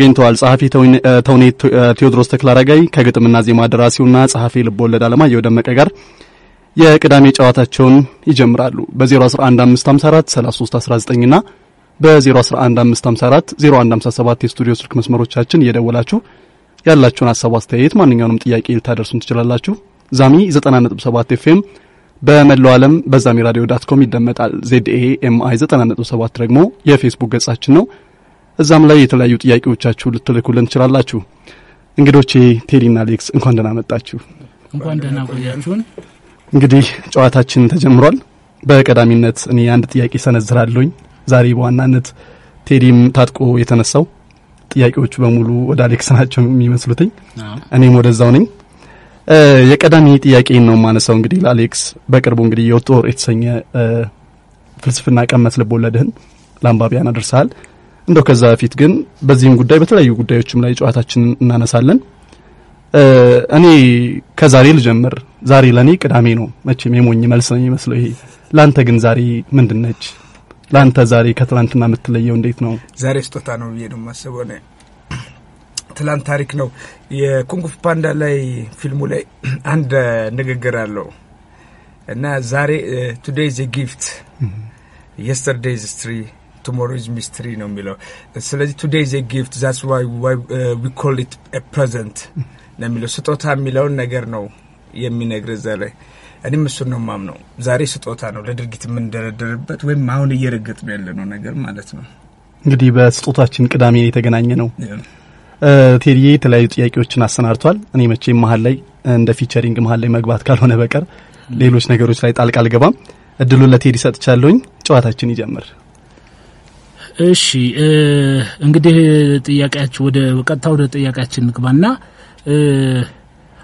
ተገኝተዋል። ጸሐፊ ተውኔት ቴዎድሮስ ተክለአረጋይ ከግጥምና ዜማ ደራሲውና ጸሐፊ ልቦወለድ አለማየሁ ደመቀ ጋር የቅዳሜ ጨዋታቸውን ይጀምራሉ። በ011554 3319 እና በ011554 0157 የስቱዲዮ ስልክ መስመሮቻችን እየደወላችሁ ያላችሁን ሀሳብ፣ አስተያየት፣ ማንኛውንም ጥያቄ ልታደርሱን ትችላላችሁ። ዛሚ 90.7 ኤፍኤም በመላው ዓለም በዛሚ ራዲዮ dot com ይደመጣል። ZA MI 90.7 ደግሞ የፌስቡክ ገጻችን ነው። እዛም ላይ የተለያዩ ጥያቄዎቻችሁ ልትልኩልን ትችላላችሁ። እንግዶቼ ቴዲና አሌክስ እንኳን ደህና መጣችሁ። እንኳን ደህና ቆያችሁን። እንግዲህ ጨዋታችን ተጀምሯል። በቀዳሚነት እኔ አንድ ጥያቄ ሰነዝራለሁኝ። ዛሬ በዋናነት ቴዲም ታጥቆ የተነሳው ጥያቄዎቹ በሙሉ ወደ አሌክስ ናቸው የሚመስሉትኝ፣ እኔም ወደዛው ነኝ። የቀዳሚ ጥያቄን ነው የማነሳው። እንግዲህ ለአሌክስ በቅርቡ እንግዲህ የወጦር የተሰኘ ፍልስፍና ቀመስ ልቦለድህን ለአንባቢያን አድርሰሃል። እንደው ከዛ በፊት ግን በዚህም ጉዳይ በተለያዩ ጉዳዮችም ላይ ጨዋታችን እናነሳለን። እኔ ከዛሬ ልጀምር። ዛሬ ለእኔ ቅዳሜ ነው። መቼም የሞኝ መልስ ነው የሚመስለው ይሄ። ለአንተ ግን ዛሬ ምንድን ነች? ለአንተ ዛሬ ከትላንትና የምትለየው እንዴት ነው? ዛሬ ስጦታ ነው ብዬ ነው የማስበው። ትላንት ታሪክ ነው። የኩንግ ፉ ፓንዳ ላይ ፊልሙ ላይ አንድ ንግግር አለው እና ዛሬ today the gift yesterday history tomorrow is mystery ነው የሚለው። ስለዚህ today the gift that's why we call it present ነው የሚለው። ስጦታ የሚለውን ነገር ነው የሚነግር እዛ ላይ። እኔም እሱን ነው ማምነው። ዛሬ ስጦታ ነው ለድርጊት የምንደረደርበት ወይም አሁን እየረገጥ ነው ያለነው ነገር ማለት ነው። እንግዲህ በስጦታችን ቅዳሜ የተገናኘ ነው። ቴዲዬ የተለያዩ ጥያቄዎችን አሰናድቷል። እኔ መቼም መሀል ላይ እንደ featuring መሀል ላይ መግባት ካልሆነ በቀር ሌሎች ነገሮች ላይ ጣልቃ አልገባም። እድሉን ለቴዲ ሰጥቻለሁኝ። ጨዋታችን ይጀምር። እሺ እንግዲህ ጥያቄያችሁ ወደ ቀጥታ ወደ ጥያቄያችን ንግባና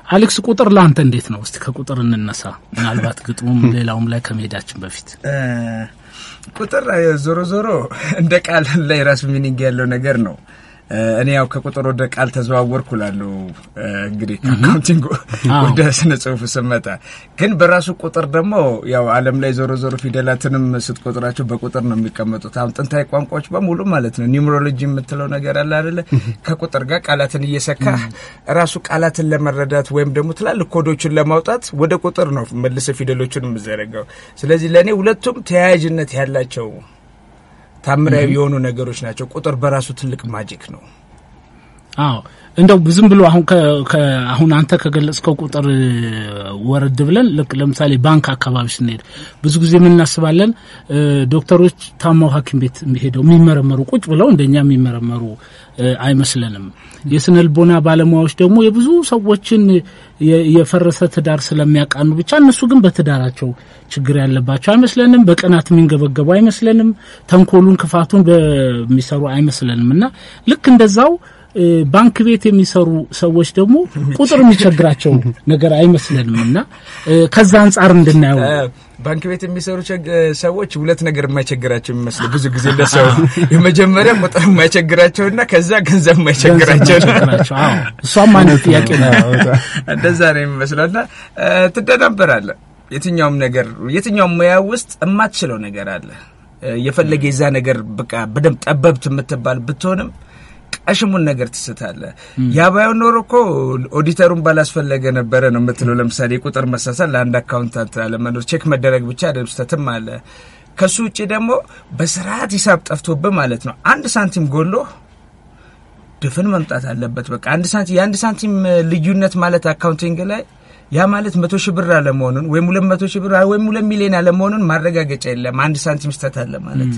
አሌክስ ቁጥር ለአንተ እንዴት ነው? እስቲ ከቁጥር እንነሳ። ምናልባት ግጥሙም ሌላውም ላይ ከመሄዳችን በፊት ቁጥር ዞሮ ዞሮ እንደ ቃል ላይ ራሱ meaning ያለው ነገር ነው። እኔ ያው ከቁጥር ወደ ቃል ተዘዋወርኩ ላለው እንግዲህ ከ accounting ወደ ስነ ጽሁፍ ስመጣ ግን በራሱ ቁጥር ደግሞ ያው ዓለም ላይ ዞሮ ዞሮ ፊደላትንም ስትቆጥራቸው በቁጥር ነው የሚቀመጡት። አሁን ጥንታዊ ቋንቋዎች በሙሉ ማለት ነው numerology የምትለው ነገር አለ አይደለ? ከቁጥር ጋር ቃላትን እየሰካ ራሱ ቃላትን ለመረዳት ወይም ደግሞ ትላልቅ ኮዶችን ለማውጣት ወደ ቁጥር ነው መልሰ ፊደሎችን የምዘረጋው። ስለዚህ ለእኔ ሁለቱም ተያያዥነት ያላቸው ታምራዊ የሆኑ ነገሮች ናቸው። ቁጥር በራሱ ትልቅ ማጂክ ነው። አዎ እንደው ዝም ብሎ አሁን አሁን አንተ ከገለጽከው ቁጥር ወረድ ብለን ልክ ለምሳሌ ባንክ አካባቢ ስንሄድ ብዙ ጊዜ የምናስባለን ዶክተሮች ታማው ሐኪም ቤት ሄደው የሚመረመሩ ቁጭ ብለው እንደኛ የሚመረመሩ አይመስለንም። የስነ ልቦና ባለሙያዎች ደግሞ የብዙ ሰዎችን የፈረሰ ትዳር ስለሚያቃኑ ብቻ እነሱ ግን በትዳራቸው ችግር ያለባቸው አይመስለንም። በቅናት የሚንገበገቡ አይመስለንም። ተንኮሉን፣ ክፋቱን በሚሰሩ አይመስለንም እና ልክ እንደዛው ባንክ ቤት የሚሰሩ ሰዎች ደግሞ ቁጥር የሚቸግራቸው ነገር አይመስለንም እና ከዛ አንጻር እንድናየው ባንክ ቤት የሚሰሩ ሰዎች ሁለት ነገር የማይቸግራቸው የሚመስሉ ብዙ ጊዜ ለሰው የመጀመሪያ ቁጥር የማይቸግራቸውና ከዛ ገንዘብ የማይቸግራቸው እሷም አንድ ጥያቄ ነው። እንደዛ ነው የሚመስለው እና ትደናበራለህ። የትኛውም ነገር የትኛውም ሙያ ውስጥ የማትችለው ነገር አለ። የፈለገ የዛ ነገር በቃ በደንብ ጠበብት የምትባል ብትሆንም ቀሽሙን ነገር ትስታለ። ያ ባይሆን ኖሮ እኮ ኦዲተሩን ባላስፈለገ ነበረ ነው የምትለው። ለምሳሌ የቁጥር መሳሳት ለአንድ accountant አለመኖር check መደረግ ብቻ አይደለም፣ ስህተትም አለ። ከሱ ውጭ ደግሞ በስርዓት ሂሳብ ጠፍቶብህ ማለት ነው አንድ ሳንቲም ጎሎ ድፍን መምጣት አለበት። በቃ አንድ ሳንቲም የአንድ ሳንቲም ልዩነት ማለት accounting ላይ ያ ማለት መቶ ሺህ ብር አለመሆኑን ወይም ሁለት መቶ ሺህ ብር ወይም ሁለት ሚሊዮን አለመሆኑን ማረጋገጫ የለም። አንድ ሳንቲም ስተት አለ ማለት።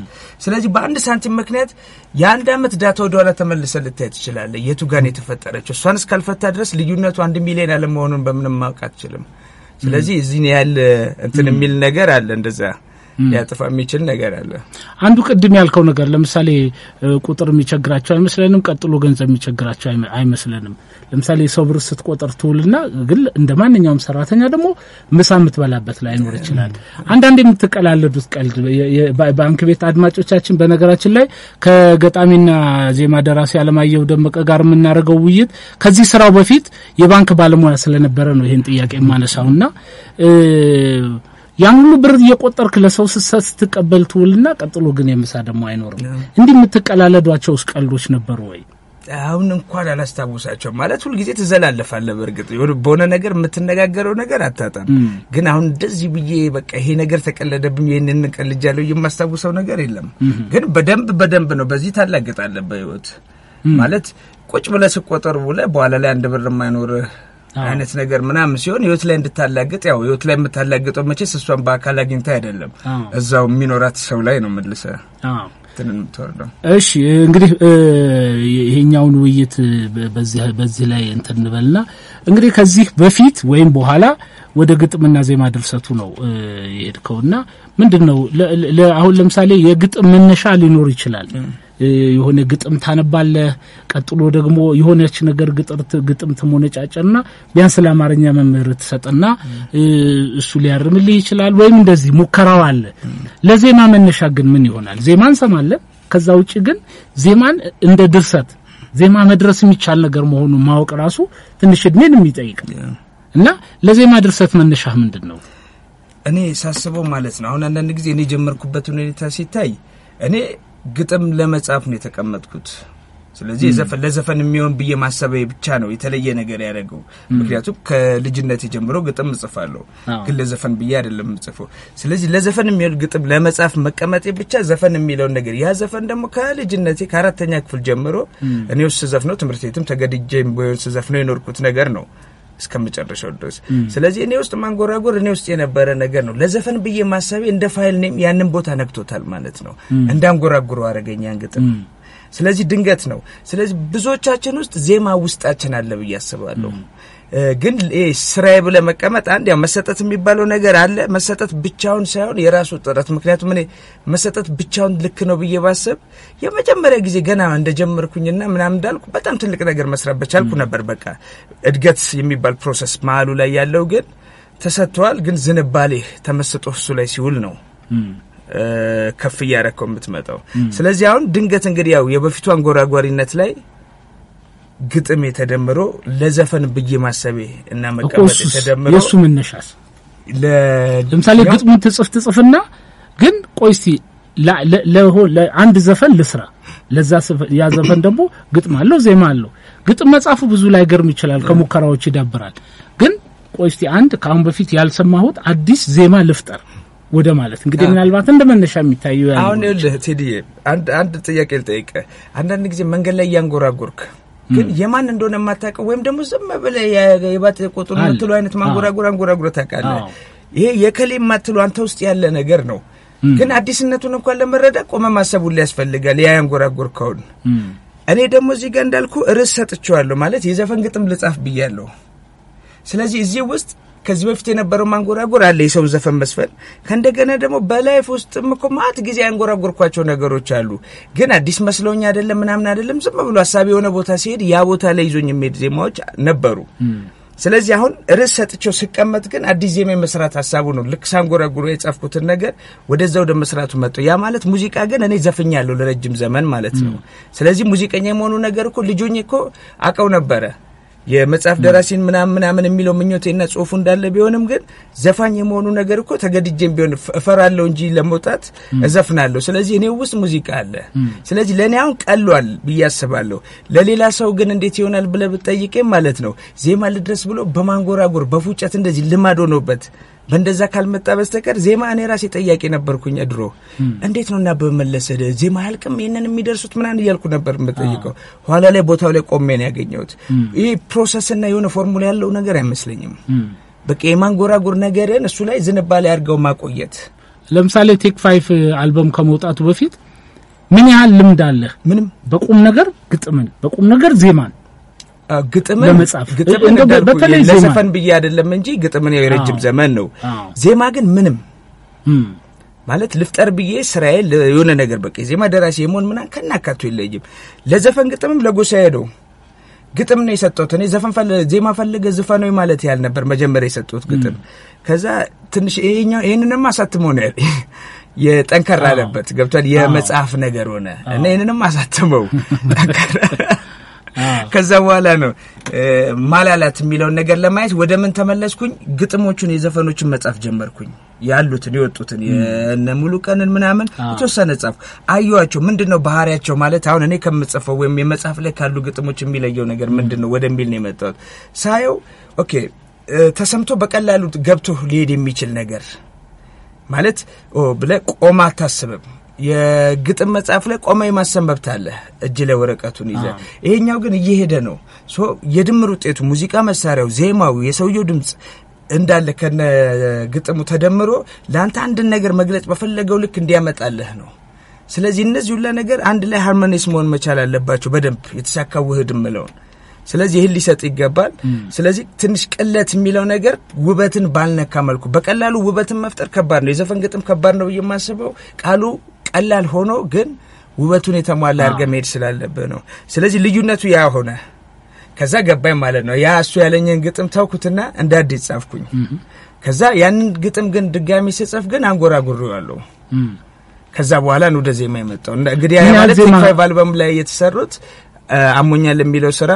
ስለዚህ በአንድ ሳንቲም ምክንያት የአንድ አመት data ወደኋላ ተመልሰ ልታይ ትችላለህ። የቱ ነው የተፈጠረችው? እሷን እስካልፈታ ድረስ ልዩነቱ አንድ ሚሊዮን አለመሆኑን በምንም ማወቅ አትችልም። ስለዚህ እዚህ ያህል እንትን የሚል ነገር አለ እንደዛ ሊያጠፋ የሚችል ነገር አለ። አንዱ ቅድም ያልከው ነገር ለምሳሌ ቁጥር የሚቸግራቸው አይመስለንም። ቀጥሎ ገንዘብ የሚቸግራቸው አይመስለንም። ለምሳሌ የሰው ብር ስትቆጥር ትውልና ግን እንደ ማንኛውም ሰራተኛ ደግሞ ምሳ የምትበላበት ላይኖር ይችላል። አንዳንድ የምትቀላለዱት ቀልድ ባንክ ቤት አድማጮቻችን፣ በነገራችን ላይ ከገጣሚና ዜማ ደራሲ አለማየሁ ደመቀ ጋር የምናደርገው ውይይት ከዚህ ስራው በፊት የባንክ ባለሙያ ስለነበረ ነው ይሄን ጥያቄ የማነሳውና ያን ሁሉ ብር እየቆጠርክ ለሰው ስትሰጥ ስትቀበል ትውልና ቀጥሎ ግን የምሳ ደግሞ አይኖርም። እንዲህ የምትቀላለዷቸው ቀልዶች ነበሩ ወይ? አሁን እንኳን አላስታውሳቸው ማለት ሁልጊዜ ትዘላለፋለህ። በእርግጥ በሆነ ነገር የምትነጋገረው ነገር አታጣም። ግን አሁን እንደዚህ ብዬ በቃ ይሄ ነገር ተቀለደብኝ ይህን እንቀልጃለሁ የማስታውሰው ነገር የለም። ግን በደንብ በደንብ ነው በዚህ ታላግጣለህ በህይወት ማለት ቁጭ ብለህ ስቆጠር ውለህ በኋላ ላይ አንድ ብር የማይኖርህ አይነት ነገር ምናምን ሲሆን ህይወት ላይ እንድታላግጥ ያው ህይወት ላይ የምታላግጠው መቼስ እሷን በአካል አግኝታ አይደለም እዛው የሚኖራት ሰው ላይ ነው መልሰ አዎ። እንትን የምትወርደው። እሺ እንግዲህ ይሄኛውን ውይይት በዚህ ላይ እንትን እንበልና እንግዲህ ከዚህ በፊት ወይም በኋላ ወደ ግጥምና ዜማ ድርሰቱ ነው የሄድከውና ምንድን ነው አሁን ለምሳሌ የግጥም መነሻ ሊኖር ይችላል። የሆነ ግጥም ታነባለህ፣ ቀጥሎ ደግሞ የሆነች ነገር ግጥም ትሞነጫጨርና ቢያንስ ለአማርኛ መምህር ትሰጥና እሱ ሊያርምልህ ይችላል፣ ወይም እንደዚህ ሙከራው አለ። ለዜማ መነሻ ግን ምን ይሆናል? ዜማ እንሰማለን። ከዛ ውጭ ግን ዜማን እንደ ድርሰት ዜማ መድረስ የሚቻል ነገር መሆኑን ማወቅ ራሱ ትንሽ እድሜን የሚጠይቅ እና ለዜማ ድርሰት መነሻ ምንድን ነው? እኔ ሳስበው ማለት ነው አሁን አንዳንድ ጊዜ እኔ የጀመርኩበትን ሁኔታ ሲታይ እኔ ግጥም ለመጻፍ ነው የተቀመጥኩት። ስለዚህ ለዘፈን የሚሆን ብዬ ማሰበ ብቻ ነው የተለየ ነገር ያደረገው። ምክንያቱም ከልጅነት ጀምሮ ግጥም እጽፋለሁ፣ ግን ለዘፈን ብዬ አይደለም እጽፈው። ስለዚህ ለዘፈን የሚሆን ግጥም ለመጻፍ መቀመጤ ብቻ ዘፈን የሚለውን ነገር ያ ዘፈን ደግሞ ከልጅነቴ ከአራተኛ ክፍል ጀምሮ እኔ ውስጥ ስዘፍነው ትምህርት ቤትም ተገድጄ ስዘፍነው የኖርኩት ነገር ነው እስከ መጨረሻው ድረስ። ስለዚህ እኔ ውስጥ ማንጎራጎር እኔ ውስጥ የነበረ ነገር ነው። ለዘፈን ብዬ ማሰቤ እንደ file name ያንን ቦታ ነክቶታል ማለት ነው። እንዳንጎራጉሮ አረገኝ ግጥም። ስለዚህ ድንገት ነው። ስለዚህ ብዙዎቻችን ውስጥ ዜማ ውስጣችን አለ ብዬ አስባለሁ። ግን ይሄ ስራዬ ብለህ መቀመጥ አንድ ያው መሰጠት የሚባለው ነገር አለ። መሰጠት ብቻውን ሳይሆን የራሱ ጥረት። ምክንያቱም እኔ መሰጠት ብቻውን ልክ ነው ብዬ ባስብ የመጀመሪያ ጊዜ ገና እንደጀመርኩኝና ምናምን እንዳልኩ በጣም ትልቅ ነገር መስራት በቻልኩ ነበር። በቃ እድገት የሚባል process መሀሉ ላይ ያለው ግን ተሰጥቷል። ግን ዝንባሌ ተመስጦ እሱ ላይ ሲውል ነው እ፣ ከፍ እያረከው የምትመጣው። ስለዚህ አሁን ድንገት እንግዲህ ያው የበፊቱ አንጎራጓሪነት ላይ ግጥም የተደምሮ ለዘፈን ብዬ ማሰቤ እና መቀመጥ የተደምሮ የእሱ መነሻስ ለምሳሌ ያው ግጥሙን ትጽፍ ትጽፍና ግን ቆይ እስቲ ለአንድ ዘፈን ልስራ ለዛ ያ ዘፈን ደግሞ ግጥም አለው ዜማ አለው። ግጥም መጻፉ ብዙ ላይ ገርም ይችላል፣ ከሙከራዎች ይዳብራል። ግን ቆይ እስቲ አንድ ከአሁን በፊት ያልሰማሁት አዲስ ዜማ ልፍጠር ወደ ማለት እንግዲህ ምናልባት እንደ መነሻ የሚታየው ያ አሁን ይኸውልህ ቴዲዬ አንድ አንድ ጥያቄ ልጠይቅ። አንዳንድ ጊዜ መንገድ ላይ እያንጎራጎርክ ግን የማን እንደሆነ የማታውቀው ወይም ደግሞ ዝም ብለህ የ- የባጤ ቆጡን አለ። የምትለው አይነት ማንጎራጎር አንጎራጉረ ታውቃለህ። ይሄ የከሌ የማትለው አንተ ውስጥ ያለ ነገር ነው። ግን አዲስነቱን እንኳን ለመረዳት ቆመ ማሰብ ሁሉ ያስፈልጋል። ያ ያንጎራጎርከውን እም፣ እኔ ደግሞ እዚህ ጋር እንዳልኩ ርዕስ ሰጥቼዋለሁ ማለት የዘፈን ግጥም ልጻፍ ብያለሁ። ስለዚህ እዚህ ውስጥ ከዚህ በፊት የነበረው ማንጎራጎር አለ፣ የሰውን ዘፈን መስፈን። ከእንደገና ደግሞ በላይፍ ውስጥም እኮ ማት ጊዜ ያንጎራጎርኳቸው ነገሮች አሉ። ግን አዲስ መስለውኝ አይደለም ምናምን አይደለም። ዝም ብሎ ሀሳብ የሆነ ቦታ ሲሄድ ያ ቦታ ላይ ይዞኝ የሚሄድ ዜማዎች ነበሩ። ስለዚህ አሁን ርዕስ ሰጥቼው ስቀመጥ ግን አዲስ ዜማ የመስራት ሀሳቡ ነው። ልክ ሳንጎራጉሮ የጻፍኩትን ነገር ወደዛ ወደ መስራቱ መጡ። ያ ማለት ሙዚቃ ግን እኔ ዘፍኛለሁ ለረጅም ዘመን ማለት ነው። ስለዚህ ሙዚቀኛ የመሆኑ ነገር እኮ ልጆኜ እኮ አውቀው ነበረ የመጽሐፍ ደራሲን ምናምን ምናምን የሚለው ምኞቴና ጽሁፉ እንዳለ ቢሆንም ግን ዘፋኝ የመሆኑ ነገር እኮ ተገድጄም ቢሆን እፈ- እፈራለሁ እንጂ ለመውጣት እዘፍናለሁ። ስለዚህ እኔ ውስጥ ሙዚቃ አለ። ስለዚህ ለእኔ አሁን ቀሏል ብዬ አስባለሁ። ለሌላ ሰው ግን እንዴት ይሆናል ብለህ ብትጠይቀኝ ማለት ነው ዜማ ልድረስ ብሎ በማንጎራጎር በፉጨት እንደዚህ ልማድ ሆኖበት በእንደዛ ካልመጣ በስተቀር ዜማ እኔ ራሴ ጠያቂ ነበርኩኝ ድሮ። እንዴት ነው እና በመለሰ ዜማ አያልቅም ይህንን የሚደርሱት ምናምን እያልኩ ነበር የምጠይቀው። ኋላ ላይ ቦታው ላይ ቆሜ ነው ያገኘሁት። ይህ process ና የሆነ ፎርሙላ ያለው ነገር አይመስለኝም። በቃ የማንጎራጎር ነገርን እሱ ላይ ዝንባሌ አድርገው ማቆየት ለምሳሌ Take Five አልበም ከመውጣቱ በፊት ምን ያህል ልምድ አለህ? ምንም በቁም ነገር ግጥምን፣ በቁም ነገር ዜማን ግጥምን ግጥምን ዜማ ለዘፈን ብዬ አይደለም እንጂ ግጥምን ያው የረጅም ዘመን ነው። ዜማ ግን ምንም። ማለት ልፍጠር ብዬ ስራዬ የሆነ ነገር በቃ የዜማ ደራሲ የመሆን ምናምን ከናካቱ የለይም። ለዘፈን ግጥምም ለጎሳዬ ነው። ግጥም ነው የሰጠሁት። እኔ። ዘፈን ዜማ ፈልገ ዝፈነው ማለት ያህል ነበር መጀመሪያ የሰጠሁት ግጥም። ከዛ ትንሽ ይሄኛው ይሄንንም አሳትመው ነው ያለኝ። የጠንከር አለበት። ገብቷል። የመጽሐፍ ነገር ሆነ። እና ይህንንም አሳትመው። ጠንከር ከዛ በኋላ ነው ማላላት የሚለውን ነገር ለማየት ወደ ምን ተመለስኩኝ? ግጥሞቹን የዘፈኖችን መጻፍ ጀመርኩኝ። ያሉትን የወጡትን የነ ሙሉ ቀንን ምናምን የተወሰነ ጻፍ አየኋቸው። ምንድን ነው ባህሪያቸው ማለት አሁን እኔ ከምጽፈው ወይም የመጽሐፍ ላይ ካሉ ግጥሞች የሚለየው ነገር ምንድን ነው ወደሚል ነው የመጣሁት። ሳየው okay ተሰምቶ በቀላሉ ገብቶ ሊሄድ የሚችል ነገር ማለት ኦ ብለህ ቆማ አታስብም። የግጥም መጽሐፍ ላይ ቆማ የማሰብ መብት አለ እጅ ላይ ወረቀቱን ይዘህ። ይሄኛው ግን እየሄደ ነው። so የድምር ውጤቱ ሙዚቃ መሳሪያው፣ ዜማው፣ የሰውየው ድምፅ እንዳለ ከነ ግጥሙ ተደምሮ ለአንተ አንድን ነገር መግለጽ በፈለገው ልክ እንዲያመጣልህ ነው። ስለዚህ እነዚህ ሁላ ነገር አንድ ላይ harmonious መሆን መቻል አለባቸው በደንብ የተሳካ ውህድ ምለውን ስለዚህ ይህን ሊሰጥ ይገባል። ስለዚህ ትንሽ ቅለት የሚለው ነገር ውበትን ባልነካ መልኩ በቀላሉ ውበትን መፍጠር ከባድ ነው። የዘፈን ግጥም ከባድ ነው ብዬ የማስበው ቃሉ ቀላል ሆኖ ግን ውበቱን የተሟላ አድርገህ መሄድ ስላለብህ ነው። ስለዚህ ልዩነቱ ያ ሆነ። ከዛ ገባኝ ማለት ነው። ያ እሱ ያለኝን ግጥም ተውኩትና እንደ አዲስ ጻፍኩኝ። ከዛ ያንን ግጥም ግን ድጋሚ ስጽፍ ግን አንጎራጉሬዋለሁ። ከዛ በኋላ ነው ወደ ዜማ የመጣው። እንግዲህ ማለት ፋይቭ አልበም ላይ የተሰሩት አሞኛል የሚለው ስራ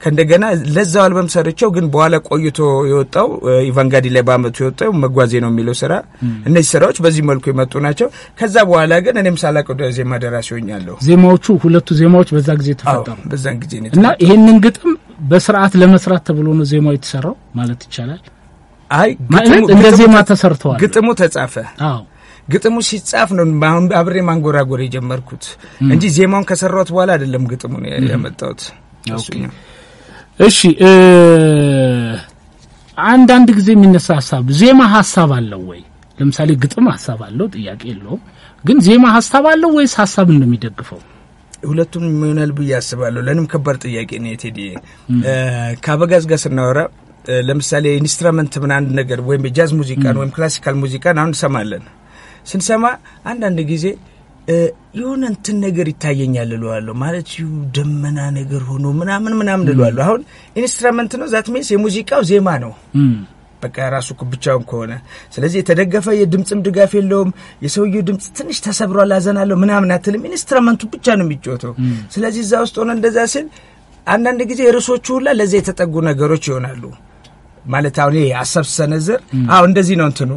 ከእንደገና ለዛው አልበም ሰርቸው ግን በኋላ ቆይቶ የወጣው ኢቫንጋዲ ላይ በአመቱ የወጣው መጓዜ ነው የሚለው ስራ። እነዚህ ስራዎች በዚህ መልኩ የመጡ ናቸው። ከዛ በኋላ ግን እኔም ሳላቅ ወደ ዜማ ደራሲ ሆኛለሁ። ዜማዎቹ ሁለቱ ዜማዎች በዛ ጊዜ ተፈጠሩ በዛን ጊዜ እና ይሄንን ግጥም በስርዓት ለመስራት ተብሎ ነው ዜማው የተሰራው ማለት ይቻላል። አይ ማለት እንደ ዜማ ተሰርተዋል። ግጥሙ ተጻፈ። አዎ ግጥሙ ሲጻፍ ነው አብሬ ማንጎራጎር የጀመርኩት እንጂ ዜማውን ከሰራሁት በኋላ አይደለም ግጥሙን ያመጣሁት። እሺ እ አንዳንድ ጊዜ የሚነሳ ሀሳብ ዜማ ሀሳብ አለው ወይ? ለምሳሌ ግጥም ሀሳብ አለው፣ ጥያቄ የለውም። ግን ዜማ ሀሳብ አለው ወይስ ሀሳብን ነው የሚደግፈው? ሁለቱም ይሆናል ብዬ አስባለሁ። ለእኔም ከባድ ጥያቄ ነው የቴዲ ከአበጋዝ ጋር ስናወራ ለምሳሌ instrument ምን አንድ ነገር ወይም የጃዝ ሙዚቃን ወይም classical ሙዚቃን አሁን እንሰማለን። ስንሰማ አንዳንድ ጊዜ የሆነ እንትን ነገር ይታየኛል እለዋለሁ ማለት ደመና ነገር ሆኖ ምናምን ምናምን እለዋለሁ። አሁን instrument ነው that means የሙዚቃው ዜማ ነው በቃ ራሱ ብቻውን ከሆነ ስለዚህ የተደገፈ የድምፅም ድጋፍ የለውም። የሰውየው ድምፅ ትንሽ ተሰብሯል፣ አዘናለሁ ምናምን አትልም። instrument ኡ ብቻ ነው የሚጫወተው። ስለዚህ እዛ ውስጥ ሆነ እንደዛ ሲል አንዳንድ ጊዜ ርዕሶቹ ሁላ ለዚያ የተጠጉ ነገሮች ይሆናሉ። ማለት አሁን ይሄ ሀሳብ ሰነዝር አዎ እንደዚህ ነው እንትኑ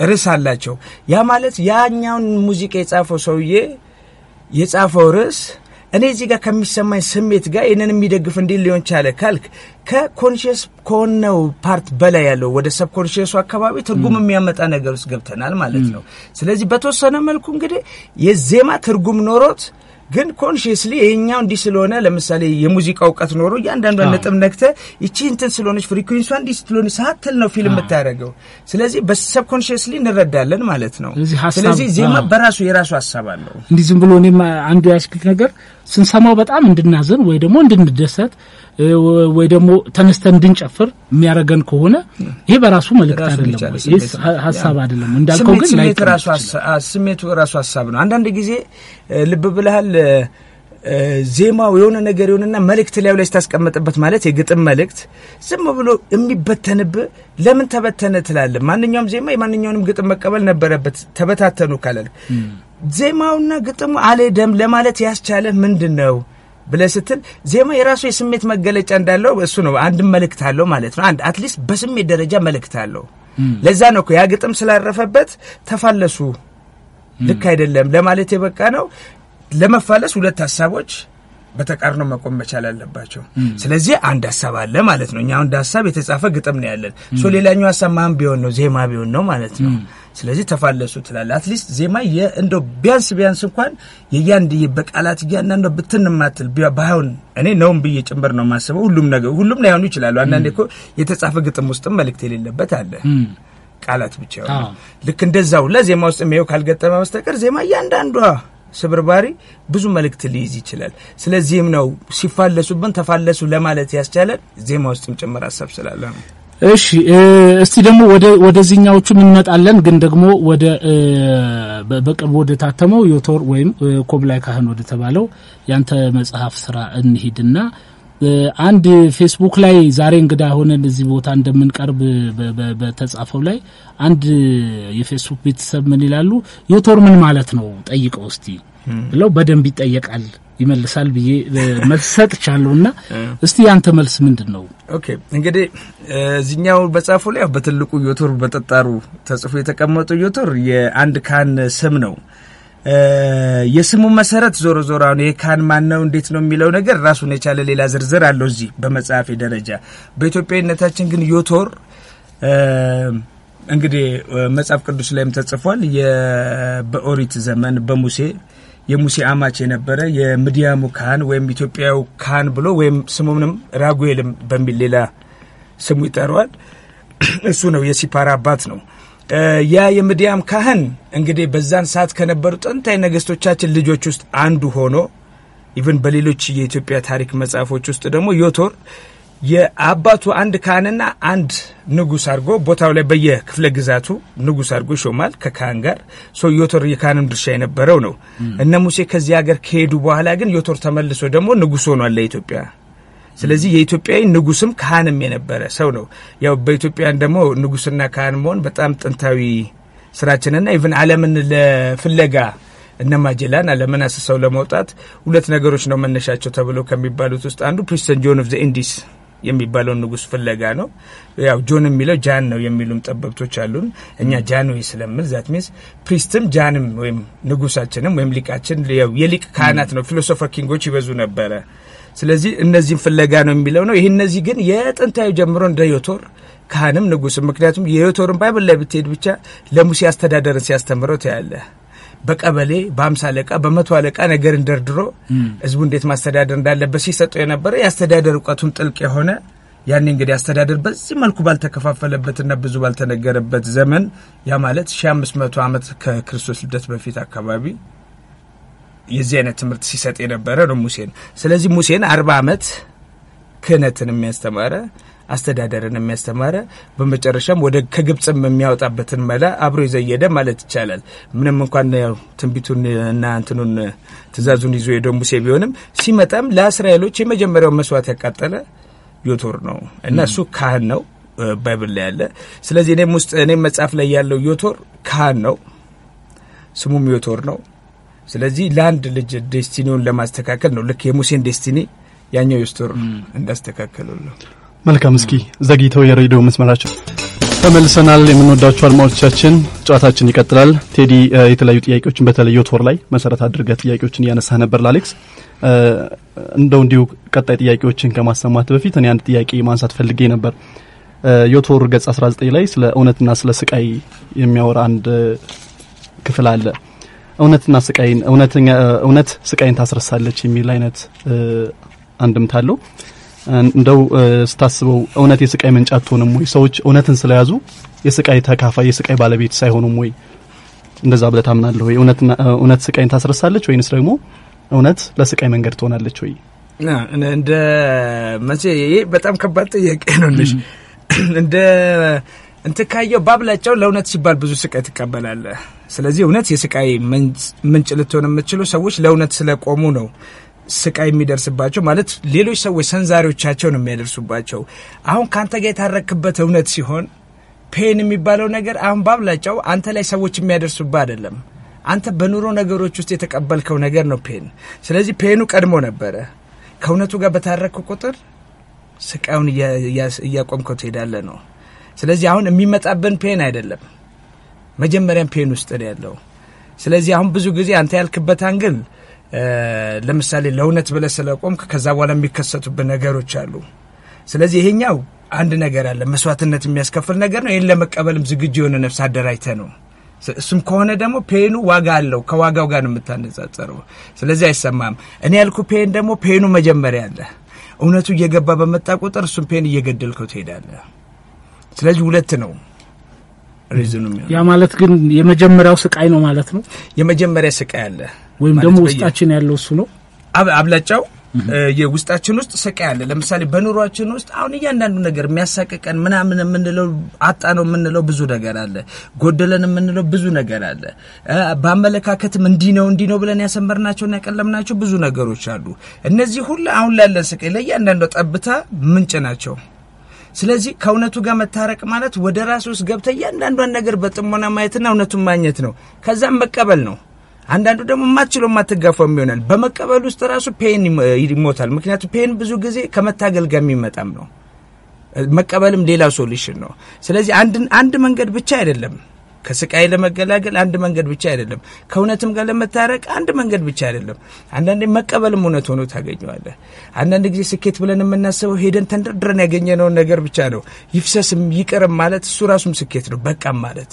ርዕስ አላቸው። ያ ማለት ያኛውን ሙዚቃ የጻፈው ሰውዬ የጻፈው ርዕስ እኔ እዚህ ጋር ከሚሰማኝ ስሜት ጋር ይህንን የሚደግፍ እንዴት ሊሆን ቻለ ካልክ ከ conscious ከሆነው part በላይ ያለው ወደ subconscious ኡ አካባቢ ትርጉም የሚያመጣ ነገር ውስጥ ገብተናል ማለት ነው። ስለዚህ በተወሰነ መልኩ እንግዲህ የዜማ ትርጉም ኖሮት ግን consciously ይሄኛው እንዲህ ስለሆነ ለምሳሌ የሙዚቃ እውቀት ኖሮ እያንዳንዷን ነጥብ ነክተ ይቺ እንትን ስለሆነች frequency ዋ እንዲህ ስለሆነች ሳትል ነው feel ም የምታደርገው። ስለዚህ በ subconsciously እንረዳለን ማለት ነው። ስለዚህ ዜማ በራሱ የራሱ ሀሳብ አለው። እንዲህ ዝም ብሎ እኔም አንዱ ያስክል ነገር ስንሰማው በጣም እንድናዘን ወይ ደግሞ እንድንደሰት ወይ ደግሞ ተነስተን እንድንጨፍር የሚያደርገን ከሆነ ይሄ በራሱ መልእክት አይደለም ሀሳብ አይደለም እንዳልከው ግን ስሜቱ ራሱ ሀሳብ ነው። አንዳንድ ጊዜ ልብ ብልሃል ዜማው የሆነ ነገር የሆነና መልእክት ላዩ ላይ ስታስቀምጥበት ማለት የግጥም መልእክት ዝም ብሎ የሚበተንብህ ለምን ተበተነ ትላለህ። ማንኛውም ዜማ የማንኛውንም ግጥም መቀበል ነበረበት። ተበታተኑ ካላል ዜማውና ግጥሙ አልሄደም ለማለት ያስቻለ ምንድን ነው ብለህ ስትል ዜማ የራሱ የስሜት መገለጫ እንዳለው እሱ ነው። አንድ መልእክት አለው ማለት ነው። አንድ at least በስሜት ደረጃ መልእክት አለው። ለዛ ነው እኮ ያ ግጥም ስላረፈበት ተፋለሱ ልክ አይደለም ለማለት የበቃ ነው። ለመፋለስ ሁለት ሀሳቦች በተቃርኖ መቆም መቻል አለባቸው። ስለዚህ አንድ ሀሳብ አለ ማለት ነው። እኛ አንድ ሀሳብ የተጻፈ ግጥም ነው ያለን። ሌላኛው ሀሳብ ማን ቢሆን ነው? ዜማ ቢሆን ነው ማለት ነው። ስለዚህ ተፋለሱ ትላለ። አትሊስት ዜማ እንደው ቢያንስ ቢያንስ እንኳን የእያንድ በቃላት እያንዳንዱ ብትን ማትል ባይሆን እኔ ነውም ብዬ ጭምር ነው የማስበው። ሁሉም ነገር ሁሉም ላይሆኑ ይችላሉ። አንዳንዴ እኮ የተጻፈ ግጥም ውስጥም መልእክት የሌለበት አለ ቃላት ብቻ አዎ። ልክ እንደዛው ለዜማ ውስጥ የሚየው ካልገጠመ በስተቀር ዜማ እያንዳንዷ ስብርባሪ ብዙ መልእክት ሊይዝ ይችላል። ስለዚህም ነው ሲፋለሱብን ተፋለሱ ለማለት ያስቻለን ዜማ ውስጥም ጭምር ሀሳብ ስላለ ነው። እሺ እስቲ ደግሞ ወደ ወደዚህኛዎቹ እንመጣለን። ግን ደግሞ ወደ በቅርቡ ወደ ታተመው ዮቶር ወይም ኮብላይ ካህን ወደ ተባለው ያንተ መጽሐፍ ስራ እንሂድና አንድ ፌስቡክ ላይ ዛሬ እንግዳ ሆነን እዚህ ቦታ እንደምንቀርብ በተጻፈው ላይ አንድ የፌስቡክ ቤተሰብ ምን ይላሉ? ዮቶር ምን ማለት ነው ጠይቀው እስቲ ብለው በደንብ ይጠየቃል ይመልሳል ብዬ መልስ ሰጥቻለሁ። እና እስቲ ያንተ መልስ ምንድን ነው? okay እንግዲህ እዚኛው መጽሐፉ ላይ በትልቁ ዮቶር በጠጣሩ ተጽፎ የተቀመጡ ዮቶር የአንድ ካህን ስም ነው። የስሙ መሰረት ዞሮ ዞሮ አሁን ይህ ካህን ማን ነው እንዴት ነው የሚለው ነገር ራሱን የቻለ ሌላ ዝርዝር አለው እዚህ በመጽሐፌ ደረጃ። በኢትዮጵያዊነታችን ግን ዮቶር እንግዲህ መጽሐፍ ቅዱስ ላይም ተጽፏል። በኦሪት ዘመን በሙሴ የሙሴ አማች የነበረ የምድያሙ ካህን ወይም ኢትዮጵያዊ ካህን ብሎ ወይም ስሙንም ራጉኤልም በሚል ሌላ ስሙ ይጠራዋል። እሱ ነው የሲፓራ አባት ነው። ያ የምድያም ካህን እንግዲህ በዛን ሰዓት ከነበሩ ጥንታዊ ነገስቶቻችን ልጆች ውስጥ አንዱ ሆኖ even በሌሎች የኢትዮጵያ ታሪክ መጽሐፎች ውስጥ ደግሞ ዮቶር የአባቱ አንድ ካህንና አንድ ንጉስ አድርጎ ቦታው ላይ በየክፍለ ግዛቱ ንጉስ አድርጎ ይሾማል ከካህን ጋር። so ዮቶር የካህንም ድርሻ የነበረው ነው። እነ ሙሴ ከዚህ ሀገር ከሄዱ በኋላ ግን ዮቶር ተመልሶ ደግሞ ንጉስ ሆኗል ለኢትዮጵያ። ስለዚህ የኢትዮጵያዊ ንጉስም ካህንም የነበረ ሰው ነው። ያው በኢትዮጵያን ደግሞ ንጉስና ካህን መሆን በጣም ጥንታዊ ስራችንና even ዓለምን ለፍለጋ እነ ማጀላን ዓለምን አስሰው ለመውጣት ሁለት ነገሮች ነው መነሻቸው ተብለው ከሚባሉት ውስጥ አንዱ Prester John of the Indies የሚባለውን ንጉስ ፍለጋ ነው። ያው ጆን የሚለው ጃን ነው የሚሉም ጠበብቶች አሉን። እኛ ጃንሆይ ስለምል that means priest ም ጃንም ወይም ንጉሳችንም ወይም ሊቃችን ያው የሊቅ ካህናት ነው። philosopher king ኦች ይበዙ ነበረ። ስለዚህ እነዚህም ፍለጋ ነው የሚለው ነው። ይህ እነዚህ ግን የጥንታዊ ጀምሮ እንደ ዮቶር ካህንም ንጉስም ምክንያቱም የዮቶርን Bible ላይ ብትሄድ ብቻ ለሙሴ አስተዳደርን ሲያስተምረው ታያለህ። በቀበሌ በአምሳ አለቃ በመቶ አለቃ ነገርን ደርድሮ ህዝቡ እንዴት ማስተዳደር እንዳለበት ሲሰጠው የነበረ የአስተዳደር እውቀቱም ጥልቅ የሆነ ያኔ እንግዲህ አስተዳደር በዚህ መልኩ ባልተከፋፈለበትና ብዙ ባልተነገረበት ዘመን ያ ማለት መቶ ዓመት ከክርስቶስ ልደት በፊት አካባቢ የዚህ አይነት ትምህርት ሲሰጥ የነበረ ነው ሙሴን። ስለዚህ ሙሴን አርባ ዓመት ክህነትን የሚያስተማረ አስተዳደርን የሚያስተማረ በመጨረሻም ወደ ከግብፅም የሚያወጣበትን መላ አብሮ የዘየደ ማለት ይቻላል። ምንም እንኳን ትንቢቱን እና እንትኑን ትእዛዙን ይዞ ሄደው ሙሴ ቢሆንም ሲመጣም ለእስራኤሎች የመጀመሪያው መስዋዕት ያቃጠለ ዮቶር ነው እና እሱ ካህን ነው Bible ላይ ያለ። ስለዚህ እኔም ውስጥ እኔም መጽሐፍ ላይ ያለው ዮቶር ካህን ነው፣ ስሙም ዮቶር ነው። ስለዚህ ለአንድ ልጅ destiny ውን ለማስተካከል ነው ልክ የሙሴን destiny ያኛው ዮቶር እንዳስተካከሉለሁ። መልካም። እስኪ ዘግይተው የሬዲዮ መስመራቸው ተመልሰናል። የምንወዳችሁ አድማጮቻችን ጨዋታችን ይቀጥላል። ቴዲ የተለያዩ ጥያቄዎችን በተለይ ዮቶር ላይ መሰረት አድርገህ ጥያቄዎችን እያነሳ ነበር ለአሌክስ። እንደው እንዲሁ ቀጣይ ጥያቄዎችን ከማሰማት በፊት እኔ አንድ ጥያቄ ማንሳት ፈልጌ ነበር። ዮቶር ገጽ 19 ላይ ስለ እውነትና ስለ ስቃይ የሚያወራ አንድ ክፍል አለ። እውነትና ስቃይን እውነት ስቃይን ታስረሳለች የሚል አይነት አንድምታ አለው። እንደው ስታስበው እውነት የስቃይ ምንጭ አትሆንም ወይ? ሰዎች እውነትን ስለያዙ የስቃይ ተካፋይ የስቃይ ባለቤት ሳይሆኑም ወይ? እንደዛ ብለህ ታምናለህ ወይ? እውነት ስቃይን ታስረሳለች ወይንስ ደግሞ እውነት ለስቃይ መንገድ ትሆናለች ወይ? እንደ መቼ ይሄ በጣም ከባድ ጥያቄ ነው። እንደ እንትን ካየው ባብላጫው ለእውነት ሲባል ብዙ ስቃይ ትቀበላለህ። ስለዚህ እውነት የስቃይ ምንጭ ልትሆን የምትችለው ሰዎች ለእውነት ስለቆሙ ነው ስቃይ የሚደርስባቸው ማለት ሌሎች ሰዎች ሰንዛሪዎቻቸው ነው የሚያደርሱባቸው። አሁን ከአንተ ጋር የታረክበት እውነት ሲሆን ፔን የሚባለው ነገር አሁን ባብላጫው አንተ ላይ ሰዎች የሚያደርሱብህ አይደለም። አንተ በኑሮ ነገሮች ውስጥ የተቀበልከው ነገር ነው ፔን። ስለዚህ ፔኑ ቀድሞ ነበረ። ከእውነቱ ጋር በታረክ ቁጥር ስቃዩን እያቆምከው ትሄዳለህ ነው። ስለዚህ አሁን የሚመጣብን pain አይደለም፣ መጀመሪያም pain ውስጥ ነው ያለው። ስለዚህ አሁን ብዙ ጊዜ አንተ ያልክበት angle ለምሳሌ ለእውነት ብለህ ስለቆምክ ከዛ በኋላ የሚከሰቱብን ነገሮች አሉ። ስለዚህ ይሄኛው አንድ ነገር አለ፣ መስዋዕትነት የሚያስከፍል ነገር ነው። ይህን ለመቀበልም ዝግጁ የሆነ ነፍስ አደራጅተህ ነው። እሱም ከሆነ ደግሞ pain ኑ ዋጋ አለው፣ ከዋጋው ጋር ነው የምታነጻጸረው። ስለዚህ አይሰማም። እኔ ያልኩ ፔን ደግሞ ፔኑ መጀመሪያ አለ። እውነቱ እየገባ በመጣ ቁጥር እሱም ፔን እየገደልከው ትሄዳለህ። ስለዚህ ሁለት ነው ሪዝኑ። ያ ማለት ግን የመጀመሪያው ስቃይ ነው ማለት ነው። የመጀመሪያ ስቃይ አለ ወይም ደግሞ ውስጣችን ያለው እሱ ነው። አብላጫው የውስጣችን ውስጥ ስቃይ አለ። ለምሳሌ በኑሯችን ውስጥ አሁን እያንዳንዱ ነገር የሚያሳቅቀን ምናምን የምንለው አጣ ነው የምንለው ብዙ ነገር አለ። ጎደለን የምንለው ብዙ ነገር አለ። በአመለካከትም እንዲህ ነው እንዲህ ነው ብለን ያሰመርናቸውና ያቀለምናቸው ብዙ ነገሮች አሉ። እነዚህ ሁሉ አሁን ላለን ስቃይ ለእያንዳንዱ ጠብታ ምንጭ ናቸው። ስለዚህ ከእውነቱ ጋር መታረቅ ማለት ወደ ራስ ውስጥ ገብተ እያንዳንዷን ነገር በጥሞና ማየትና እውነቱን ማግኘት ነው። ከዛም መቀበል ነው። አንዳንዱ ደግሞ የማትችለው የማትጋፋውም ይሆናል። በመቀበል ውስጥ ራሱ ፔን ይሞታል። ምክንያቱም ፔን ብዙ ጊዜ ከመታገል ጋር የሚመጣም ነው። መቀበልም ሌላ ሶሉሽን ነው። ስለዚህ አንድ መንገድ ብቻ አይደለም። ከስቃይ ለመገላገል አንድ መንገድ ብቻ አይደለም። ከእውነትም ጋር ለመታረቅ አንድ መንገድ ብቻ አይደለም። አንዳንዴ መቀበልም እውነት ሆኖ ታገኘዋለህ። አንዳንድ ጊዜ ስኬት ብለን የምናስበው ሄደን ተንደርድረን ያገኘነውን ነገር ብቻ ነው። ይፍሰስም ይቅርም ማለት እሱ ራሱም ስኬት ነው፣ በቃም ማለት።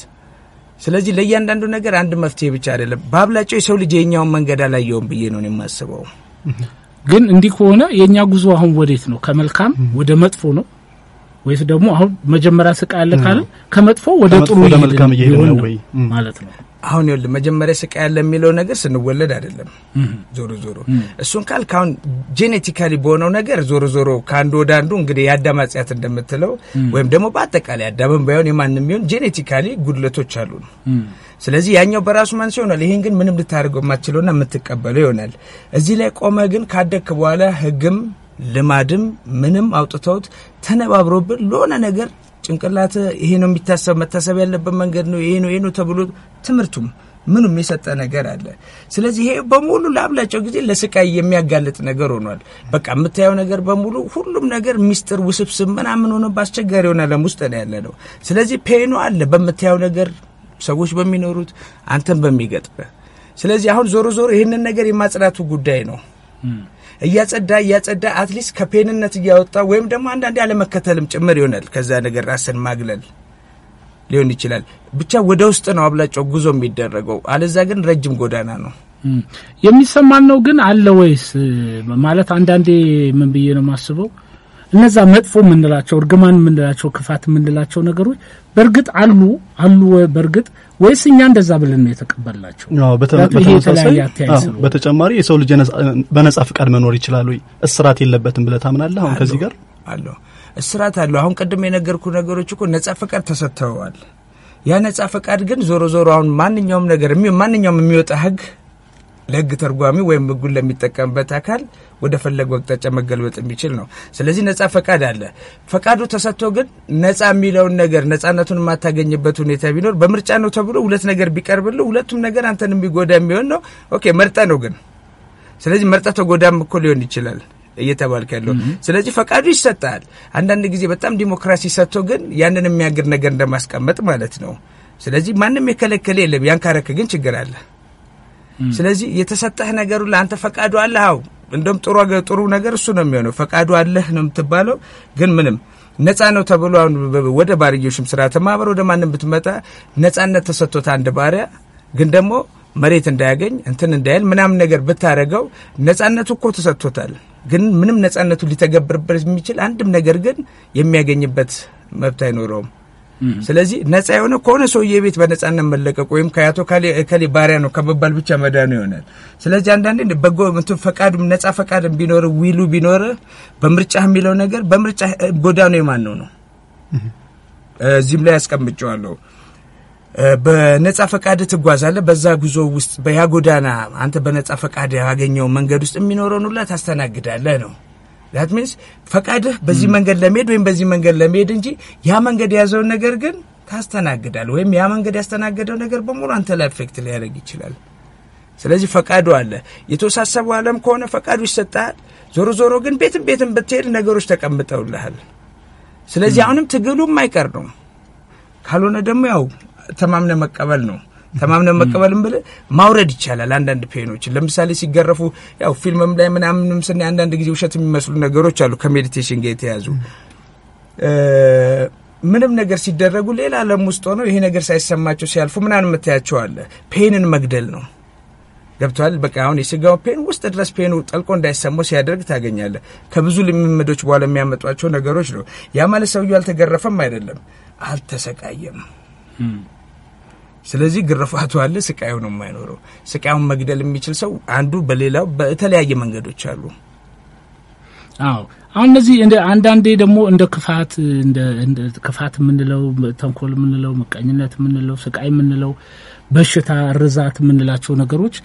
ስለዚህ ለእያንዳንዱ ነገር አንድ መፍትሄ ብቻ አይደለም። በአብላጫው የሰው ልጅ የኛውን መንገድ አላየውም ብዬ ነው የማስበው። ግን እንዲህ ከሆነ የእኛ ጉዞ አሁን ወዴት ነው? ከመልካም ወደ መጥፎ ነው ወይስ ደግሞ አሁን መጀመሪያ ስቃይ ያለ ካለ ከመጥፎ ወደ ጥሩ ወደ መልካም እየሄድን ነው ወይ ማለት ነው? አሁን ይኸውልህ መጀመሪያ ስቃይ ያለ የሚለው ነገር ስንወለድ አይደለም። ዞሮ ዞሮ እሱን ካልክ አሁን genetically በሆነው ነገር ዞሮ ዞሮ ከአንዱ ወደ አንዱ እንግዲህ የአዳም ሀጢያት እንደምትለው ወይም ደግሞ በአጠቃላይ አዳምን ባይሆን የማንም ቢሆን genetically ጉድለቶች አሉ ስለዚህ ያኛው በራሱ መንስኤ ይሆናል። ይሄን ግን ምንም ልታደርገው የማትችለውና የምትቀበለው ይሆናል። እዚህ ላይ ቆመ ግን ካደግክ በኋላ ህግም ልማድም ምንም አውጥተውት ተነባብሮብን ለሆነ ነገር ጭንቅላት ይሄ ነው የሚታሰብ መታሰብ ያለበት መንገድ ነው ይሄ ነው ይሄ ነው ተብሎ ትምህርቱም ምኑም የሰጠ ነገር አለ። ስለዚህ ይሄ በሙሉ ለአብላጫው ጊዜ ለስቃይ የሚያጋልጥ ነገር ሆኗል። በቃ የምታየው ነገር በሙሉ ሁሉም ነገር ሚስጥር ውስብስብ ምናምን ሆነ በአስቸጋሪ የሆነ ዓለም ውስጥ ነው ያለ ነው። ስለዚህ ፔኑ አለ በምታየው ነገር ሰዎች በሚኖሩት አንተን በሚገጥምህ። ስለዚህ አሁን ዞሮ ዞሮ ይህንን ነገር የማጽዳቱ ጉዳይ ነው። እያጸዳ እያጸዳ at least ከ pain ነት እያወጣ ወይም ደግሞ አንዳንዴ አለመከተልም ጭምር ይሆናል። ከዛ ነገር ራስን ማግለል ሊሆን ይችላል። ብቻ ወደ ውስጥ ነው አብላጫው ጉዞ የሚደረገው። አለዛ ግን ረጅም ጎዳና ነው። የሚሰማን ነው ግን አለ ወይስ ማለት አንዳንዴ ምን ብዬ ነው የማስበው እነዛ መጥፎ የምንላቸው እርግማን የምንላቸው ክፋት የምንላቸው ነገሮች በእርግጥ አሉ አሉ በእርግጥ ወይስ እኛ እንደዛ ብለን ነው የተቀበልናቸው? በተጨማሪ የሰው ልጅ በነጻ ፍቃድ መኖር ይችላል ወይ? እስራት የለበትም ብለህ ታምናለህ? አሁን ከዚህ ጋር አለው እስራት አለው። አሁን ቅድም የነገርኩ ነገሮች እኮ ነጻ ፈቃድ ተሰጥተዋል። ያ ነጻ ፈቃድ ግን ዞሮ ዞሮ አሁን ማንኛውም ነገር ማንኛውም የሚወጣ ህግ ለህግ ተርጓሚ ወይም ህጉን ለሚጠቀምበት አካል ወደ ፈለገው አቅጣጫ መገልበጥ የሚችል ነው። ስለዚህ ነጻ ፈቃድ አለ። ፈቃዱ ተሰጥቶ ግን ነጻ የሚለውን ነገር ነጻነቱን የማታገኝበት ሁኔታ ቢኖር በምርጫ ነው ተብሎ ሁለት ነገር ቢቀርብልህ ሁለቱም ነገር አንተን የሚጎዳ የሚሆን ነው። Okay መርጠህ ነው ግን ስለዚህ መርጠህ ተጎዳም እኮ ሊሆን ይችላል እየተባልክ ያለው ስለዚህ ፈቃዱ ይሰጣል። አንዳንድ ጊዜ በጣም ዲሞክራሲ ሰጥቶ ግን ያንን የሚያግር ነገር እንደማስቀመጥ ማለት ነው። ስለዚህ ማንም የከለከለ የለም። ያን ካደረክ ግን ችግር አለ። ስለዚህ የተሰጠህ ነገሩ ለአንተ ፈቃዱ አለህ። አዎ እንደውም ጥሩ ጥሩ ነገር እሱ ነው የሚሆነው። ፈቃዱ አለህ ነው የምትባለው። ግን ምንም ነጻ ነው ተብሎ አሁን ወደ ባርዮሽም ስርዓተ ማህበር ወደ ማንም ብትመጣ ነጻነት ተሰጥቶት አንድ ባሪያ ግን ደግሞ መሬት እንዳያገኝ እንትን እንዳያል ምናምን ነገር ብታረገው ነጻነቱ እኮ ተሰጥቶታል። ግን ምንም ነጻነቱ ሊተገብርበት የሚችል አንድም ነገር ግን የሚያገኝበት መብት አይኖረውም። ስለዚህ ነጻ የሆነ ከሆነ ሰውዬ ቤት በነጻነት መለቀቁ ወይም ከአቶ ከሌ ባሪያ ነው ከመባል ብቻ መዳኑ ይሆናል። ስለዚህ አንዳንዴ በጎ ፈቃድ ነጻ ፈቃድ ቢኖር will ኡ ቢኖር በምርጫ የሚለው ነገር በምርጫ ጎዳናው የማን ነው ነው እዚህም ላይ አስቀምጨዋለሁ። በነጻ ፈቃድ ትጓዛለህ። በዛ ጉዞ ውስጥ በዚያ ጎዳና አንተ በነጻ ፈቃድ ያገኘው መንገድ ውስጥ የሚኖረውን ሁላ ታስተናግዳለህ ነው that means ፈቃድህ በዚህ መንገድ ለመሄድ ወይም በዚህ መንገድ ለመሄድ እንጂ ያ መንገድ የያዘውን ነገር ግን ታስተናግዳለህ ወይም ያ መንገድ ያስተናገደው ነገር በሙሉ አንተ ላይ affect ሊያደርግ ይችላል። ስለዚህ ፈቃዱ አለ። የተወሳሰበው ዓለም ከሆነ ፈቃዱ ይሰጣል። ዞሮ ዞሮ ግን በየትም በየትም ብትሄድ ነገሮች ተቀምጠውልሃል። ስለዚህ አሁንም ትግሉ የማይቀር ነው። ካልሆነ ደግሞ ያው ተማምነህ መቀበል ነው። ተማምነህ መቀበልም ብለህ ማውረድ ይቻላል። አንዳንድ pain ኦችን ለምሳሌ ሲገረፉ ያው ፊልምም ላይ ምናምንም ስናይ አንዳንድ ጊዜ ውሸት የሚመስሉ ነገሮች አሉ ከ meditation ጋር የተያዙ ምንም ነገር ሲደረጉ ሌላ ዓለም ውስጥ ሆነው ይሄ ነገር ሳይሰማቸው ሲያልፉ ምናምን የምታያቸው አለ። ፔንን መግደል ነው። ገብተዋል። በቃ አሁን የስጋው ፔን ውስጥ ድረስ ፔኑ ጠልቆ እንዳይሰማው ሲያደርግ ታገኛለህ። ከብዙ ልምምዶች በኋላ የሚያመጧቸው ነገሮች ነው። ያ ማለት ሰውየው አልተገረፈም አይደለም፣ አልተሰቃየም። ስለዚህ ግርፋቱ አለ፣ ስቃዩ ነው የማይኖረው። ስቃዩን መግደል የሚችል ሰው አንዱ በሌላው በተለያየ መንገዶች አሉ። አዎ አሁን እነዚህ እንደ አንዳንዴ ደግሞ እንደ ክፋት እንደ ክፋት የምንለው ተንኮል የምንለው ምቀኝነት የምንለው ስቃይ የምንለው በሽታ፣ ርዛት የምንላቸው ነገሮች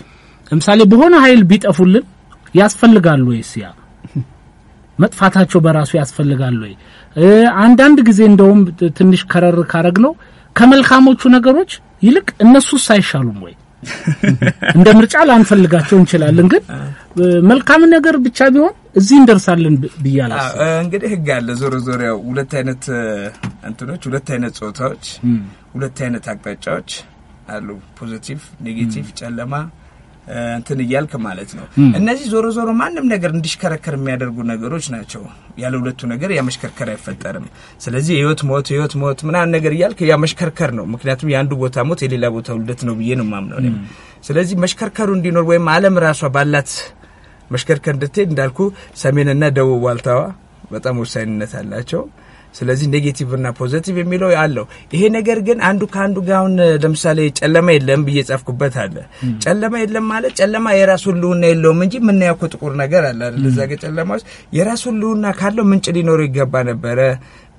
ለምሳሌ በሆነ ኃይል ቢጠፉልን ያስፈልጋሉ ወይስ ያ መጥፋታቸው በራሱ ያስፈልጋሉ ወይ? አንዳንድ ጊዜ እንደውም ትንሽ ከረር ካረግ ነው ከመልካሞቹ ነገሮች ይልቅ እነሱስ አይሻሉም ወይ? እንደ ምርጫ ላንፈልጋቸው እንችላለን፣ ግን መልካም ነገር ብቻ ቢሆን እዚህ እንደርሳለን አላስብም። እንግዲህ ህግ አለ። ዞሮ ዞሮ ያው ሁለት አይነት እንትኖች፣ ሁለት አይነት ጾታዎች፣ ሁለት አይነት አቅጣጫዎች አሉ። positive፣ negative፣ ጨለማ እንትን እያልክ ማለት ነው። እነዚህ ዞሮ ዞሮ ማንም ነገር እንዲሽከረከር የሚያደርጉ ነገሮች ናቸው። ያለ ሁለቱ ነገር ያ መሽከርከር አይፈጠርም። ስለዚህ የህይወት ሞት የህይወት ሞት ምናምን ነገር እያልክ ያ መሽከርከር ነው። ምክንያቱም የአንዱ ቦታ ሞት የሌላ ቦታ ውልደት ነው ብዬ ነው ማምነው። ስለዚህ መሽከርከሩ እንዲኖር ወይም ዓለም ራሷ ባላት መሽከርከር እንድትሄድ እንዳልኩ ሰሜንና ደቡብ ዋልታዋ በጣም ወሳኝነት አላቸው። ስለዚህ negative እና positive የሚለው አለው። ይሄ ነገር ግን አንዱ ከአንዱ ጋር አሁን ለምሳሌ ጨለማ የለም ብዬ ጻፍኩበት አለ። ጨለማ የለም ማለት ጨለማ የራሱ ህልውና የለውም እንጂ የምናየው እኮ ጥቁር ነገር አለ አይደል? እዛ ጨለማ ውስጥ የራሱ ህልውና ካለው ምንጭ ሊኖረው ይገባ ነበረ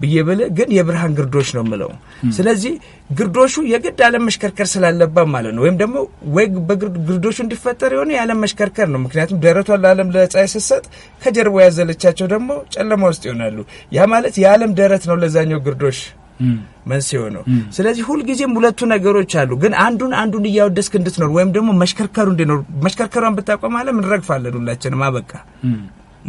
ብዬ ብል ግን የብርሃን ግርዶሽ ነው ምለው። ስለዚህ ግርዶሹ የግድ ዓለም መሽከርከር ስላለባት ማለት ነው። ወይም ደግሞ ወይ ግርዶሹ እንዲፈጠር የሆነ የዓለም መሽከርከር ነው። ምክንያቱም ደረቷን ለዓለም ለፀሐይ ስትሰጥ ከጀርባ ያዘለቻቸው ደግሞ ጨለማ ውስጥ ይሆናሉ። ያ ማለት የዓለም ደረት ነው ለዛኛው ግርዶሽ መንስኤው ነው። ስለዚህ ሁልጊዜም ሁለቱ ነገሮች አሉ። ግን አንዱን አንዱን እያወደስክ እንድትኖር ወይም ደግሞ መሽከርከሩ እንዲኖር መሽከርከሯን ብታቆም ዓለም እንረግፋለን ሁላችንም አበቃ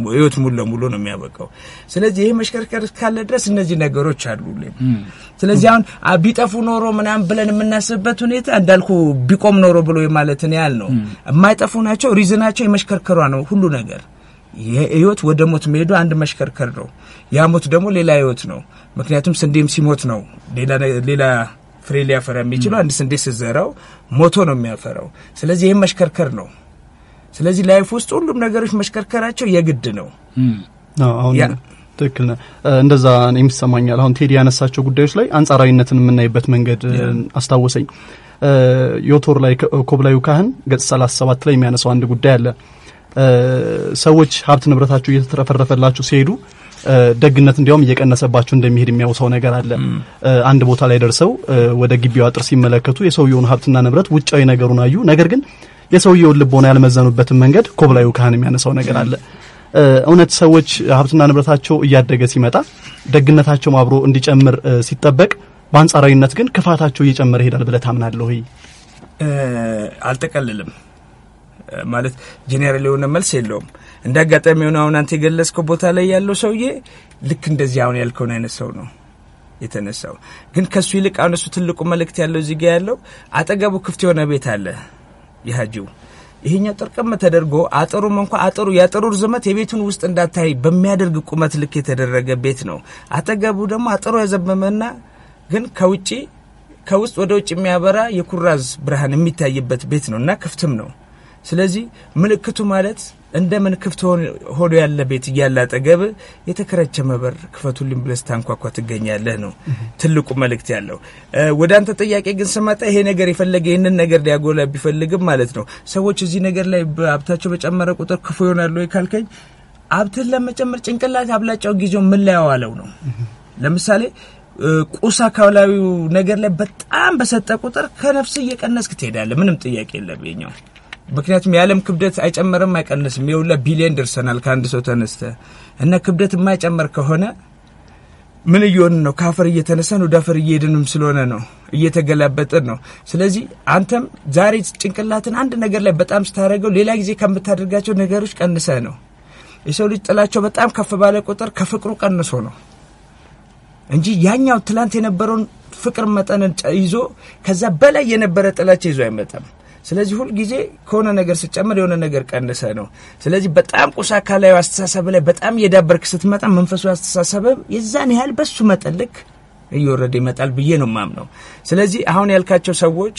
ህይወት ሙሉ ለሙሉ ነው የሚያበቃው። ስለዚህ ይሄ መሽከርከር እስካለ ድረስ እነዚህ ነገሮች አሉ። ስለዚህ አሁን ቢጠፉ ኖሮ ምናምን ብለን የምናስብበት ሁኔታ እንዳልኩ ቢቆም ኖሮ ብሎ ማለትን ያህል ነው። የማይጠፉ ናቸው። ሪዝናቸው የመሽከርከሯ ነው ሁሉ ነገር። ህይወት ወደ ሞት መሄዱ አንድ መሽከርከር ነው። ያ ሞት ደግሞ ሌላ ህይወት ነው። ምክንያቱም ስንዴም ሲሞት ነው ሌላ ፍሬ ሊያፈራ የሚችለው። አንድ ስንዴ ስዘራው ሞቶ ነው የሚያፈራው። ስለዚህ ይህም መሽከርከር ነው። ስለዚህ life ውስጥ ሁሉም ነገሮች መሽከርከራቸው የግድ ነው። አሁን ትክክል ነህ። እንደዛ እኔም ይሰማኛል። አሁን ቴዲ ያነሳቸው ጉዳዮች ላይ አንጻራዊነትን የምናይበት መንገድ አስታወሰኝ። ዮቶር ላይ ኮብላዩ ካህን ገጽ 37 ላይ የሚያነሳው አንድ ጉዳይ አለ። ሰዎች ሀብት ንብረታቸው እየተትረፈረፈላቸው ሲሄዱ ደግነት እንዲያውም እየቀነሰባቸው እንደሚሄድ የሚያውሰው ነገር አለ። አንድ ቦታ ላይ ደርሰው ወደ ግቢው አጥር ሲመለከቱ የሰውየውን ሀብትና ንብረት ውጫዊ ነገሩን አዩ። ነገር ግን የሰውየውን ልቦና ያልመዘኑበትን መንገድ ኮብላዩ ካህን የሚያነሳው ነገር አለ። እውነት ሰዎች ሀብትና ንብረታቸው እያደገ ሲመጣ ደግነታቸውም አብሮ እንዲጨምር ሲጠበቅ፣ በአንጻራዊነት ግን ክፋታቸው እየጨመረ ይሄዳል ብለህ ታምናለህ ወይ? አልጠቀልልም ማለት ጄኔራል የሆነ መልስ የለውም። እንደ አጋጣሚ የሆነ አሁን አንተ የገለጽከው ቦታ ላይ ያለው ሰውዬ ልክ እንደዚህ አሁን ያልከውን አይነት ሰው ነው የተነሳው። ግን ከሱ ይልቅ አሁን እሱ ትልቁ መልእክት ያለው እዚህ ጋ ያለው አጠገቡ ክፍት የሆነ ቤት አለ የሀጂው ይሄኛው ጥርቅም ተደርጎ አጥሩም እንኳ አጥሩ የአጥሩ ርዝመት የቤቱን ውስጥ እንዳታይ በሚያደርግ ቁመት ልክ የተደረገ ቤት ነው። አጠገቡ ደግሞ አጥሩ ያዘመመና ግን ከውጪ ከውስጥ ወደ ውጭ የሚያበራ የኩራዝ ብርሃን የሚታይበት ቤት ነው እና ክፍትም ነው። ስለዚህ ምልክቱ ማለት እንደምን ክፍት ሆኖ ያለ ቤት እያለ አጠገብ የተከረቸመ በር ክፈቱልኝ ብለህ ስታንኳኳ ትገኛለህ ነው ትልቁ መልእክት ያለው። ወደ አንተ ጥያቄ ግን ስመጣ ይሄ ነገር የፈለገ ይህንን ነገር ሊያጎላ ቢፈልግም ማለት ነው ሰዎች እዚህ ነገር ላይ ሀብታቸው በጨመረ ቁጥር ክፉ ይሆናሉ ወይ ካልከኝ ሀብትን ለመጨመር ጭንቅላት አብላጫው ጊዜው ምን ላይ ያዋለው ነው። ለምሳሌ ቁስ አካላዊው ነገር ላይ በጣም በሰጠ ቁጥር ከነፍስ እየቀነስክ ትሄዳለህ። ምንም ጥያቄ የለብኛው ምክንያቱም የዓለም ክብደት አይጨመርም አይቀንስም። የሁላ ቢሊየን ደርሰናል ከአንድ ሰው ተነስተ እና ክብደት የማይጨመር ከሆነ ምን እየሆን ነው? ከአፈር እየተነሳን ወደ አፈር እየሄድንም ስለሆነ ነው፣ እየተገላበጥን ነው። ስለዚህ አንተም ዛሬ ጭንቅላትን አንድ ነገር ላይ በጣም ስታደርገው ሌላ ጊዜ ከምታደርጋቸው ነገሮች ቀንሰ ነው። የሰው ልጅ ጥላቸው በጣም ከፍ ባለ ቁጥር ከፍቅሩ ቀንሶ ነው እንጂ ያኛው ትላንት የነበረውን ፍቅር መጠንን ይዞ ከዛ በላይ የነበረ ጥላቻ ይዞ አይመጣም። ስለዚህ ሁልጊዜ ከሆነ ነገር ስጨምር የሆነ ነገር ቀንሰ ነው። ስለዚህ በጣም ቁስ አካላዊ አስተሳሰብ ላይ በጣም እየዳበርክ ስትመጣ መንፈሱ አስተሳሰብ የዛን ያህል በሱ መጠን ልክ እየወረደ ይመጣል ብዬ ነው ማምነው። ስለዚህ አሁን ያልካቸው ሰዎች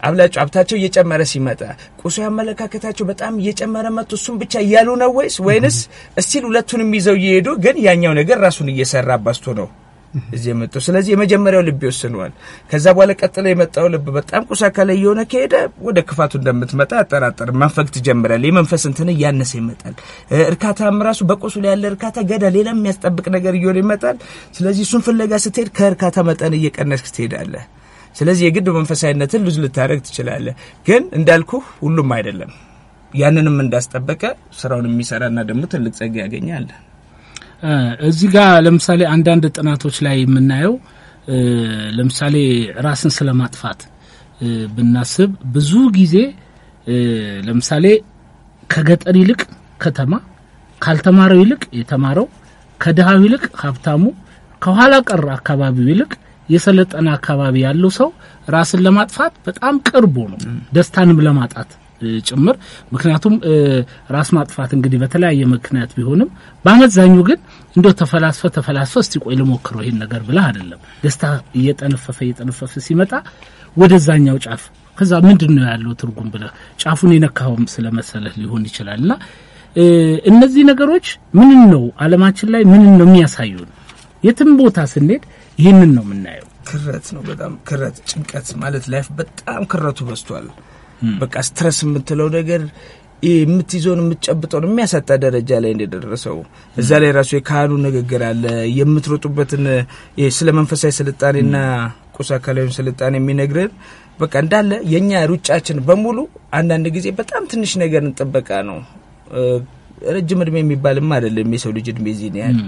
አብላጫው ሀብታቸው እየጨመረ ሲመጣ ቁሱ አመለካከታቸው በጣም እየጨመረ መጥቶ እሱም ብቻ እያሉ ነው ወይስ ወይንስ እስቲል ሁለቱንም ይዘው እየሄዱ ግን ያኛው ነገር ራሱን እየሰራ አባስቶ ነው እዚህ የመጣው። ስለዚህ የመጀመሪያው ልብ ይወስነዋል። ከዛ በኋላ ቀጥሎ የመጣው ልብ በጣም ቁስ አካል እየሆነ ከሄደ ወደ ክፋቱ እንደምትመጣ አጠራጠር። መንፈግ ትጀምራል። የመንፈስ እንትን እያነሰ ይመጣል። እርካታም ራሱ በቁሱ ላይ ያለ እርካታ ገዳ ሌላ የሚያስጠብቅ ነገር እየሆነ ይመጣል። ስለዚህ እሱን ፍለጋ ስትሄድ ከእርካታ መጠን እየቀነስክ ትሄዳለህ። ስለዚህ የግድ መንፈሳዊነትን ልዙ ልታደረግ ትችላለህ። ግን እንዳልኩ ሁሉም አይደለም። ያንንም እንዳስጠበቀ ስራውን የሚሰራና ደግሞ ትልቅ ጸጋ ያገኛል። እዚህ ጋር ለምሳሌ አንዳንድ ጥናቶች ላይ የምናየው ለምሳሌ ራስን ስለ ማጥፋት እ፣ ብናስብ ብዙ ጊዜ ለምሳሌ ከገጠር ይልቅ ከተማ፣ ካልተማረው ይልቅ የተማረው፣ ከድሃው ይልቅ ሀብታሙ፣ ከኋላ ቀር አካባቢው ይልቅ የሰለጠነ አካባቢ ያለው ሰው ራስን ለማጥፋት በጣም ቅርቡ ነው፣ ደስታንም ለማጣት ጭምር። ምክንያቱም ራስ ማጥፋት እንግዲህ በተለያየ ምክንያት ቢሆንም በአመዛኙ ግን እንደው ተፈላስፈ ተፈላስፈ እስቲ ቆይ ልሞክረው ይሄን ነገር ብለህ አይደለም። ደስታ እየጠነፈፈ እየጠነፈፈ ሲመጣ ወደዛኛው ጫፍ ከዛ ምንድን ነው ያለው ትርጉም ብለህ ጫፉን የነካኸውም ስለመሰለህ ሊሆን ይችላል እና እነዚህ ነገሮች ምንን ነው አለማችን ላይ ምንን ነው የሚያሳዩን? የትም ቦታ ስንሄድ ይህንን ነው የምናየው። ክረት ነው። በጣም ክረት፣ ጭንቀት ማለት life በጣም ክረቱ በዝቷል። በቃ stress የምትለው ነገር የምትይዘውን የምትጨብጠውን የሚያሳጣ ደረጃ ላይ እንደደረሰው እዛ ላይ ራሱ የካህኑ ንግግር አለ። የምትሮጡበትን ስለ መንፈሳዊ ስልጣኔና ቁስ አካላዊ ስልጣኔ የሚነግርን በቃ እንዳለ የእኛ ሩጫችን በሙሉ አንዳንድ ጊዜ በጣም ትንሽ ነገርን ጥበቃ ነው። ረጅም እድሜ የሚባልም አይደለም የሰው ልጅ እድሜ ዚህ ነው ያህል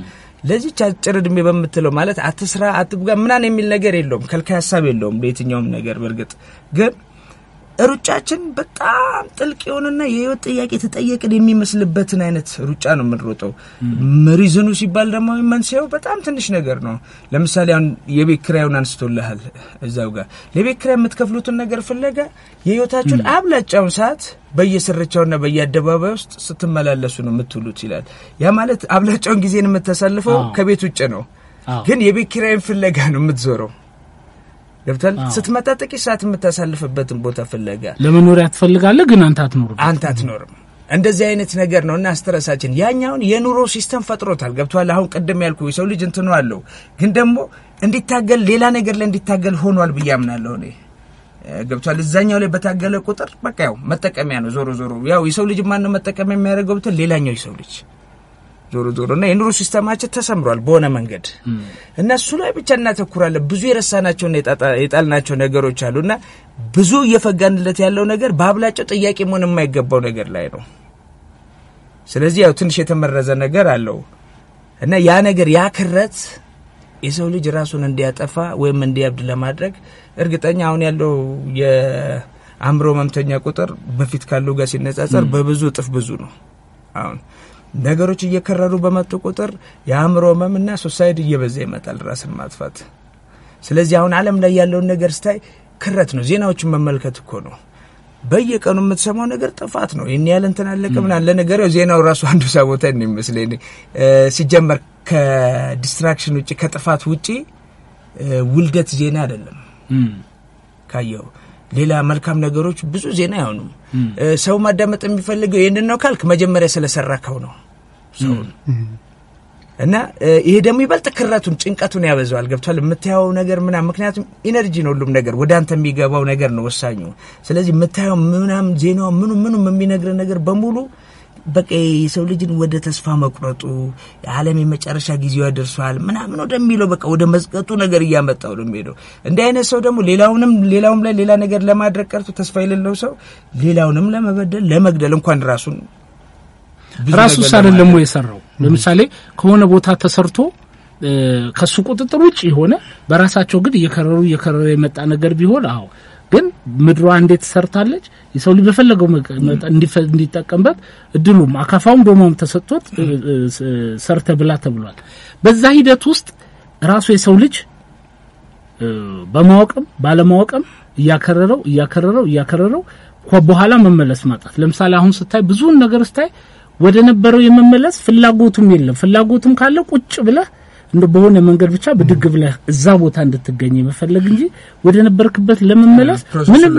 ለዚች አጭር እድሜ በምትለው ማለት አትስራ አትብጋ ምናን የሚል ነገር የለውም። ከልካይ ሀሳብ የለውም ለየትኛውም ነገር። በእርግጥ ግን ሩጫችን በጣም ጥልቅ የሆነና የህይወት ጥያቄ ተጠየቅን የሚመስልበትን አይነት ሩጫ ነው የምንሮጠው። ሪዝኑ ሲባል ደግሞ መንስኤው በጣም ትንሽ ነገር ነው። ለምሳሌ አሁን የቤት ኪራዩን አንስቶልሃል እዛው ጋር ለቤት ኪራይ የምትከፍሉትን ነገር ፍለጋ የህይወታችሁን አብላጫውን ሰዓት በየስርቻውና በየአደባባይ ውስጥ ስትመላለሱ ነው የምትውሉት ይላል። ያ ማለት አብላጫውን ጊዜን የምታሳልፈው ከቤት ውጭ ነው፣ ግን የቤት ኪራይን ፍለጋ ነው የምትዞረው። ገብቷል። ስትመጣ ጥቂት ሰዓት የምታሳልፍበትን ቦታ ፍለጋ ለመኖሪያ ትፈልጋለህ፣ ግን አንተ አትኖርም። አንተ አትኖርም። እንደዚህ አይነት ነገር ነው እና stress ኣችን ያኛውን የኑሮ system ፈጥሮታል። ገብቷል። አሁን ቅድም ያልኩ የሰው ልጅ እንትኑ አለው፣ ግን ደግሞ እንዲታገል ሌላ ነገር ላይ እንዲታገል ሆኗል ብዬ አምናለሁ እኔ ገብቷል። እዛኛው ላይ በታገለ ቁጥር በቃ ያው መጠቀሚያ ነው። ዞሮ ዞሮ ያው የሰው ልጅ ማን ነው መጠቀሚያ የሚያደርገው ብትል ሌላኛው የሰው ልጅ ዞሮ ዞሮ እና የኑሮ ሲስተማችን ተሰምሯል በሆነ መንገድ እና እሱ ላይ ብቻ እናተኩራለን። ብዙ የረሳናቸውና የጣልናቸው ነገሮች አሉ እና ብዙ እየፈጋንለት ያለው ነገር በአብላጫው ጥያቄ መሆን የማይገባው ነገር ላይ ነው። ስለዚህ ያው ትንሽ የተመረዘ ነገር አለው እና ያ ነገር ያ ክረት የሰው ልጅ ራሱን እንዲያጠፋ ወይም እንዲያብድ ለማድረግ እርግጠኛ አሁን ያለው የአእምሮ ህመምተኛ ቁጥር በፊት ካለው ጋር ሲነጻጸር በብዙ እጥፍ ብዙ ነው። አሁን ነገሮች እየከረሩ በመጡ ቁጥር የአእምሮ ህመምና suicide እየበዛ ይመጣል፣ ራስን ማጥፋት። ስለዚህ አሁን ዓለም ላይ ያለውን ነገር ስታይ ክረት ነው። ዜናዎችን መመልከት እኮ ነው። በየቀኑ የምትሰማው ነገር ጥፋት ነው። ይህን ያህል እንትን አለቀ ምን አለ ነገር ያው ዜናው ራሱ አንዱ ሳቦታዥ ነው ይመስለኝ። ሲጀመር ከ destruction ውጭ ከጥፋት ውጪ እ፣ ውልደት ዜና አይደለም። ካየው ሌላ መልካም ነገሮች ብዙ ዜና አይሆኑም። ሰው ማዳመጥ የሚፈልገው ይህንን ነው ካልክ መጀመሪያ ስለሰራከው ነው ሰውን እና ይሄ ደግሞ ይበልጥ ክረቱን ጭንቀቱን ያበዛዋል። ገብቷል የምታየው ነገር ምናምን፣ ምክንያቱም energy ነው ሁሉም ነገር ወደ አንተ የሚገባው ነገር ነው ወሳኙ። ስለዚህ የምታየው ምናምን ዜናው ምኑ ምኑም የሚነግር ነገር በሙሉ በቃ የሰው ልጅን ወደ ተስፋ መቁረጡ የዓለም የመጨረሻ ጊዜው ያደርሷል ምናምን ወደሚለው በቃ ወደ መዝቀጡ ነገር እያመጣው ነው የሚሄደው። እንዲህ አይነት ሰው ደግሞ ሌላውንም ሌላውም ላይ ሌላ ነገር ለማድረግ ቀርቶ ተስፋ የሌለው ሰው ሌላውንም ለመበደል ለመግደል እንኳን ራሱን ለማድረግ ወይ የሰራው? ለምሳሌ ከሆነ ቦታ ተሰርቶ ከሱ ቁጥጥር ውጭ የሆነ በራሳቸው ግን እየከረሩ እየከረረ የመጣ ነገር ቢሆን አዎ። ግን ምድሯ እንዴት ሰርታለች? የሰው ልጅ በፈለገው እንዲጠቀምበት እድሉም አካፋውም ዶማም ተሰጥቶት ሰርተ ብላ ተብሏል። በዛ ሂደት ውስጥ ራሱ የሰው ልጅ በማወቅም ባለማወቅም እያከረረው እያከረረው እያከረረው በኋላ መመለስ ማጣት። ለምሳሌ አሁን ስታይ ብዙውን ነገር ስታይ ወደ ነበረው የመመለስ ፍላጎቱም የለም። ፍላጎቱም ካለ ቁጭ ብለህ እንደ በሆነ መንገድ ብቻ ብድግ ብለህ እዛ ቦታ እንድትገኝ መፈለግ እንጂ ወደ ነበርክበት ለመመለስ ምንም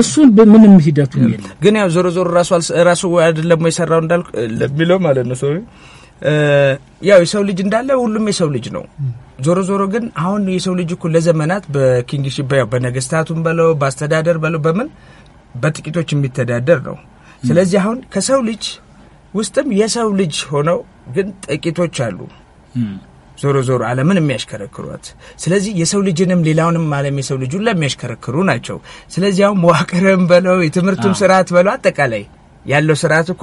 እሱን ምንም ሂደቱም የለም። ግን ያው ዞሮ ዞሮ ራሱ ራሱ አይደለም የሰራው እንዳልኩ ለሚለው ማለት ነው። sorry ያው የሰው ልጅ እንዳለ ሁሉም የሰው ልጅ ነው። ዞሮ ዞሮ ግን አሁን የሰው ልጅ እኮ ለዘመናት በ kingship ያው በነገስታቱም በለው በአስተዳደር በለው በምን በጥቂቶች የሚተዳደር ነው። ስለዚህ አሁን ከሰው ልጅ ውስጥም የሰው ልጅ ሆነው ግን ጥቂቶች አሉ ዞሮ ዞሮ ዓለምን የሚያሽከረክሯት። ስለዚህ የሰው ልጅንም ሌላውንም ዓለም የሰው ልጁን ለሚያሽከረክሩ ናቸው። ስለዚህ አሁን መዋቅርም በለው የትምህርቱም ስርዓት በለው አጠቃላይ ያለው ስርዓት እኮ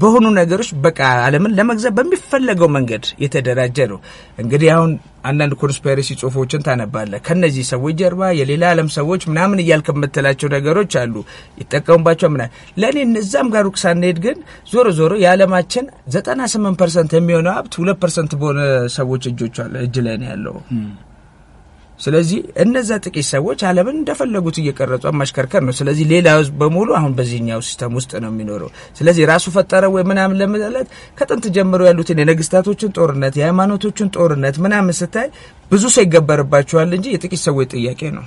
በሆኑ ነገሮች በቃ ዓለምን ለመግዛት በሚፈለገው መንገድ የተደራጀ ነው። እንግዲህ አሁን አንዳንድ conspiracy ጽሁፎችን ታነባለህ። ከነዚህ ሰዎች ጀርባ የሌላ ዓለም ሰዎች ምናምን እያልክ የምትላቸው ነገሮች አሉ፣ ይጠቀሙባቸው ምናምን። ለእኔ እነዛም ጋር ሩቅ ሳንሄድ ግን ዞሮ ዞሮ የዓለማችን ዘጠና ስምንት percent የሚሆነው ሀብት ሁለት percent በሆነ ሰዎች እጆች እጅ ላይ ነው ያለው። ስለዚህ እነዛ ጥቂት ሰዎች ዓለምን እንደፈለጉት እየቀረጹ ማሽከርከር ነው። ስለዚህ ሌላ ህዝብ በሙሉ አሁን በዚህኛው system ውስጥ ነው የሚኖረው። ስለዚህ ራሱ ፈጠረ ወይ ምናምን ለመለት ከጥንት ጀምሮ ያሉትን የነገስታቶችን ጦርነት፣ የሃይማኖቶችን ጦርነት ምናምን ስታይ ብዙ ሰው ይገበርባቸዋል እንጂ የጥቂት ሰዎች ጥያቄ ነው።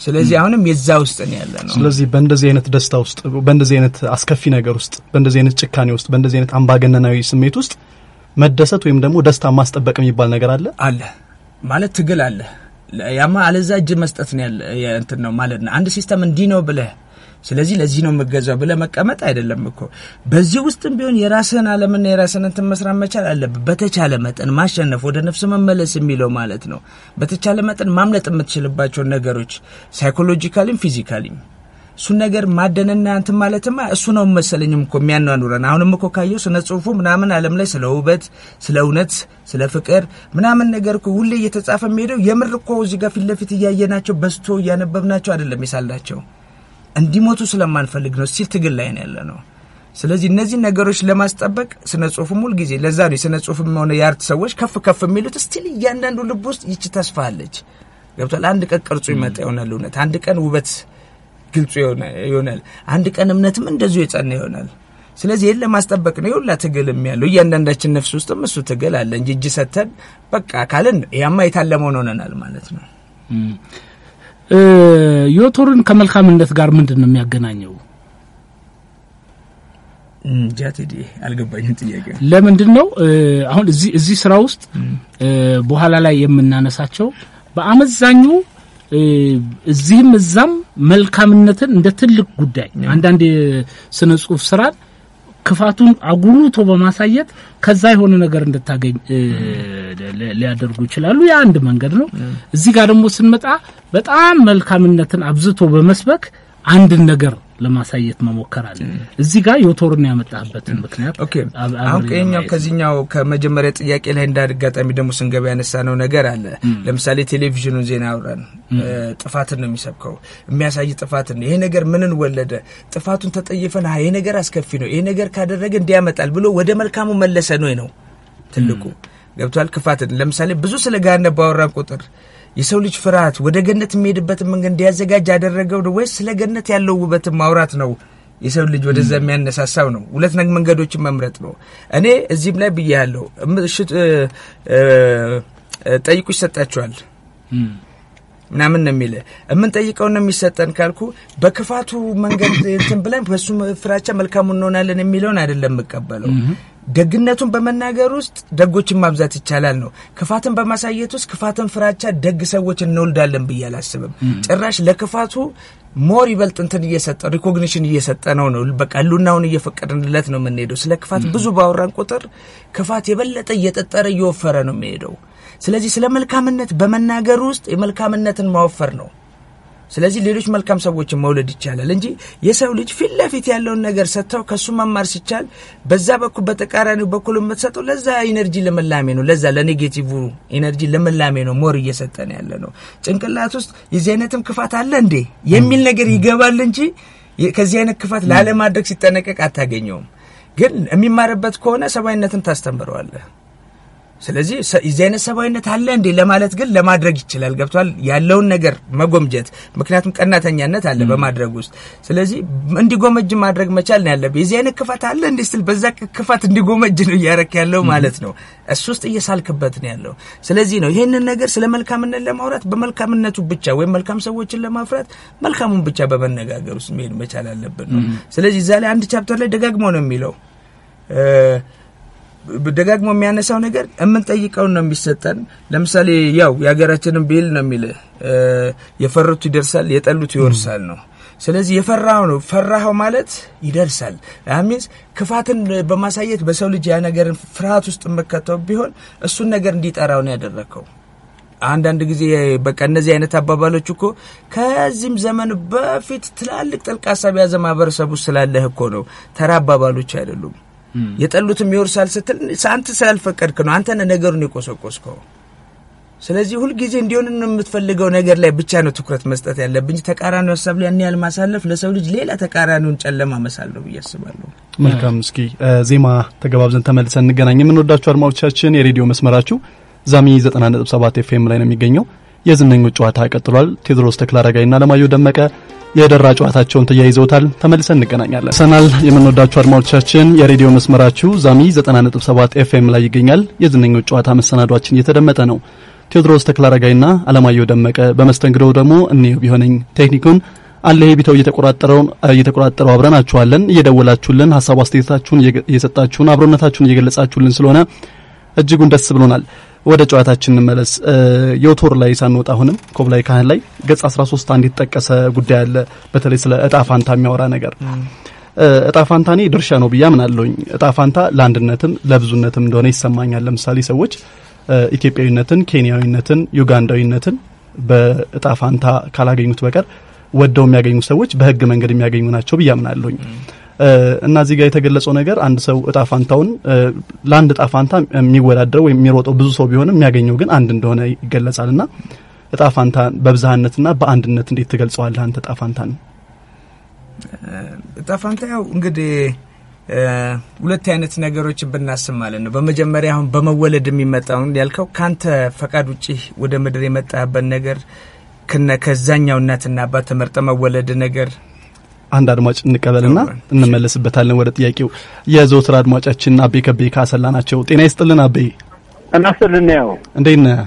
ስለዚህ አሁንም የዛ ውስጥ ነው ያለ ነው። ስለዚህ በእንደዚህ አይነት ደስታ ውስጥ፣ በእንደዚህ አይነት አስከፊ ነገር ውስጥ፣ በእንደዚህ አይነት ጭካኔ ውስጥ፣ በእንደዚህ አይነት አምባገነናዊ ስሜት ውስጥ መደሰት ወይም ደግሞ ደስታ ማስጠበቅ የሚባል ነገር አለ አለ ማለት ትግል አለ። ያማ አለዛ እጅ መስጠት እንትን ነው ማለት ነው። አንድ system እንዲህ ነው ብለህ ስለዚህ ለዚህ ነው የምገዛው ብለህ መቀመጥ አይደለም እኮ። በዚህ ውስጥም ቢሆን የራስህን ዓለምና የራስህን እንትን መስራት መቻል አለብህ። በተቻለ መጠን ማሸነፍ፣ ወደ ነፍስ መመለስ የሚለው ማለት ነው። በተቻለ መጠን ማምለጥ የምትችልባቸውን ነገሮች psychologically ም physically ም እሱን ነገር ማደንና እንትን ማለትማ እሱ ነው መሰለኝም እኮ የሚያኗኑረን። አሁንም እኮ ካየው ስነ ጽሁፉ ምናምን ዓለም ላይ ስለ ውበት፣ ስለ እውነት፣ ስለ ፍቅር ምናምን ነገር እኮ ሁሌ እየተጻፈ የሚሄደው የምር እኮ እዚህ ጋር ፊት ለፊት እያየናቸው ቤስቶ እያነበብናቸው አይደለም የሳልናቸው እንዲሞቱ ስለማንፈልግ ነው። still ትግል ላይ ነው ያለ ነው። ስለዚህ እነዚህ ነገሮች ለማስጠበቅ ስነ ጽሁፍም ሁል ጊዜ ለዛ ነው የስነ ጽሁፍም ሆነ የ art ሰዎች ከፍ ከፍ የሚሉት still እያንዳንዱ ልብ ውስጥ ይቺ ተስፋ አለች። ገብቷል። አንድ ቀን ቅርጹ ይመጣ ይሆናል እውነት፣ አንድ ቀን ውበት ግልጹ ይሆናል፣ አንድ ቀን እምነትም እንደዚሁ የጸና ይሆናል። ስለዚህ ይህን ለማስጠበቅ ነው የሁላ ትግል ያለው። እያንዳንዳችን ነፍስ ውስጥም እሱ ትግል አለ እንጂ እጅ ሰተን በቃ ካልን ያማ የታለመውን ሆነናል ማለት ነው። ዮቶርን ከመልካምነት ጋር ምንድን ነው የሚያገናኘው? ጃቴዲ አልገባኝም ጥያቄ። ለምንድን ነው አሁን እዚህ እዚህ ስራ ውስጥ በኋላ ላይ የምናነሳቸው በአመዛኙ እዚህም እዛም መልካምነትን እንደ ትልቅ ጉዳይ አንዳንድ የስነ ጽሁፍ ስራን ክፋቱን አጉልቶ በማሳየት ከዛ የሆነ ነገር እንድታገኝ ሊያደርጉ ይችላሉ። ያ አንድ መንገድ ነው። እዚህ ጋር ደግሞ ስንመጣ በጣም መልካምነትን አብዝቶ በመስበክ አንድን ነገር ለማሳየት መሞከር አለ። እዚህ ጋር ዮቶርን ያመጣበትን ምክንያት okay። አሁን ከኛው ከዚህኛው ከመጀመሪያ ጥያቄ ላይ እንደ አጋጣሚ ደግሞ ስንገባ ያነሳ ነው ነገር አለ። ለምሳሌ ቴሌቪዥኑን ዜና አውራን። ጥፋትን ነው የሚሰብከው። የሚያሳይ ጥፋትን ይሄ ነገር ምንን ወለደ? ጥፋቱን ተጠይፈን ይሄ ነገር አስከፊ ነው ይሄ ነገር ካደረገ እንዲያመጣል ብሎ ወደ መልካሙ መለሰ ነው ነው ትልቁ። ገብቷል። ክፋትን። ለምሳሌ ብዙ ስለ ገሃነም ባወራን ቁጥር የሰው ልጅ ፍርሃት ወደ ገነት የሚሄድበትን መንገድ እንዲያዘጋጅ ያደረገው ወይስ ስለ ገነት ያለው ውበትን ማውራት ነው? የሰው ልጅ ወደዛ የሚያነሳሳው ነው። ሁለት መንገዶችን መምረጥ ነው። እኔ እዚህም ላይ ብዬ ያለው ጠይቁ ይሰጣችኋል ምናምን ነው የሚለ የምንጠይቀው ነው የሚሰጠን ካልኩ በክፋቱ መንገድ እንትን ብለን በሱ ፍራቻ መልካሙ እንሆናለን የሚለውን አይደለም የምቀበለው። ደግነቱን በመናገር ውስጥ ደጎችን ማብዛት ይቻላል ነው። ክፋትን በማሳየት ውስጥ ክፋትን ፍራቻ ደግ ሰዎች እንወልዳለን ብዬ አላስብም። ጭራሽ ለክፋቱ more ይበልጥ እንትን እየሰጠ recognition እየሰጠ ነው ነው በቃ ሉናውን እየፈቀድንለት ነው የምንሄደው። ስለ ክፋት ብዙ ባወራን ቁጥር ክፋት የበለጠ እየጠጠረ እየወፈረ ነው የሚሄደው። ስለዚህ ስለ መልካምነት በመናገር ውስጥ የመልካምነትን ማወፈር ነው። ስለዚህ ሌሎች መልካም ሰዎችን መውለድ ይቻላል እንጂ የሰው ልጅ ፊት ለፊት ያለውን ነገር ሰጥተው ከሱ መማር ሲቻል በዛ በኩል በተቃራኒው በኩል የምትሰጠው ለዛ energy ለመላሜ ነው። ለዛ ለ negative energy ለመላሜ ነው more እየሰጠን ያለ ነው። ጭንቅላት ውስጥ የዚህ አይነትም ክፋት አለ እንዴ የሚል ነገር ይገባል እንጂ ከዚህ አይነት ክፋት ላለማድረግ ሲጠነቀቅ አታገኘውም። ግን የሚማርበት ከሆነ ሰብአዊነትን ታስተምረዋለህ። ስለዚህ የዚህ አይነት ሰብአዊነት አለ እንዴ ለማለት ግን ለማድረግ ይችላል። ገብቷል ያለውን ነገር መጎምጀት፣ ምክንያቱም ቀናተኛነት አለ በማድረግ ውስጥ። ስለዚህ እንዲጎመጅ ማድረግ መቻል ነው ያለብህ። የዚህ አይነት ክፋት አለ እንዴ ስትል በዛ ክፋት እንዲጎመጅ ነው እያረክ ያለው ማለት ነው። እሱ ውስጥ እየሳልክበት ነው ያለው። ስለዚህ ነው ይህንን ነገር ስለ መልካምነት ለማውራት በመልካምነቱ ብቻ ወይም መልካም ሰዎችን ለማፍራት መልካሙን ብቻ በመነጋገር ውስጥ መሄድ መቻል አለብን ነው። ስለዚህ እዛ ላይ አንድ chapter ላይ ደጋግሞ ነው የሚለው ደጋግሞ የሚያነሳው ነገር የምንጠይቀውን ነው የሚሰጠን። ለምሳሌ ያው የሀገራችንን ብሂል ነው የሚል የፈሩት ይደርሳል፣ የጠሉት ይወርሳል ነው። ስለዚህ የፈራው ነው ፈራኸው ማለት ይደርሳል። means ክፋትን በማሳየት በሰው ልጅ ያ ነገርን ፍርሃት ውስጥ መከተው ቢሆን እሱን ነገር እንዲጠራው ነው ያደረግከው። አንዳንድ ጊዜ በቃ እነዚህ አይነት አባባሎች እኮ ከዚህም ዘመን በፊት ትላልቅ ጥልቅ ሀሳብ የያዘ ማህበረሰብ ውስጥ ስላለህ እኮ ነው። ተራ አባባሎች አይደሉም። የጠሉትም ይወርሳል ስትል አንተ ስላልፈቀድክ ነው። አንተ ነገሩን የቆሰቆስከው። ስለዚህ ሁልጊዜ እንዲሆን የምትፈልገው ነገር ላይ ብቻ ነው ትኩረት መስጠት እንጂ ተቃራኒ ሀሳብ ላይ ያን ያህል ማሳለፍ ለሰው ልጅ ሌላ ተቃራኒውን ጨለማ መሳል ነው ብዬ አስባለሁ። መልካም። እስኪ ዜማ ተገባብዘን ተመልሰን እንገናኝ። የምንወዳችሁ አድማጮቻችን የሬዲዮ መስመራችሁ ዛሚ 90.7 ኤፍኤም ላይ ነው የሚገኘው። የዝነኞች ጨዋታ ቀጥሏል። ቴዎድሮስ ተክለአረጋይና አለማየሁ ደመቀ የደራ ጨዋታቸውን ተያይዘውታል። ተመልሰን እንገናኛለን። ሰናል የምንወዳችሁ አድማጮቻችን የሬዲዮ መስመራችሁ ዛሚ 90.7 ኤፍኤም ላይ ይገኛል። የዝነኞች ጨዋታ መሰናዷችን እየተደመጠ ነው። ቴዎድሮስ ተክለአረጋይና አለማየሁ ደመቀ በመስተንግዶው ደግሞ እኔው ቢሆነኝ ቴክኒኩን አለ ቢተው እየተቆራጠረው እየተቆራጠረው አብረናችኋለን። እየደወላችሁልን ሀሳብ አስተያየታችሁን እየሰጣችሁን አብሮነታችሁን እየገለጻችሁልን ስለሆነ እጅጉን ደስ ብሎናል። ወደ ጨዋታችን እንመለስ። ዮቶር ላይ ሳንወጣ አሁንም ኮብላይ ካህን ላይ ገጽ 13 አንድ የተጠቀሰ ጉዳይ አለ። በተለይ ስለ እጣ ፋንታ የሚያወራ ነገር እጣ ፋንታ እኔ ድርሻ ነው ብዬ አምናለሁኝ። እጣ ፋንታ ለአንድነትም ለብዙነትም እንደሆነ ይሰማኛል። ለምሳሌ ሰዎች ኢትዮጵያዊነትን፣ ኬንያዊነትን፣ ዩጋንዳዊነትን በእጣ ፋንታ ካላገኙት በቀር ወደው የሚያገኙ ሰዎች በህግ መንገድ የሚያገኙ ናቸው ብዬ አምናለሁኝ። እና እዚህ ጋር የተገለጸው ነገር አንድ ሰው እጣ ፋንታውን ለአንድ እጣ ፋንታ የሚወዳደረው ወይም የሚሮጠው ብዙ ሰው ቢሆንም የሚያገኘው ግን አንድ እንደሆነ ይገለጻል። እና እጣ ፋንታ በብዝሃነትና በአንድነት እንዴት ትገልጸዋለህ አንተ እጣ ፋንታን? እጣ ፋንታ ያው እንግዲህ ሁለት አይነት ነገሮችን ብናስብ ማለት ነው። በመጀመሪያ አሁን በመወለድ የሚመጣውን ያልከው ካንተ ፈቃድ ውጭ ወደ ምድር የመጣበት ነገር ከነ ከዛኛው እናትና አባት ተመርጠ መወለድ ነገር አንድ አድማጭ እንቀበልና እንመለስበታለን ወደ ጥያቄው። የዘወትር አድማጫችን አቤ ከቤ ካሰላ ናቸው። ጤና ይስጥልን አቤ። ጤና ይስጥልን። ያው እንዴት ነህ?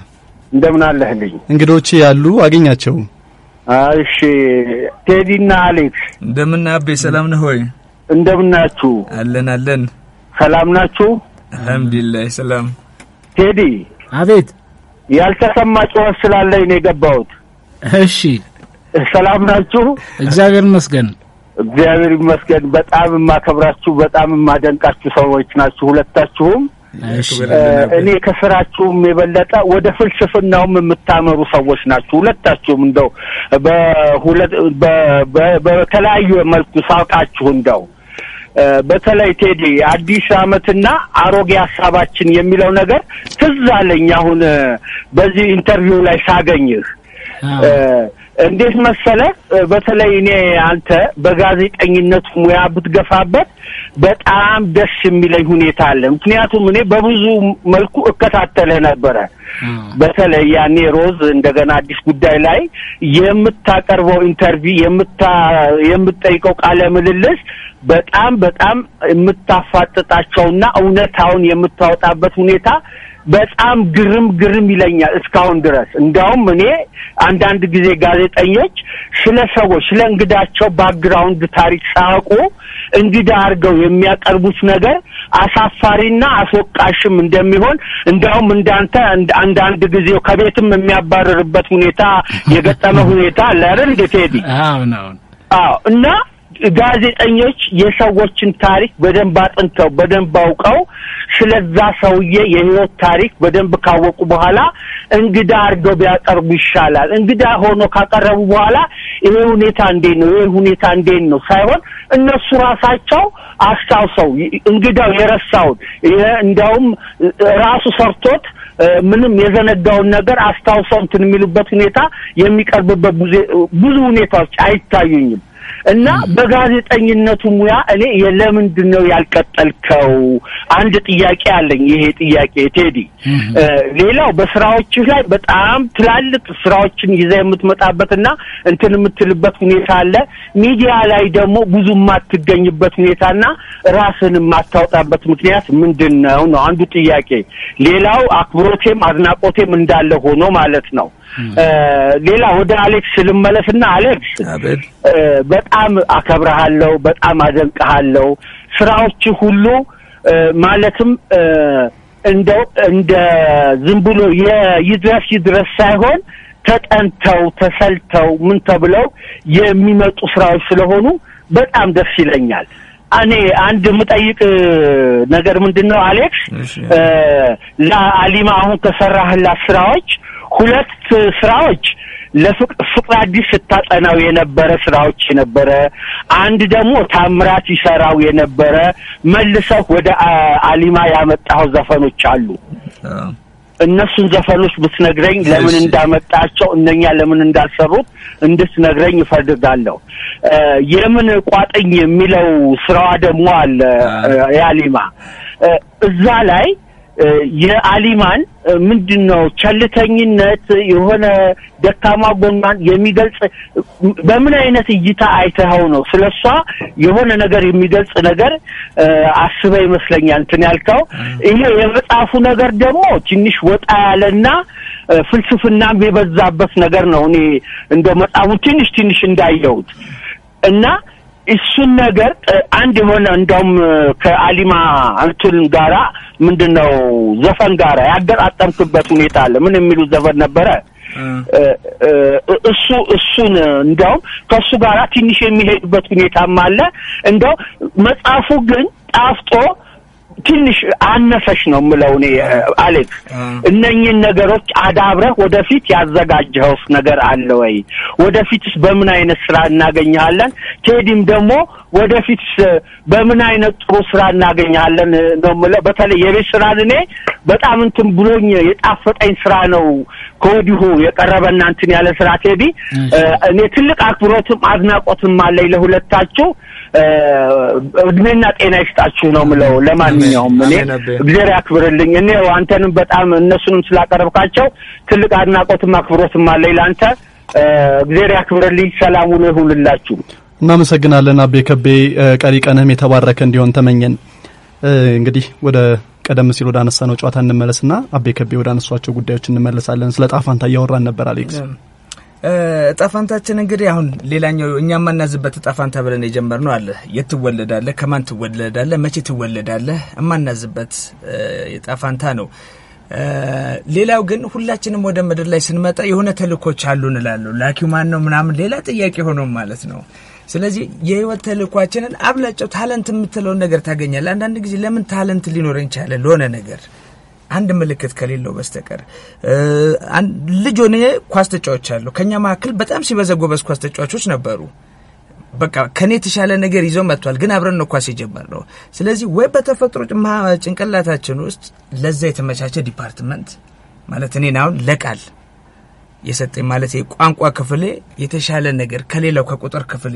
እንደምን አለህልኝ? እንግዶቼ ያሉ አገኛቸው። እሺ ቴዲና አሌክስ እንደምን አቤ፣ ሰላም ነህ ሆይ? እንደምናችሁ? አለን አለን። ሰላም ናችሁ? አልሐምዱሊላህ ሰላም። ቴዲ፣ አቤት። ያልተሰማ ጩኸት ስላለኝ ነው የገባሁት። እሺ፣ ሰላም ናችሁ? እግዚአብሔር ይመስገን። እግዚአብሔር ይመስገን። በጣም የማከብራችሁ በጣም የማደንቃችሁ ሰዎች ናችሁ ሁለታችሁም። እኔ ከስራችሁም የበለጠ ወደ ፍልስፍናውም የምታመሩ ሰዎች ናችሁ ሁለታችሁም። እንደው በተለያዩ መልኩ ሳውቃችሁ እንደው በተለይ ቴዲ አዲስ ዓመትና አሮጌ ሀሳባችን የሚለው ነገር ትዝ አለኝ። አሁን በዚህ interview ላይ ሳገኝህ እንዴት መሰለ፣ በተለይ እኔ አንተ በጋዜጠኝነት ሙያ ብትገፋበት በጣም ደስ የሚለኝ ሁኔታ አለ። ምክንያቱም እኔ በብዙ መልኩ እከታተልህ ነበረ። በተለይ ያኔ ሮዝ እንደገና አዲስ ጉዳይ ላይ የምታቀርበው interview የምታ የምትጠይቀው ቃለ ምልልስ በጣም በጣም የምታፋጥጣቸውና እውነታውን የምታወጣበት ሁኔታ በጣም ግርም ግርም ይለኛል እስካሁን ድረስ። እንዲያውም እኔ አንዳንድ ጊዜ ጋዜጠኞች ስለ ሰዎች ስለ እንግዳቸው background ታሪክ ሳያውቁ እንግዳ አድርገው የሚያቀርቡት ነገር አሳፋሪና አስወቃሽም እንደሚሆን እንዲያውም እንዳንተ አንዳንድ ጊዜ ከቤትም የሚያባረርበት ሁኔታ የገጠመ ሁኔታ አለ አይደል እንደ ቴዲ? አዎ እና ጋዜጠኞች የሰዎችን ታሪክ በደንብ አጥንተው በደንብ አውቀው ስለዛ ሰውዬ የህይወት ታሪክ በደንብ ካወቁ በኋላ እንግዳ አድርገው ቢያቀርቡ ይሻላል። እንግዳ ሆኖ ካቀረቡ በኋላ ይሄ ሁኔታ እንዴት ነው፣ ይሄ ሁኔታ እንዴት ነው ሳይሆን እነሱ ራሳቸው አስታውሰው እንግዳው የረሳውን እንዲያውም ራሱ ሰርቶት ምንም የዘነጋውን ነገር አስታውሰው እንትን የሚሉበት ሁኔታ የሚቀርብበት ብዙ ሁኔታዎች አይታዩኝም። እና በጋዜጠኝነቱ ሙያ እኔ ለምንድን ነው ያልቀጠልከው? አንድ ጥያቄ አለኝ። ይሄ ጥያቄ ቴዲ፣ ሌላው በስራዎችህ ላይ በጣም ትላልቅ ስራዎችን ይዘህ የምትመጣበትና እንትን የምትልበት ሁኔታ አለ። ሚዲያ ላይ ደግሞ ብዙ የማትገኝበት ሁኔታና ራስን የማታወጣበት ምክንያት ምንድን ነው ነው አንዱ ጥያቄ። ሌላው አክብሮቴም አድናቆቴም እንዳለ ሆኖ ማለት ነው። ሌላ ወደ አሌክስ ልመለስና አሌክስ በጣም አከብረሃለሁ፣ በጣም አደንቀሃለሁ። ስራዎች ሁሉ ማለትም እንደው እንደ ዝም ብሎ ይድረስ ይድረስ ሳይሆን ተጠንተው ተሰልተው ምን ተብለው የሚመጡ ስራዎች ስለሆኑ በጣም ደስ ይለኛል። እኔ አንድ የምጠይቅ ነገር ምንድን ነው አሌክስ፣ ለአሊማ አሁን ከሰራህላት ስራዎች ሁለት ስራዎች ለፍቅር አዲስ ስታጠናው የነበረ ስራዎች የነበረ አንድ ደግሞ ታምራት ይሰራው የነበረ መልሰው ወደ አሊማ ያመጣው ዘፈኖች አሉ። እነሱን ዘፈኖች ብትነግረኝ ለምን እንዳመጣቸው እነኛ ለምን እንዳልሰሩት እንድትነግረኝ እፈልጋለሁ። የምን ቋጥኝ የሚለው ስራዋ ደግሞ አለ የአሊማ እዛ ላይ የአሊማን ምንድን ነው ቸልተኝነት የሆነ ደካማ ጎኗን የሚገልጽ በምን አይነት እይታ አይተኸው ነው ስለ እሷ የሆነ ነገር የሚገልጽ ነገር እ፣ አስበህ ይመስለኛል እንትን ያልከው። ይሄ የመጽሐፉ ነገር ደግሞ ትንሽ ወጣ ያለና ፍልስፍናም የበዛበት ነገር ነው። እኔ እንደ መጽሐፉ ትንሽ ትንሽ እንዳየሁት እና እሱን ነገር አንድ የሆነ እንደውም ከአሊማ እንትን ጋራ ምንድን ነው ዘፈን ጋራ ያገጣጠምክበት ሁኔታ አለ። ምን የሚሉት ዘፈን ነበረ? እሱ እሱን እንደውም ከእሱ ጋራ ትንሽ የሚሄድበት ሁኔታም አለ። እንደው መጽሐፉ ግን ጣፍጦ ትንሽ አነሰሽ ነው የምለው እኔ አሌክስ እነኝህን ነገሮች አዳብረህ ወደፊት ያዘጋጀኸውስ ነገር አለ ወይ? ወደፊትስ በምን አይነት ስራ እናገኘሃለን? ቴዲም ደግሞ ወደፊትስ በምን አይነት ጥሩ ስራ እናገኘሃለን ነው የምለው። በተለይ የቤት ስራን እኔ በጣም እንትን ብሎኝ የጣፈጠኝ ስራ ነው ከወዲሁ የቀረበና እንትን ያለ ስራ ቴዲ። እኔ ትልቅ አክብሮትም አድናቆትም አለኝ ለሁለታችሁ። እድሜና ጤና ይስጣችሁ ነው ምለው። ለማንኛውም እኔ እግዚአብሔር ያክብርልኝ። እኔ አንተንም በጣም እነሱንም ስላቀረብካቸው ትልቅ አድናቆትም አክብሮትም አለኝ ለአንተ። እ፣ እግዚአብሔር ያክብርልኝ። ሰላም ውሎ ይሁንላችሁ። እናመሰግናለን አቤ ከቤ። ቀሪ ቀንህም የተባረከ እንዲሆን ተመኘን። እንግዲህ ወደ ቀደም ሲል ወደ አነሳነው ጨዋታ እንመለስና አቤ ከቤ ወደ አነሷቸው ጉዳዮች እንመለሳለን። ስለ ጣፋንታ እያወራን ነበር አሌክስ። እጣ ፋንታችን እንግዲህ አሁን ሌላኛው እኛ የማናዝበት እጣ ፋንታ ብለን የጀመርነው አለ። የት ትወለዳለህ፣ ከማን ትወለዳለህ፣ መቼ ትወለዳለህ የማናዝበት እ፣ እጣ ፋንታ ነው። ሌላው ግን ሁላችንም ወደ ምድር ላይ ስንመጣ የሆነ ተልእኮች አሉ እንላለሁ። ላኪው ማን ነው ምናምን ሌላ ጥያቄ ሆኖ ማለት ነው። ስለዚህ የህይወት ተልእኳችንን አብላጫው ታለንት የምትለውን ነገር ታገኛለህ። አንዳንድ ጊዜ ለምን ታለንት ሊኖረን ይቻለ ለሆነ ነገር አንድ ምልክት ከሌለው በስተቀር ልጅ ሆኜ ኳስ ተጫዋች አለሁ። ከኛ መካከል በጣም ሲበዛ ጎበዝ ኳስ ተጫዋቾች ነበሩ። በቃ ከኔ የተሻለ ነገር ይዘው መጥቷል። ግን አብረን ነው ኳስ የጀመርነው። ስለዚህ ወይ በተፈጥሮ ጭንቅላታችን ውስጥ ለዛ የተመቻቸ department ማለት እኔን አሁን ለቃል የሰጠኝ ማለት የቋንቋ ክፍሌ የተሻለ ነገር ከሌላው ከቁጥር ክፍሌ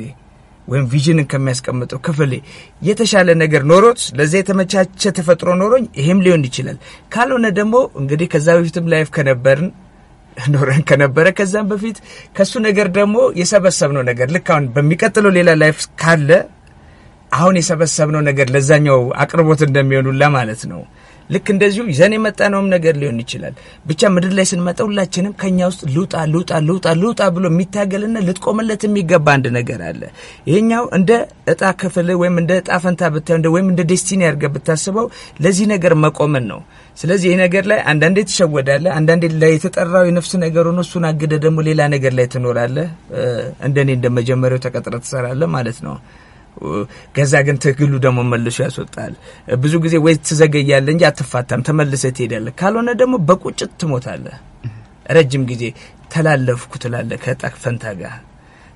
ወይም vision ን ከሚያስቀምጠው ክፍሌ የተሻለ ነገር ኖሮት ለዛ የተመቻቸ ተፈጥሮ ኖሮኝ ይሄም ሊሆን ይችላል። ካልሆነ ደግሞ እንግዲህ ከዛ በፊትም life ከነበርን ኖረን ከነበረ ከዛም በፊት ከሱ ነገር ደግሞ የሰበሰብነው ነገር ልክ አሁን በሚቀጥለው ሌላ life ካለ አሁን የሰበሰብነው ነገር ለዛኛው አቅርቦት እንደሚሆኑላ ማለት ነው። ልክ እንደዚሁ ይዘን የመጣነውም ነገር ሊሆን ይችላል። ብቻ ምድር ላይ ስንመጣ ሁላችንም ከኛ ውስጥ ልውጣ ልውጣ ልውጣ ልውጣ ብሎ የሚታገልና ልትቆምለት የሚገባ አንድ ነገር አለ። ይሄኛው እንደ እጣ ክፍል ወይም እንደ እጣ ፈንታ ብታየው ወይም እንደ destiny አድርገህ ብታስበው ለዚህ ነገር መቆምን ነው። ስለዚህ ይህ ነገር ላይ አንዳንዴ ትሸወዳለህ፣ አንዳንዴ ላይ የተጠራው የነፍስ ነገር ሆኖ እሱን አግደ ደግሞ ሌላ ነገር ላይ ትኖራለህ። እንደኔ እንደ መጀመሪያው ተቀጥረ ትሰራለህ ማለት ነው። ከዛ ግን ትግሉ ደግሞ መልሶ ያስወጣል። ብዙ ጊዜ ወይ ትዘገያለህ እንጂ አትፋታም፣ ተመልሰህ ትሄዳለህ። ካልሆነ ደግሞ በቁጭት ትሞታለህ። ረጅም ጊዜ ተላለፍኩ ትላለህ ከዕጣ ፈንታ ጋር።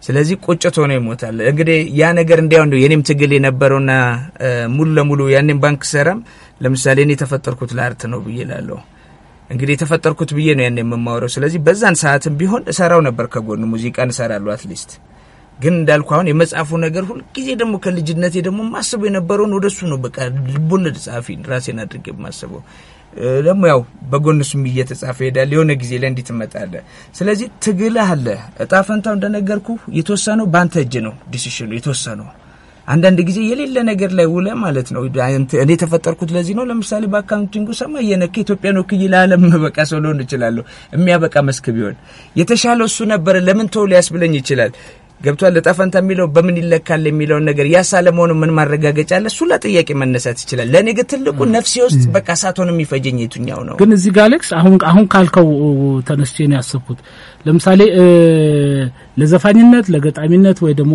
ስለዚህ ቁጭት ሆኖ ይሞታል። እንግዲህ ያ ነገር እንዲያው ነው የኔም ትግል የነበረውና ሙሉ ለሙሉ ያኔም ባንክ ሰራም ለምሳሌ እኔ የተፈጠርኩት ለ art ነው ብዬ ላለሁ እንግዲህ የተፈጠርኩት ብዬ ነው ያን የምማወረው። ስለዚህ በዛን ሰዓትም ቢሆን እሰራው ነበር ከጎኑ ሙዚቃን እሰራለሁ at least ግን እንዳልኩ አሁን የመጽሐፉ ነገር ሁልጊዜ ደግሞ ከልጅነቴ ደግሞ ማስበው የነበረውን ወደሱ ነው። በቃ ልቦለድ ጸሐፊ ራሴን አድርጌ የማስበው ደግሞ ያው በጎን እሱም እየተጻፈ ይሄዳል። የሆነ ጊዜ ላይ እንዲህ ትመጣለህ። ስለዚህ ትግልህ አለ። እጣ ፈንታው እንደነገርኩ የተወሰነው በአንተ እጅ ነው። decision ኡ የተወሰነው አንዳንድ ጊዜ የሌለ ነገር ላይ ውለ ማለት ነው። እኔ የተፈጠርኩት ለዚህ ነው። ለምሳሌ በ accounting ኡ ሰማይ የነካ ኢትዮጵያን ወክዬ ለዓለም በቃ ሰው ልሆን እችላለሁ። የሚያበቃ መስክ ቢሆን የተሻለው እሱ ነበረ። ለምን ተው ሊያስብለኝ ይችላል። ገብቷል። እጣ ፈንታ የሚለው በምን ይለካል የሚለውን ነገር ያሳ ለመሆኑ ምን ማረጋገጫ አለ? እሱ ለጥያቄ መነሳት ይችላል። ለእኔ ግን ትልቁ ነፍሴ ውስጥ በቃ እሳቶን የሚፈጀኝ የቱኛው ነው? ግን እዚህ ጋር አሌክስ አሁን አሁን ካልከው ተነስቼ ነው ያሰብኩት። ለምሳሌ ለዘፋኝነት፣ ለገጣሚነት ወይ ደግሞ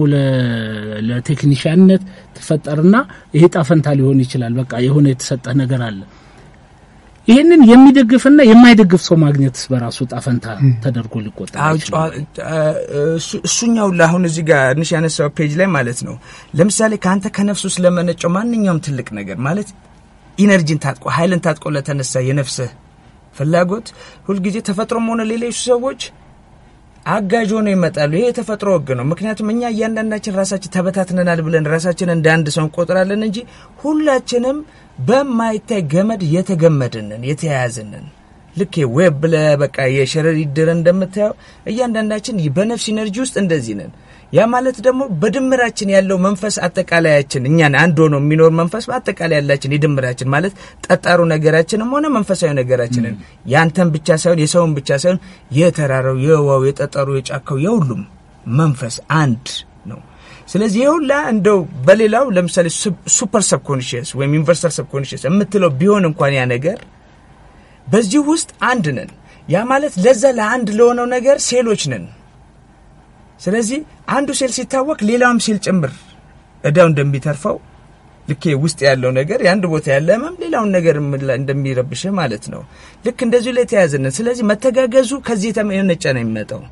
ለቴክኒሽያንነት ትፈጠርና ይሄ እጣ ፈንታ ሊሆን ይችላል። በቃ የሆነ የተሰጠህ ነገር አለ። ይህንን የሚደግፍና የማይደግፍ ሰው ማግኘትስ በራሱ ጣፈንታ ተደርጎ ሊቆጠር አዎ አይችልም? ጨዋ- እሱ- እሱኛው ለአሁን እዚህ ጋር ንሽ ያነሳው ፔጅ ላይ ማለት ነው። ለምሳሌ ከአንተ ከነፍስ ውስጥ ለመነጨው ማንኛውም ትልቅ ነገር ማለት energy ን ታጥቆ ኃይልን ታጥቆ ለተነሳ የነፍስህ ፍላጎት ሁልጊዜ ተፈጥሮም ሆነ ሌሎች ሰዎች አጋዥ ሆነው ይመጣሉ። ይሄ የተፈጥሮ ህግ ነው። ምክንያቱም እኛ እያንዳንዳችን ራሳችን ተበታትነናል ብለን ራሳችን እንደ አንድ ሰው እንቆጥራለን እንጂ ሁላችንም በማይታይ ገመድ የተገመድንን የተያያዝንን ልክ web ብለ በቃ የሸረሪት ድር እንደምታየው እያንዳንዳችን በነፍስ energy ውስጥ እንደዚህ ነን። ያ ማለት ደግሞ በድምራችን ያለው መንፈስ አጠቃላያችን እኛን አንድ ሆኖ የሚኖር መንፈስ በአጠቃላይ ያላችን የድምራችን ማለት ጠጣሩ ነገራችንም ሆነ መንፈሳዊ ነገራችንን ያንተን ብቻ ሳይሆን የሰውን ብቻ ሳይሆን የተራራው፣ የውሃው፣ የጠጠሩ፣ የጫካው የሁሉም መንፈስ አንድ ነው። ስለዚህ የሁላ እንደው በሌላው ለምሳሌ super subconscious ወይም universal subconscious የምትለው ቢሆን እንኳን ያ ነገር በዚህ ውስጥ አንድ ነን። ያ ማለት ለዛ ለአንድ ለሆነው ነገር ሴሎች ነን። ስለዚህ አንዱ ሴል ሲታወቅ ሌላውም ሴል ጭምር እዳው እንደሚተርፈው ልክ ውስጥ ያለው ነገር የአንድ ቦታ ያለ ህመም ሌላውን ነገር እንደሚረብሽ ማለት ነው። ልክ እንደዚሁ ላይ ተያያዝነት። ስለዚህ መተጋገዙ ከዚህ የተመነጨ ነው የሚመጣው።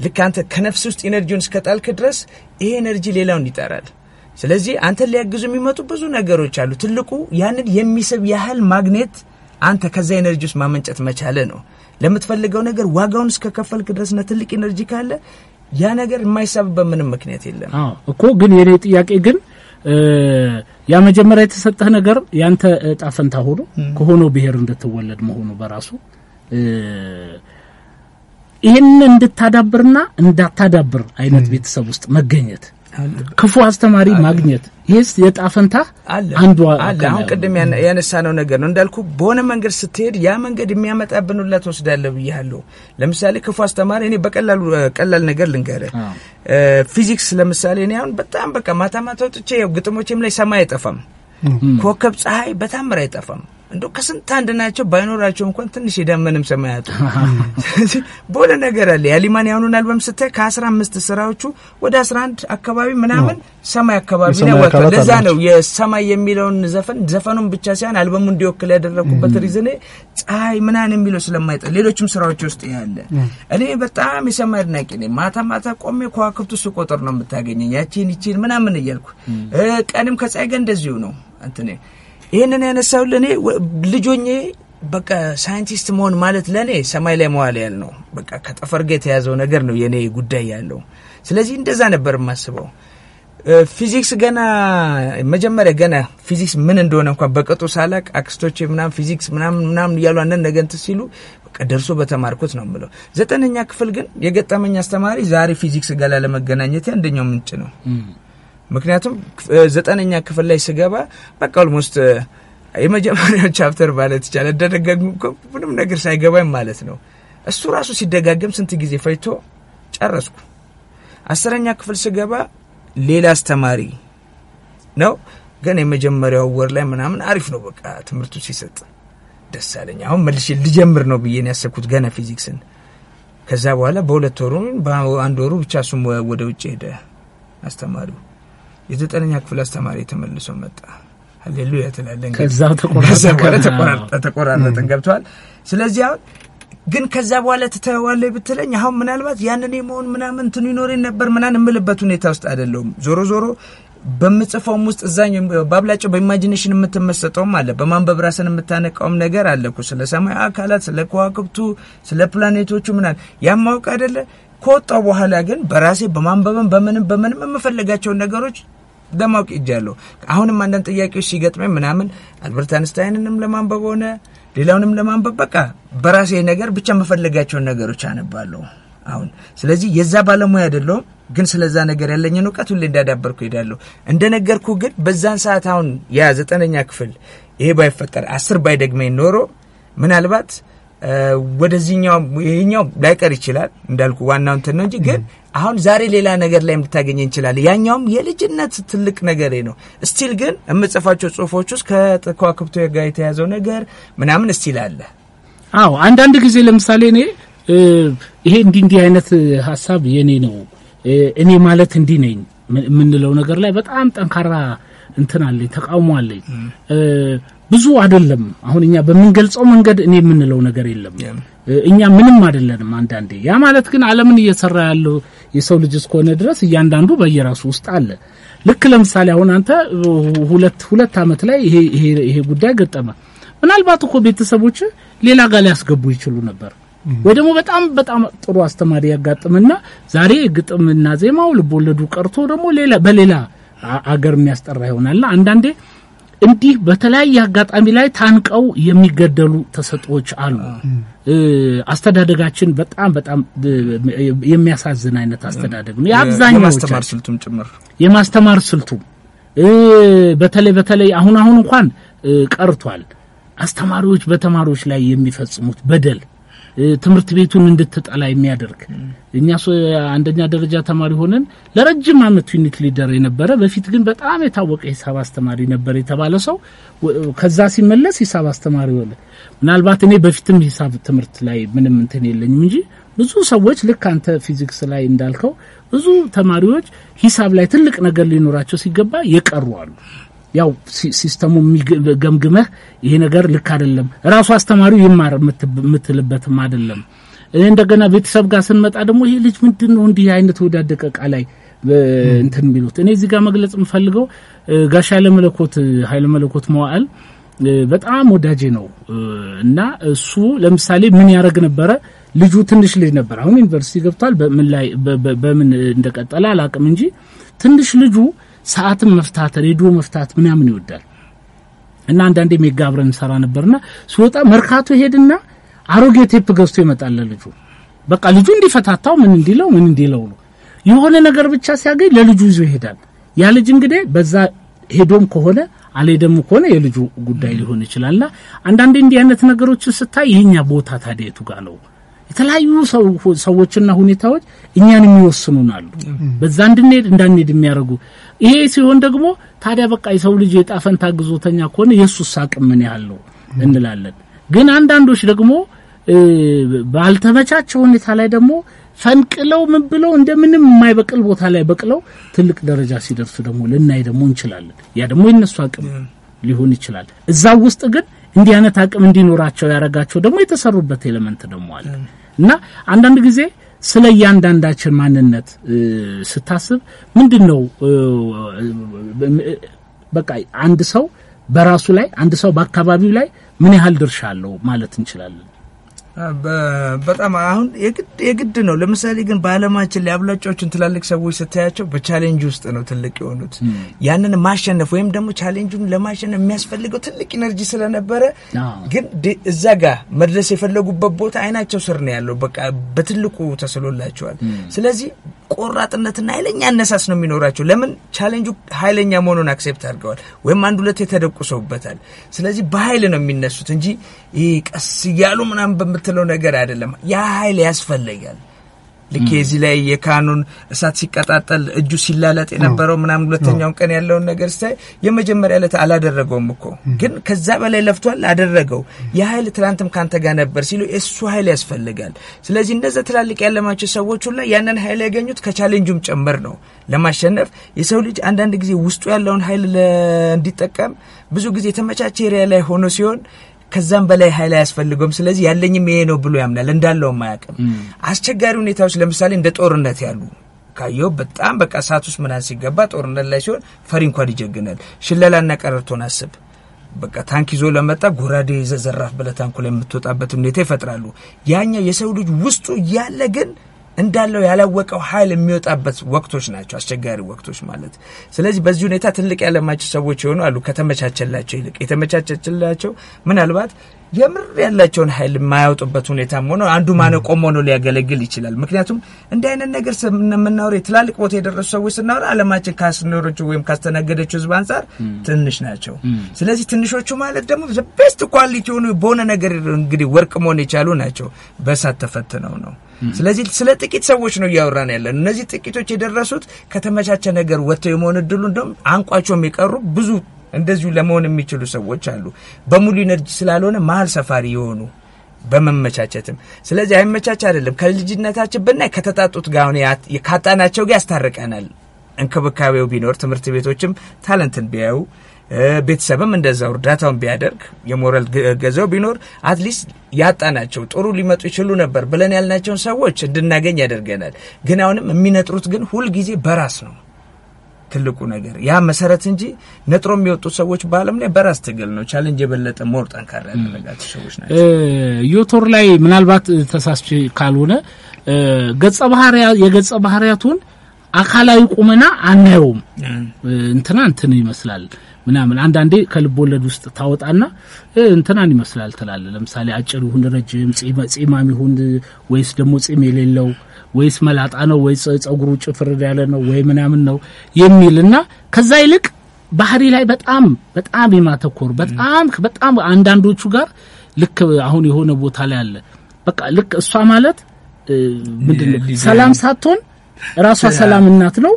ልክ አንተ ከነፍስ ውስጥ energy ውን እስከጣልክ ድረስ ይሄ energy ሌላውን ይጠራል። ስለዚህ አንተን ሊያግዙ የሚመጡ ብዙ ነገሮች አሉ። ትልቁ ያንን የሚስብ ያህል ማግኔት አንተ ከዛ energy ውስጥ ማመንጨት መቻልህ ነው። ለምትፈልገው ነገር ዋጋውን እስከከፈልክ ድረስና ትልቅ energy ካለ ያ ነገር የማይሳብበት ምንም ምክንያት የለም። አዎ እኮ ግን የኔ ጥያቄ ግን ያ መጀመሪያ የተሰጠህ ነገር ያንተ እጣ ፈንታ ሆኖ ከሆነው ብሔር እንድትወለድ መሆኑ በራሱ ይህንን እንድታዳብርና እንዳታዳብር አይነት ቤተሰብ ውስጥ መገኘት ክፉ አስተማሪ ማግኘት ይህስ የዕጣ ፈንታ አንዱ አለ። አሁን ቅድም ያነሳነው ነገር ነው እንዳልኩ፣ በሆነ መንገድ ስትሄድ ያ መንገድ የሚያመጣብን ሁላ ትወስዳለህ ብያለሁ። ለምሳሌ ክፉ አስተማሪ እኔ በቀላሉ ቀላል ነገር ልንገርህ። ፊዚክስ ለምሳሌ እኔ አሁን በጣም በቃ ማታ ማታ ወጥቼ ግጥሞቼም ላይ ሰማይ አይጠፋም፣ ኮከብ ፀሐይ በታምር አይጠፋም። እንደ ከስንት አንድ ናቸው። ባይኖራቸው እንኳን ትንሽ የዳመንም ሰማያቱ በሆነ ነገር አለ። የአሊማን ያሁኑን አልበም ስታይ ከአስራ አምስት ስራዎቹ ወደ አስራ አንድ አካባቢ ምናምን ሰማይ አካባቢ ወጥቷል። ለዛ ነው የሰማይ የሚለውን ዘፈን ዘፈኑን ብቻ ሳይሆን አልበሙ እንዲወክል ያደረጉበት reason ኔ ፀሐይ ምናምን የሚለው ስለማይጠ ሌሎችም ስራዎች ውስጥ ያለ። እኔ በጣም የሰማይ አድናቂ ነኝ። ማታ ማታ ቆሜ ከዋክብቱ ስቆጥር ነው የምታገኘኝ። ያቺን ይቺን ምናምን እያልኩ ቀንም ከፀሐይ ጋር እንደዚሁ ነው። እንትኔ ይህንን ያነሳው ለእኔ ልጅ ሆኜ በቃ ሳይንቲስት መሆን ማለት ለእኔ ሰማይ ላይ መዋል ያል ነው። በቃ ከጠፈር ጋር የተያዘው ነገር ነው የእኔ ጉዳይ ያለው። ስለዚህ እንደዛ ነበር የማስበው። ፊዚክስ ገና መጀመሪያ ገና ፊዚክስ ምን እንደሆነ እንኳን በቅጡ ሳላቅ አክስቶቼ ምናምን ፊዚክስ ምናምን ምናምን እያሉ አንን ነገር እንትን ሲሉ በቃ ደርሶ በተማርኩት ነው የምለው። ዘጠነኛ ክፍል ግን የገጠመኝ አስተማሪ ዛሬ ፊዚክስ ጋር ላለመገናኘት አንደኛው ምንጭ ነው። ምክንያቱም ዘጠነኛ ክፍል ላይ ስገባ በቃ almost የመጀመሪያው chapter ማለት ይቻላል እንደደጋግም ምንም ነገር ሳይገባኝ ማለት ነው። እሱ ራሱ ሲደጋገም ስንት ጊዜ ፈጅቶ ጨረስኩ። አስረኛ ክፍል ስገባ ሌላ አስተማሪ ነው፣ ግን የመጀመሪያው ወር ላይ ምናምን አሪፍ ነው። በቃ ትምህርቱ ሲሰጥ ደስ አለኝ። አሁን መልሼ ልጀምር ነው ብዬ ያሰብኩት ገና ፊዚክስን። ከዛ በኋላ በሁለት ወሩ በአንድ ወሩ ብቻ እሱም ወደ ውጭ ሄደ አስተማሪው። የዘጠነኛ ክፍል አስተማሪ ተመልሶ መጣ። ሀሌሉያ ትላለን። ከዛው ተቆራረጥን ገብተዋል። ስለዚህ አሁን ግን ከዛ በኋላ ትተዋለህ ብትለኝ አሁን ምናልባት ያንን የመሆን ምናምን እንትኑ ይኖረኝ ነበር ምናምን የምልበት ሁኔታ ውስጥ አይደለሁም። ዞሮ ዞሮ በምጽፈውም ውስጥ እዛኝ በአብላጫው በኢማጂኔሽን የምትመሰጠውም አለ። በማንበብ ራስን የምታነቃውም ነገር አለ እኮ ስለ ሰማይ አካላት፣ ስለ ከዋክብቱ፣ ስለ ፕላኔቶቹ ምናምን ያም ማወቅ አይደለ ከወጣው በኋላ ግን በራሴ በማንበብም በምንም በምንም የምፈልጋቸውን ነገሮች ለማወቅ ይጃለሁ። አሁንም አንዳንድ ጥያቄዎች ሲገጥመኝ ምናምን አልበርት አንስታይንንም ለማንበብ ሆነ ሌላውንም ለማንበብ በቃ በራሴ ነገር ብቻ የምፈልጋቸውን ነገሮች አነባለሁ አሁን። ስለዚህ የዛ ባለሙያ አይደለሁም፣ ግን ስለዛ ነገር ያለኝን እውቀት ሁሌ እንዳዳበርኩ ሄዳለሁ። እንደነገርኩ ግን በዛን ሰዓት አሁን ያ ዘጠነኛ ክፍል ይሄ ባይፈጠር አስር ባይደግመኝ ኖሮ ምናልባት ወደዚህኛው ይሄኛው ላይቀር ይችላል እንዳልኩ ዋናው እንትን ነው እንጂ ግን አሁን ዛሬ ሌላ ነገር ላይ ልታገኘ እንችላል። ያኛውም የልጅነት ትልቅ ነገሬ ነው። still ግን የምጽፋቸው ጽሁፎች ውስጥ ከከዋክብቱ ጋር የተያዘው ነገር ምናምን still አለ። አዎ አንዳንድ ጊዜ ለምሳሌ እኔ ይሄ እንዲህ እንዲህ አይነት ሀሳብ የኔ ነው እኔ ማለት እንዲህ ነኝ የምንለው ነገር ላይ በጣም ጠንካራ እንትን አለኝ፣ ተቃውሞ አለኝ። ብዙ አይደለም። አሁን እኛ በምንገልጸው መንገድ እኔ የምንለው ነገር የለም።. እኛ ምንም አይደለንም። አንዳንዴ ያ ማለት ግን ዓለምን እየሰራ ያለው የሰው ልጅ እስከሆነ ድረስ እያንዳንዱ በየራሱ ውስጥ አለ። ልክ ለምሳሌ አሁን አንተ ሁለት ሁለት ዓመት ላይ ይሄ ይሄ ይሄ ጉዳይ ገጠመ። ምናልባት እኮ ቤተሰቦች ሌላ ጋር ሊያስገቡ ይችሉ ነበር። ወይ ደግሞ በጣም በጣም ጥሩ አስተማሪ ያጋጥምና ዛሬ ግጥምና ዜማው ልቦለዱ ቀርቶ ደግሞ ሌላ በሌላ አገር የሚያስጠራ ይሆናልና አንዳንዴ እንዲህ በተለያየ አጋጣሚ ላይ ታንቀው የሚገደሉ ተሰጥኦዎች አሉ። አስተዳደጋችን በጣም በጣም የሚያሳዝን አይነት አስተዳደግ ነው። የአብዛኛው የማስተማር ስልቱም ጭምር የማስተማር ስልቱ በተለይ በተለይ አሁን አሁን እንኳን ቀርቷል። አስተማሪዎች በተማሪዎች ላይ የሚፈጽሙት በደል ትምህርት ቤቱን እንድትጠላ የሚያደርግ እኛ አንደኛ ደረጃ ተማሪ ሆነን ለረጅም ዓመት unit leader የነበረ በፊት ግን በጣም የታወቀ ሂሳብ አስተማሪ ነበር የተባለ ሰው ከዛ ሲመለስ ሂሳብ አስተማሪ ሆነ። ምናልባት እኔ በፊትም ሂሳብ ትምህርት ላይ ምንም እንትን የለኝም እንጂ ብዙ ሰዎች ልክ አንተ ፊዚክስ ላይ እንዳልከው ብዙ ተማሪዎች ሂሳብ ላይ ትልቅ ነገር ሊኖራቸው ሲገባ የቀሩ አሉ። ያው system ኡ ገምግመህ ይሄ ነገር ልክ አይደለም፣ ራሱ አስተማሪው ይማር የምትልበትም አይደለም። እንደገና ቤተሰብ ጋር ስንመጣ ደግሞ ይሄ ልጅ ምንድን ነው እንዲህ አይነት ወዳደቀ እቃ ላይ እንትን የሚሉት? እኔ እዚህ ጋር መግለጽ የምፈልገው ጋሽ ኃይለ መለኮት ኃይለ መለኮት መዋዕል በጣም ወዳጄ ነው። እና እሱ ለምሳሌ ምን ያደርግ ነበረ? ልጁ ትንሽ ልጅ ነበር። አሁን ዩኒቨርሲቲ ገብቷል። በምን ላይ በምን እንደቀጠለ አላቅም እንጂ ትንሽ ልጁ ሰዓትን መፍታት ሬዲዮ መፍታት ምናምን ይወዳል። እና አንዳንዴ ሜጋ አብረን እንሰራ ነበርና ሲወጣ መርካቶ ሄደና አሮጌ ቴፕ ገዝቶ ይመጣል ለልጁ። በቃ ልጁ እንዲፈታታው ምን እንዲለው ምን እንዲለው ነው። የሆነ ነገር ብቻ ሲያገኝ ለልጁ ይዞ ይሄዳል። ያ ልጅ እንግዲህ በዛ ሄዶም ከሆነ አልሄደም ከሆነ የልጁ ጉዳይ ሊሆን ይችላልና አንዳንዴ እንዲህ አይነት ነገሮችን ስታይ የኛ ቦታ ታዲያ የቱ ጋር ነው የተለያዩ ሰዎችና ሁኔታዎች እኛን የሚወስኑን አሉ። በዛ እንድንሄድ እንዳንሄድ የሚያደርጉ ይሄ ሲሆን ደግሞ ታዲያ በቃ የሰው ልጅ የጣፈንታ ግዞተኛ ከሆነ የእሱስ አቅም ምን ያህል ነው እንላለን። ግን አንዳንዶች ደግሞ እ፣ ባልተመቻቸ ሁኔታ ላይ ደግሞ ፈንቅለው ምን ብለው እንደምንም የማይበቅል ቦታ ላይ በቅለው ትልቅ ደረጃ ሲደርሱ ደግሞ ልናይ ደግሞ እንችላለን። ያ ደግሞ የነሱ አቅም ሊሆን ይችላል። እዛ ውስጥ ግን እንዲህ አይነት አቅም እንዲኖራቸው ያደረጋቸው ደግሞ የተሰሩበት element ደግሞ አለ እና አንዳንድ ጊዜ ስለ እያንዳንዳችን ማንነት ስታስብ ምንድን ነው በቃ አንድ ሰው በራሱ ላይ አንድ ሰው በአካባቢው ላይ ምን ያህል ድርሻ አለው ማለት እንችላለን። በጣም አሁን የግድ የግድ ነው። ለምሳሌ ግን በዓለማችን ላይ አብላጫዎችን ትላልቅ ሰዎች ስታያቸው በ challenge ውስጥ ነው ትልቅ የሆኑት። ያንን ማሸነፍ ወይም ደግሞ challenge ኡን ለማሸነፍ የሚያስፈልገው ትልቅ energy ስለነበረ ግን እዛ ጋር መድረስ የፈለጉበት ቦታ አይናቸው ስር ነው ያለው። በቃ በትልቁ ተስሎላቸዋል። ስለዚህ ቆራጥነትና ኃይለኛ አነሳስ ነው የሚኖራቸው። ለምን ቻሌንጁ ኃይለኛ መሆኑን accept አድርገዋል፣ ወይም አንድ ሁለት ተደቁሰውበታል። ስለዚህ በኃይል ነው የሚነሱት እንጂ ይህ ቀስ እያሉ ምናምን በምትለው ነገር አይደለም። ያ ኃይል ያስፈልጋል። ልክ የዚህ ላይ የካኑን እሳት ሲቀጣጠል እጁ ሲላላጥ የነበረው ምናምን ሁለተኛውን ቀን ያለውን ነገር ስታይ የመጀመሪያ ዕለት አላደረገውም እኮ ግን ከዛ በላይ ለፍቷል፣ አደረገው። የኃይል ትናንትም ካንተ ጋር ነበር ሲሉ እሱ ኃይል ያስፈልጋል። ስለዚህ እንደዛ ትላልቅ ያለማቸው ሰዎች ሁላ ያንን ኃይል ያገኙት ከ challenge ኡም ጭምር ነው ለማሸነፍ። የሰው ልጅ አንዳንድ ጊዜ ውስጡ ያለውን ኃይል እንዲጠቀም ብዙ ጊዜ የተመቻቸ area ላይ ሆኖ ሲሆን ከዛም በላይ ኃይል አያስፈልገውም። ስለዚህ ያለኝም ይሄ ነው ብሎ ያምናል። እንዳለውም አያውቅም። አስቸጋሪ ሁኔታዎች ለምሳሌ እንደ ጦርነት ያሉ ካየው በጣም በቃ እሳት ውስጥ ምናምን ሲገባ ጦርነት ላይ ሲሆን ፈሪ እንኳን ይጀግናል። ሽለላና ቀረርቶን አስብ። በቃ ታንክ ይዞ ለመጣ ጎራዴ ይዘህ ዘራፍ ብለህ ታንኩ ላይ የምትወጣበት ሁኔታ ይፈጥራሉ። ያኛው የሰው ልጅ ውስጡ እያለ ግን እንዳለው ያላወቀው ኃይል የሚወጣበት ወቅቶች ናቸው፣ አስቸጋሪ ወቅቶች ማለት። ስለዚህ በዚህ ሁኔታ ትልቅ ያለማቸው ሰዎች የሆኑ አሉ ከተመቻቸላቸው ይልቅ የተመቻቸላቸው ምናልባት የምር ያላቸውን ኃይል የማያወጡበት ሁኔታም ሆኖ አንዱ ማነቆም ሆኖ ሊያገለግል ይችላል። ምክንያቱም እንዲህ አይነት ነገር የምናወራ የትላልቅ ቦታ የደረሱ ሰዎች ስናወራ አለማችን ካስኖረችው ወይም ካስተናገደችው ሕዝብ አንጻር ትንሽ ናቸው። ስለዚህ ትንሾቹ ማለት ደግሞ best quality የሆኑ በሆነ ነገር እንግዲህ ወርቅ መሆን የቻሉ ናቸው። በእሳት ተፈትነው ነው። ስለዚህ ስለ ጥቂት ሰዎች ነው እያወራን ያለን። እነዚህ ጥቂቶች የደረሱት ከተመቻቸ ነገር ወጥተው የመሆን እድሉ እንደውም አንቋቸውም የቀሩ ብዙ እንደዚሁ ለመሆን የሚችሉ ሰዎች አሉ። በሙሉ energy ስላልሆነ መሀል ሰፋሪ የሆኑ በመመቻቸትም ስለዚህ አይመቻች አይደለም። ከልጅነታችን ብናይ ከተጣጡት ጋር አሁን ካጣናቸው ጋር ያስታርቀናል። እንክብካቤው ቢኖር ትምህርት ቤቶችም talent ን ቢያዩ ቤተሰብም እንደዛው እርዳታውን ቢያደርግ የሞራል እገዛው ቢኖር at least ያጣናቸው ጥሩ ሊመጡ ይችሉ ነበር ብለን ያልናቸውን ሰዎች እንድናገኝ ያደርገናል። ግን አሁንም የሚነጥሩት ግን ሁልጊዜ በራስ ነው ትልቁ ነገር ያ መሰረት እንጂ ነጥሮ የሚወጡት ሰዎች በዓለም ላይ በራስ ትግል ነው challenge የበለጠ more ጠንካራ ያደረጋቸው ሰዎች ናቸው። ዮቶር ላይ ምናልባት ተሳስቼ ካልሆነ ገጸ ባህሪያ የገጸ ባህሪያቱን አካላዊ ቁመና አናየውም። እንትና እንትን ይመስላል ምናምን አንዳንዴ ከልብ ወለድ ውስጥ ታወጣና እንትናን ይመስላል ትላለ። ለምሳሌ አጭር ይሁን ረጅም፣ ጺማም ይሁን ወይስ ደግሞ ጺም የሌለው ወይስ መላጣ ነው ወይስ ጸጉሩ ጭፍር ያለ ነው ወይ ምናምን ነው የሚል እና ከዛ ይልቅ ባህሪ ላይ በጣም በጣም የማተኮር በጣም በጣም አንዳንዶቹ ጋር ልክ አሁን የሆነ ቦታ ላይ አለ በቃ ልክ እሷ ማለት ምንድነው ሰላም ሳትሆን ራሷ ሰላም እናት ነው።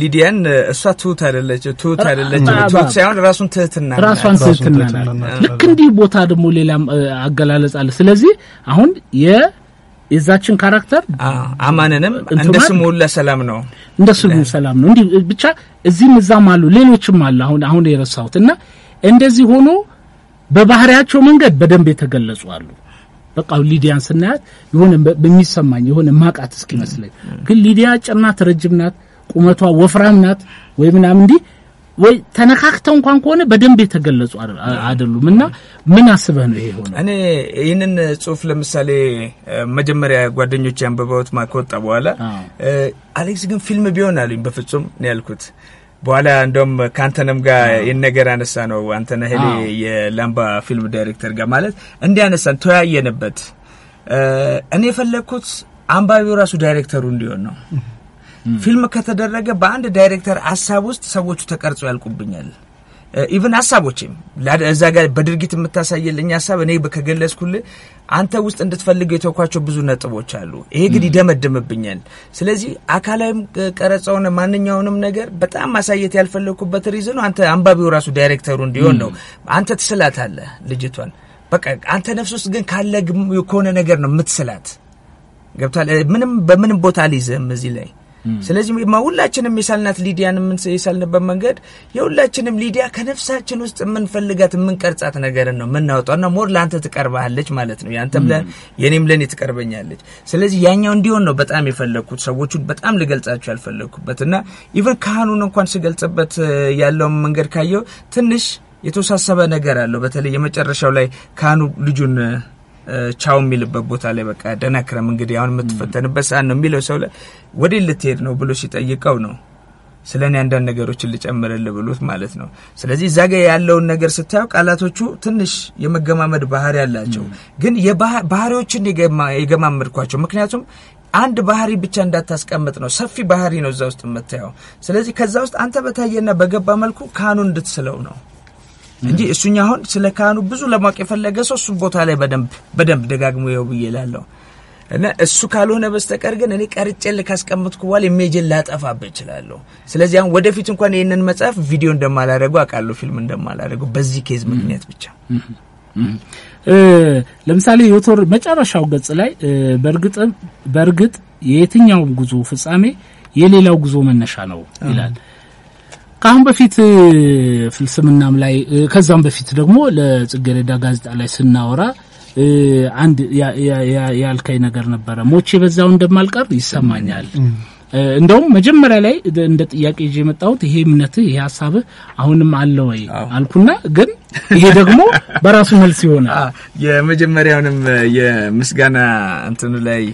ሊዲያን እሷ ትሁት አይደለች ትሁት አይደለች ትሁት ሳይሆን ራሱን ትህትና ራሷን ትህትና ናት። ልክ እንዲህ ቦታ ደግሞ ሌላም አገላለጽ አለ። ስለዚህ አሁን የ የዛችን ካራክተር አማንንም እንደ ስሙ ሁላ ሰላም ነው እንደ ስሙ ሰላም ነው። እንዲህ ብቻ እዚህም እዛም አሉ ሌሎችም አሉ። አሁን አሁን የረሳሁት እና እንደዚህ ሆኖ በባህሪያቸው መንገድ በደንብ የተገለጹ አሉ። በቃ ሊዲያን ስናያት የሆነ በሚሰማኝ የሆነ ማቃት እስኪመስለኝ ግን ሊዲያ አጭር ናት፣ ረጅም ናት፣ ቁመቷ ወፍራም ናት ወይ ምናምን እንዲህ ወይ ተነካክተው እንኳን ከሆነ በደንብ የተገለጹ አይደሉም። እና ምን አስበህ ነው ይሄ ሆነ? እኔ ይህንን ጽሁፍ ለምሳሌ መጀመሪያ ጓደኞች ያንበባውት ከወጣ በኋላ አሌክስ ግን ፊልም ቢሆን አሉኝ። በፍጹም ነው ያልኩት። በኋላ እንደውም ከአንተነም ጋር ይህን ነገር አነሳ ነው አንተነ ሄሌ የላምባ ፊልም ዳይሬክተር ጋር ማለት እንዲህ አነሳን፣ ተወያየንበት። እኔ የፈለግኩት አንባቢው ራሱ ዳይሬክተሩ እንዲሆን ነው። ፊልም ከተደረገ በአንድ ዳይሬክተር ሀሳብ ውስጥ ሰዎቹ ተቀርጾ ያልቅብኛል። even ሀሳቦችም እዛ ጋር በድርጊት የምታሳየልኝ ሀሳብ እኔ ከገለጽኩልህ አንተ ውስጥ እንድትፈልገው የተውኳቸው ብዙ ነጥቦች አሉ። ይሄ ግን ይደመድምብኛል። ስለዚህ አካላዊም ቀረጻውን ማንኛውንም ነገር በጣም ማሳየት ያልፈለግኩበት reason ኡ አንተ አንባቢው ራሱ ዳይሬክተሩ እንዲሆን ነው። አንተ ትስላታለህ ልጅቷን። በቃ አንተ ነፍስ ውስጥ ግን ካለ ከሆነ ነገር ነው የምትስላት። ገብቷል። ምንም በምንም ቦታ አልይዝህም እዚህ ላይ ስለዚህ ሁላችንም የሳልናት ሊዲያን የሳልንበት መንገድ የሁላችንም ሊዲያ ከነፍሳችን ውስጥ የምንፈልጋት የምንቀርጻት ነገርን ነው የምናወጣው እና more ለአንተ ትቀርባለች ማለት ነው። ያንተም የኔም ለእኔ ትቀርበኛለች። ስለዚህ ያኛው እንዲሆን ነው በጣም የፈለግኩት ሰዎቹን በጣም ልገልጻቸው ያልፈለግኩበት እና even ካህኑን እንኳን ስገልጽበት ያለውን መንገድ ካየው ትንሽ የተወሳሰበ ነገር አለው። በተለይ የመጨረሻው ላይ ካህኑ ልጁን ቻው የሚልበት ቦታ ላይ በቃ ደህና እንግዲህ አሁን የምትፈተንበት ሰዓት ነው የሚለው ሰው ላይ ወዴት ልትሄድ ነው ብሎ ሲጠይቀው ነው ስለ እኔ አንዳንድ ነገሮችን ልጨምርልህ ብሎት ማለት ነው። ስለዚህ እዛ ጋ ያለውን ነገር ስታየው ቃላቶቹ ትንሽ የመገማመድ ባህሪ ያላቸው ግን ባህሪዎችን የገማመድኳቸው ምክንያቱም አንድ ባህሪ ብቻ እንዳታስቀምጥ ነው። ሰፊ ባህሪ ነው እዛ ውስጥ የምታየው። ስለዚህ ከዛ ውስጥ አንተ በታየህና በገባህ መልኩ ካህኑን እንድትስለው ነው እንጂ እሱኛ አሁን ስለ ካህኑ ብዙ ለማወቅ የፈለገ ሰው እሱ ቦታ ላይ በደንብ ደጋግሞ ይኸው ብዬ እላለሁ እና እሱ ካልሆነ በስተቀር ግን እኔ ቀርጬልህ ካስቀመጥኩ በኋላ image ን ላጠፋብህ እችላለሁ። ስለዚህ አሁን ወደፊት እንኳን ይህንን መጽሐፍ ቪዲዮ እንደማላደርጉ አውቃለሁ፣ ፊልም እንደማላደርጉ በዚህ case ምክንያት ብቻ። ለምሳሌ ዮቶር መጨረሻው ገጽ ላይ በእርግጥ የየትኛውም ጉዞ ፍጻሜ የሌላው ጉዞ መነሻ ነው ይላል። ከአሁን በፊት ፍልስምናም ላይ ከዛም በፊት ደግሞ ለጽጌረዳ ጋዜጣ ላይ ስናወራ አንድ ያልከኝ ነገር ነበረ። ሞቼ በዛው እንደማልቀር ይሰማኛል። እንደውም መጀመሪያ ላይ እንደ ጥያቄ ይዤ የመጣሁት ይሄ እምነትህ ይሄ ሀሳብህ አሁንም አለ ወይ አልኩና፣ ግን ይሄ ደግሞ በራሱ መልስ ይሆናል። የመጀመሪያውንም የምስጋና እንትኑ ላይ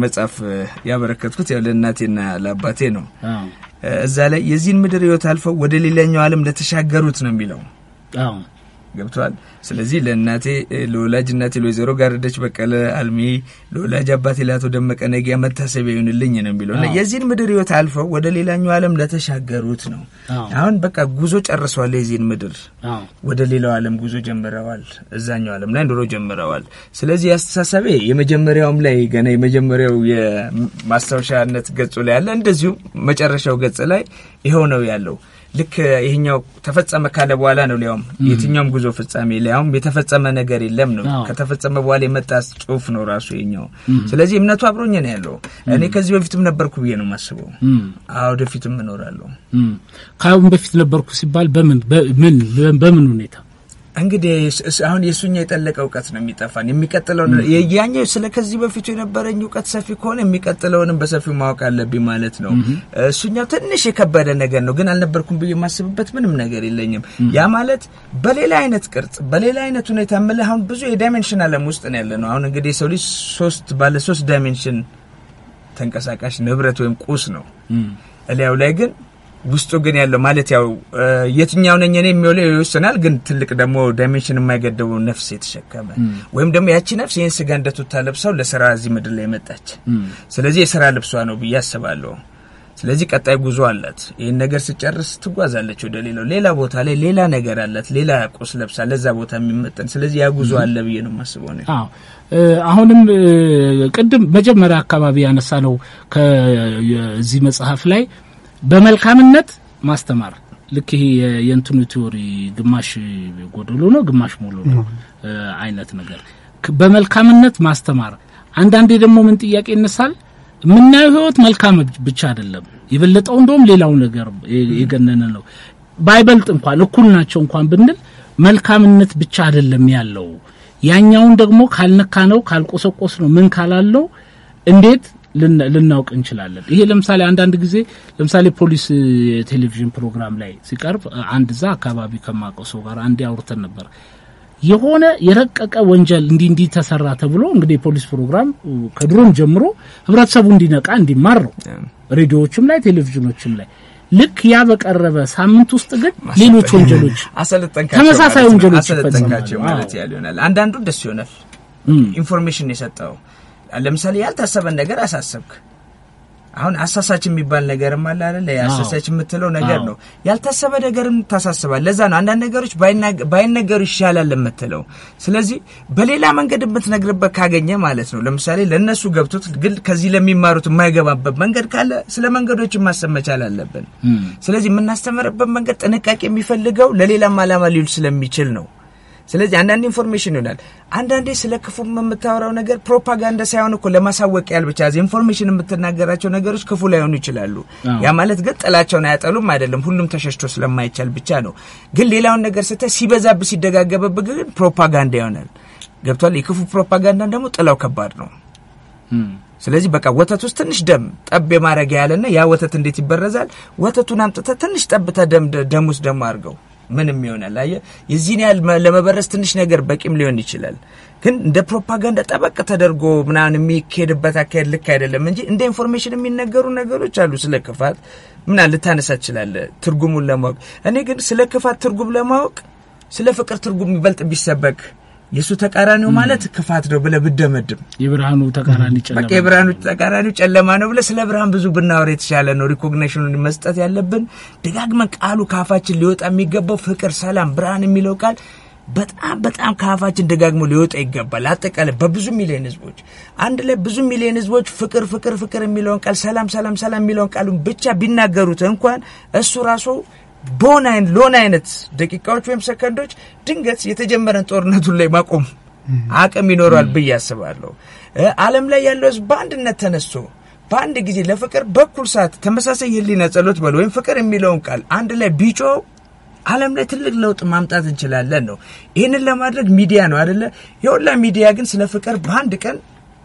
መጽሐፍ ያበረከትኩት ያው ለእናቴና ለአባቴ ነው። እዛ ላይ የዚህን ምድር ህይወት አልፈው ወደ ሌላኛው ዓለም ለተሻገሩት ነው የሚለው ገብተዋል። ስለዚህ ለእናቴ ለወላጅ እናቴ ለወይዘሮ ጋረደች በቀለ አልሚ፣ ለወላጅ አባቴ ለአቶ ደመቀ ነጊያ መታሰቢያ ይሁንልኝ ነው የሚለው እና የዚህን ምድር ህይወት አልፈው ወደ ሌላኛው ዓለም ለተሻገሩት ነው። አሁን በቃ ጉዞ ጨርሰዋል። የዚህን ምድር ወደ ሌላው ዓለም ጉዞ ጀምረዋል። እዛኛው ዓለም ላይ ኑሮ ጀምረዋል። ስለዚህ አስተሳሰቤ የመጀመሪያውም ላይ ገና የመጀመሪያው የማስታወሻነት ገጹ ላይ ያለ እንደዚሁ መጨረሻው ገጽ ላይ ይኸው ነው ያለው። ልክ ይሄኛው ተፈጸመ ካለ በኋላ ነው ሊያውም የትኛውም ጉዞ ፍጻሜ ሊያውም የተፈጸመ ነገር የለም ነው። ከተፈጸመ በኋላ የመጣ ጽሁፍ ነው ራሱ ይሄኛው። ስለዚህ እምነቱ አብሮኝ ነው ያለው። እኔ ከዚህ በፊትም ነበርኩ ብዬ ነው የማስበው። አዎ ወደፊትም እኖራለሁ። ከአሁን በፊት ነበርኩ ሲባል በምን? በምን? በምን ሁኔታ እንግዲህ አሁን የእሱኛ የጠለቀ እውቀት ነው የሚጠፋን። የሚቀጥለው ያኛው ስለ ከዚህ በፊቱ የነበረኝ እውቀት ሰፊ ከሆነ የሚቀጥለውንም በሰፊው ማወቅ አለብኝ ማለት ነው። እሱኛው ትንሽ የከበደ ነገር ነው ግን አልነበርኩም ብዬ የማስብበት ምንም ነገር የለኝም። ያ ማለት በሌላ አይነት ቅርጽ በሌላ አይነት ሁኔታ የምልህ አሁን ብዙ የዳይሜንሽን አለም ውስጥ ነው ያለ ነው አሁን እንግዲህ የሰው ልጅ ሶስት ባለ ሶስት dimension ተንቀሳቃሽ ንብረት ወይም ቁስ ነው። እላዩ ላይ ግን ውስጡ ግን ያለው ማለት ያው የትኛው ነኝ እኔ የሚውለው ይወስናል። ግን ትልቅ ደግሞ dimension የማይገደበው ነፍስ የተሸከመ ወይም ደግሞ ያቺ ነፍስ ይህን ስጋ እንደ ቱታ ለብሰው ለስራ እዚህ ምድር ላይ መጣች። ስለዚህ የስራ ልብሷ ነው ብዬ አስባለሁ። ስለዚህ ቀጣይ ጉዞ አላት። ይህን ነገር ስጨርስ ትጓዛለች ወደ ሌላው ሌላ ቦታ ላይ ሌላ ነገር አላት። ሌላ ቁስ ለብሳ ለዛ ቦታ የሚመጠን ስለዚህ ያ ጉዞ አለ ብዬ ነው የማስበው አዎ እ፣ አሁንም ቅድም መጀመሪያ አካባቢ ያነሳ ነው ከዚህ መጽሐፍ ላይ በመልካምነት ማስተማር። ልክ ይሄ የእንትኑ theory ግማሽ ጎደሎ ነው ግማሽ ሙሉ ነው አይነት ነገር። በመልካምነት ማስተማር። አንዳንዴ ደግሞ ምን ጥያቄ ይነሳል? የምናየው ህይወት መልካም ብቻ አይደለም። የበለጠው እንደውም ሌላው ነገር የገነነ ነው። ባይበልጥ እንኳን እኩል ናቸው እንኳን ብንል መልካምነት ብቻ አይደለም ያለው። ያኛውን ደግሞ ካልነካ ነው ካልቆሰቆስ ነው ምን ካላለው እንዴት ልናውቅ እንችላለን። ይሄ ለምሳሌ አንዳንድ ጊዜ ለምሳሌ ፖሊስ የቴሌቪዥን ፕሮግራም ላይ ሲቀርብ አንድ እዛ አካባቢ ከማውቀው ሰው ጋር አንዴ አውርተን ነበር። የሆነ የረቀቀ ወንጀል እንዲህ እንዲህ ተሰራ ተብሎ እንግዲህ የፖሊስ ፕሮግራም ከድሮም ጀምሮ ህብረተሰቡ እንዲነቃ እንዲማር ነው። ሬዲዮዎችም ላይ ቴሌቪዥኖችም ላይ። ልክ ያ በቀረበ ሳምንት ውስጥ ግን ሌሎች ወንጀሎች ተመሳሳይ ወንጀሎች አሰለጠንካቸው ማለት ያህል ይሆናል። አንዳንዱ ደስ ይሆናል። information የሰጠው ለምሳሌ ያልታሰበን ነገር አሳሰብክ። አሁን አሳሳች የሚባል ነገርም አለ አይደለ? አሳሳች የምትለው ነገር ነው። ያልታሰበ ነገርም ታሳስባል። ለዛ ነው አንዳንድ ነገሮች ባይነገሩ ይሻላል የምትለው። ስለዚህ በሌላ መንገድ የምትነግርበት ካገኘ ማለት ነው። ለምሳሌ ለእነሱ ገብቶት ግን ከዚህ ለሚማሩት የማይገባበት መንገድ ካለ ስለ መንገዶችን ማሰብ መቻል አለብን። ስለዚህ የምናስተምርበት መንገድ ጥንቃቄ የሚፈልገው ለሌላም ዓላማ ሊውል ስለሚችል ነው። ስለዚህ አንዳንድ information ይሆናል። አንዳንዴ ስለ ክፉ የምታወራው ነገር ፕሮፓጋንዳ ሳይሆን እኮ ለማሳወቅ ያህል ብቻ information የምትናገራቸው ነገሮች ክፉ ላይሆኑ ይችላሉ። ያ ማለት ግን ጥላቸውን አያጠሉም አይደለም። ሁሉም ተሸሽቶ ስለማይቻል ብቻ ነው። ግን ሌላውን ነገር ስታይ ሲበዛብ ሲደጋገበብ ግን ፕሮፓጋንዳ ይሆናል። ገብቷል። የክፉ ፕሮፓጋንዳ ደግሞ ጥላው ከባድ ነው። ስለዚህ በቃ ወተት ውስጥ ትንሽ ደም ጠብ የማድረግ ያለና ያ ወተት እንዴት ይበረዛል? ወተቱን አምጥተህ ትንሽ ጠብታ ደም ደም ውስጥ ደግሞ አድርገው ምንም ይሆናል። አየህ የዚህን ያህል ለመበረዝ ትንሽ ነገር በቂም ሊሆን ይችላል። ግን እንደ ፕሮፓጋንዳ ጠበቅ ተደርጎ ምናምን የሚካሄድበት አካሄድ ልክ አይደለም እንጂ እንደ information የሚነገሩ ነገሮች አሉ። ስለ ክፋት ምናምን ልታነሳ ትችላለህ ትርጉሙን ለማወቅ። እኔ ግን ስለ ክፋት ትርጉም ለማወቅ ስለ ፍቅር ትርጉም ይበልጥ ቢሰበክ የእሱ ተቃራኒው ማለት ክፋት ነው ብለህ ብደመድም የብርሃኑ ተቃራኒ ጨለማ በቃ የብርሃኑ ተቃራኒው ጨለማ ነው ብለህ ስለ ብርሃን ብዙ ብናወራ የተሻለ ነው። ሪኮግኒሽኑን መስጠት ያለብን ደጋግመን ቃሉ ከአፋችን ሊወጣ የሚገባው ፍቅር፣ ሰላም፣ ብርሃን የሚለው ቃል በጣም በጣም ከአፋችን ደጋግሞ ሊወጣ ይገባል። አጠቃላይ በብዙ ሚሊዮን ህዝቦች አንድ ላይ ብዙ ሚሊዮን ህዝቦች ፍቅር ፍቅር ፍቅር የሚለውን ቃል ሰላም ሰላም ሰላም የሚለውን ቃሉን ብቻ ቢናገሩት እንኳን እሱ ራሱ በሆነ አይነት ለሆነ አይነት ደቂቃዎች ወይም ሰከንዶች ድንገት የተጀመረን ጦርነቱን ላይ ማቆም አቅም ይኖረዋል ብዬ አስባለሁ። ዓለም ላይ ያለው ህዝብ በአንድነት ተነስቶ በአንድ ጊዜ ለፍቅር በኩል ሰዓት ተመሳሳይ የህሊና ጸሎት በል ወይም ፍቅር የሚለውን ቃል አንድ ላይ ቢጮው ዓለም ላይ ትልቅ ለውጥ ማምጣት እንችላለን ነው። ይህንን ለማድረግ ሚዲያ ነው አደለ? የሁላ ሚዲያ ግን ስለ ፍቅር በአንድ ቀን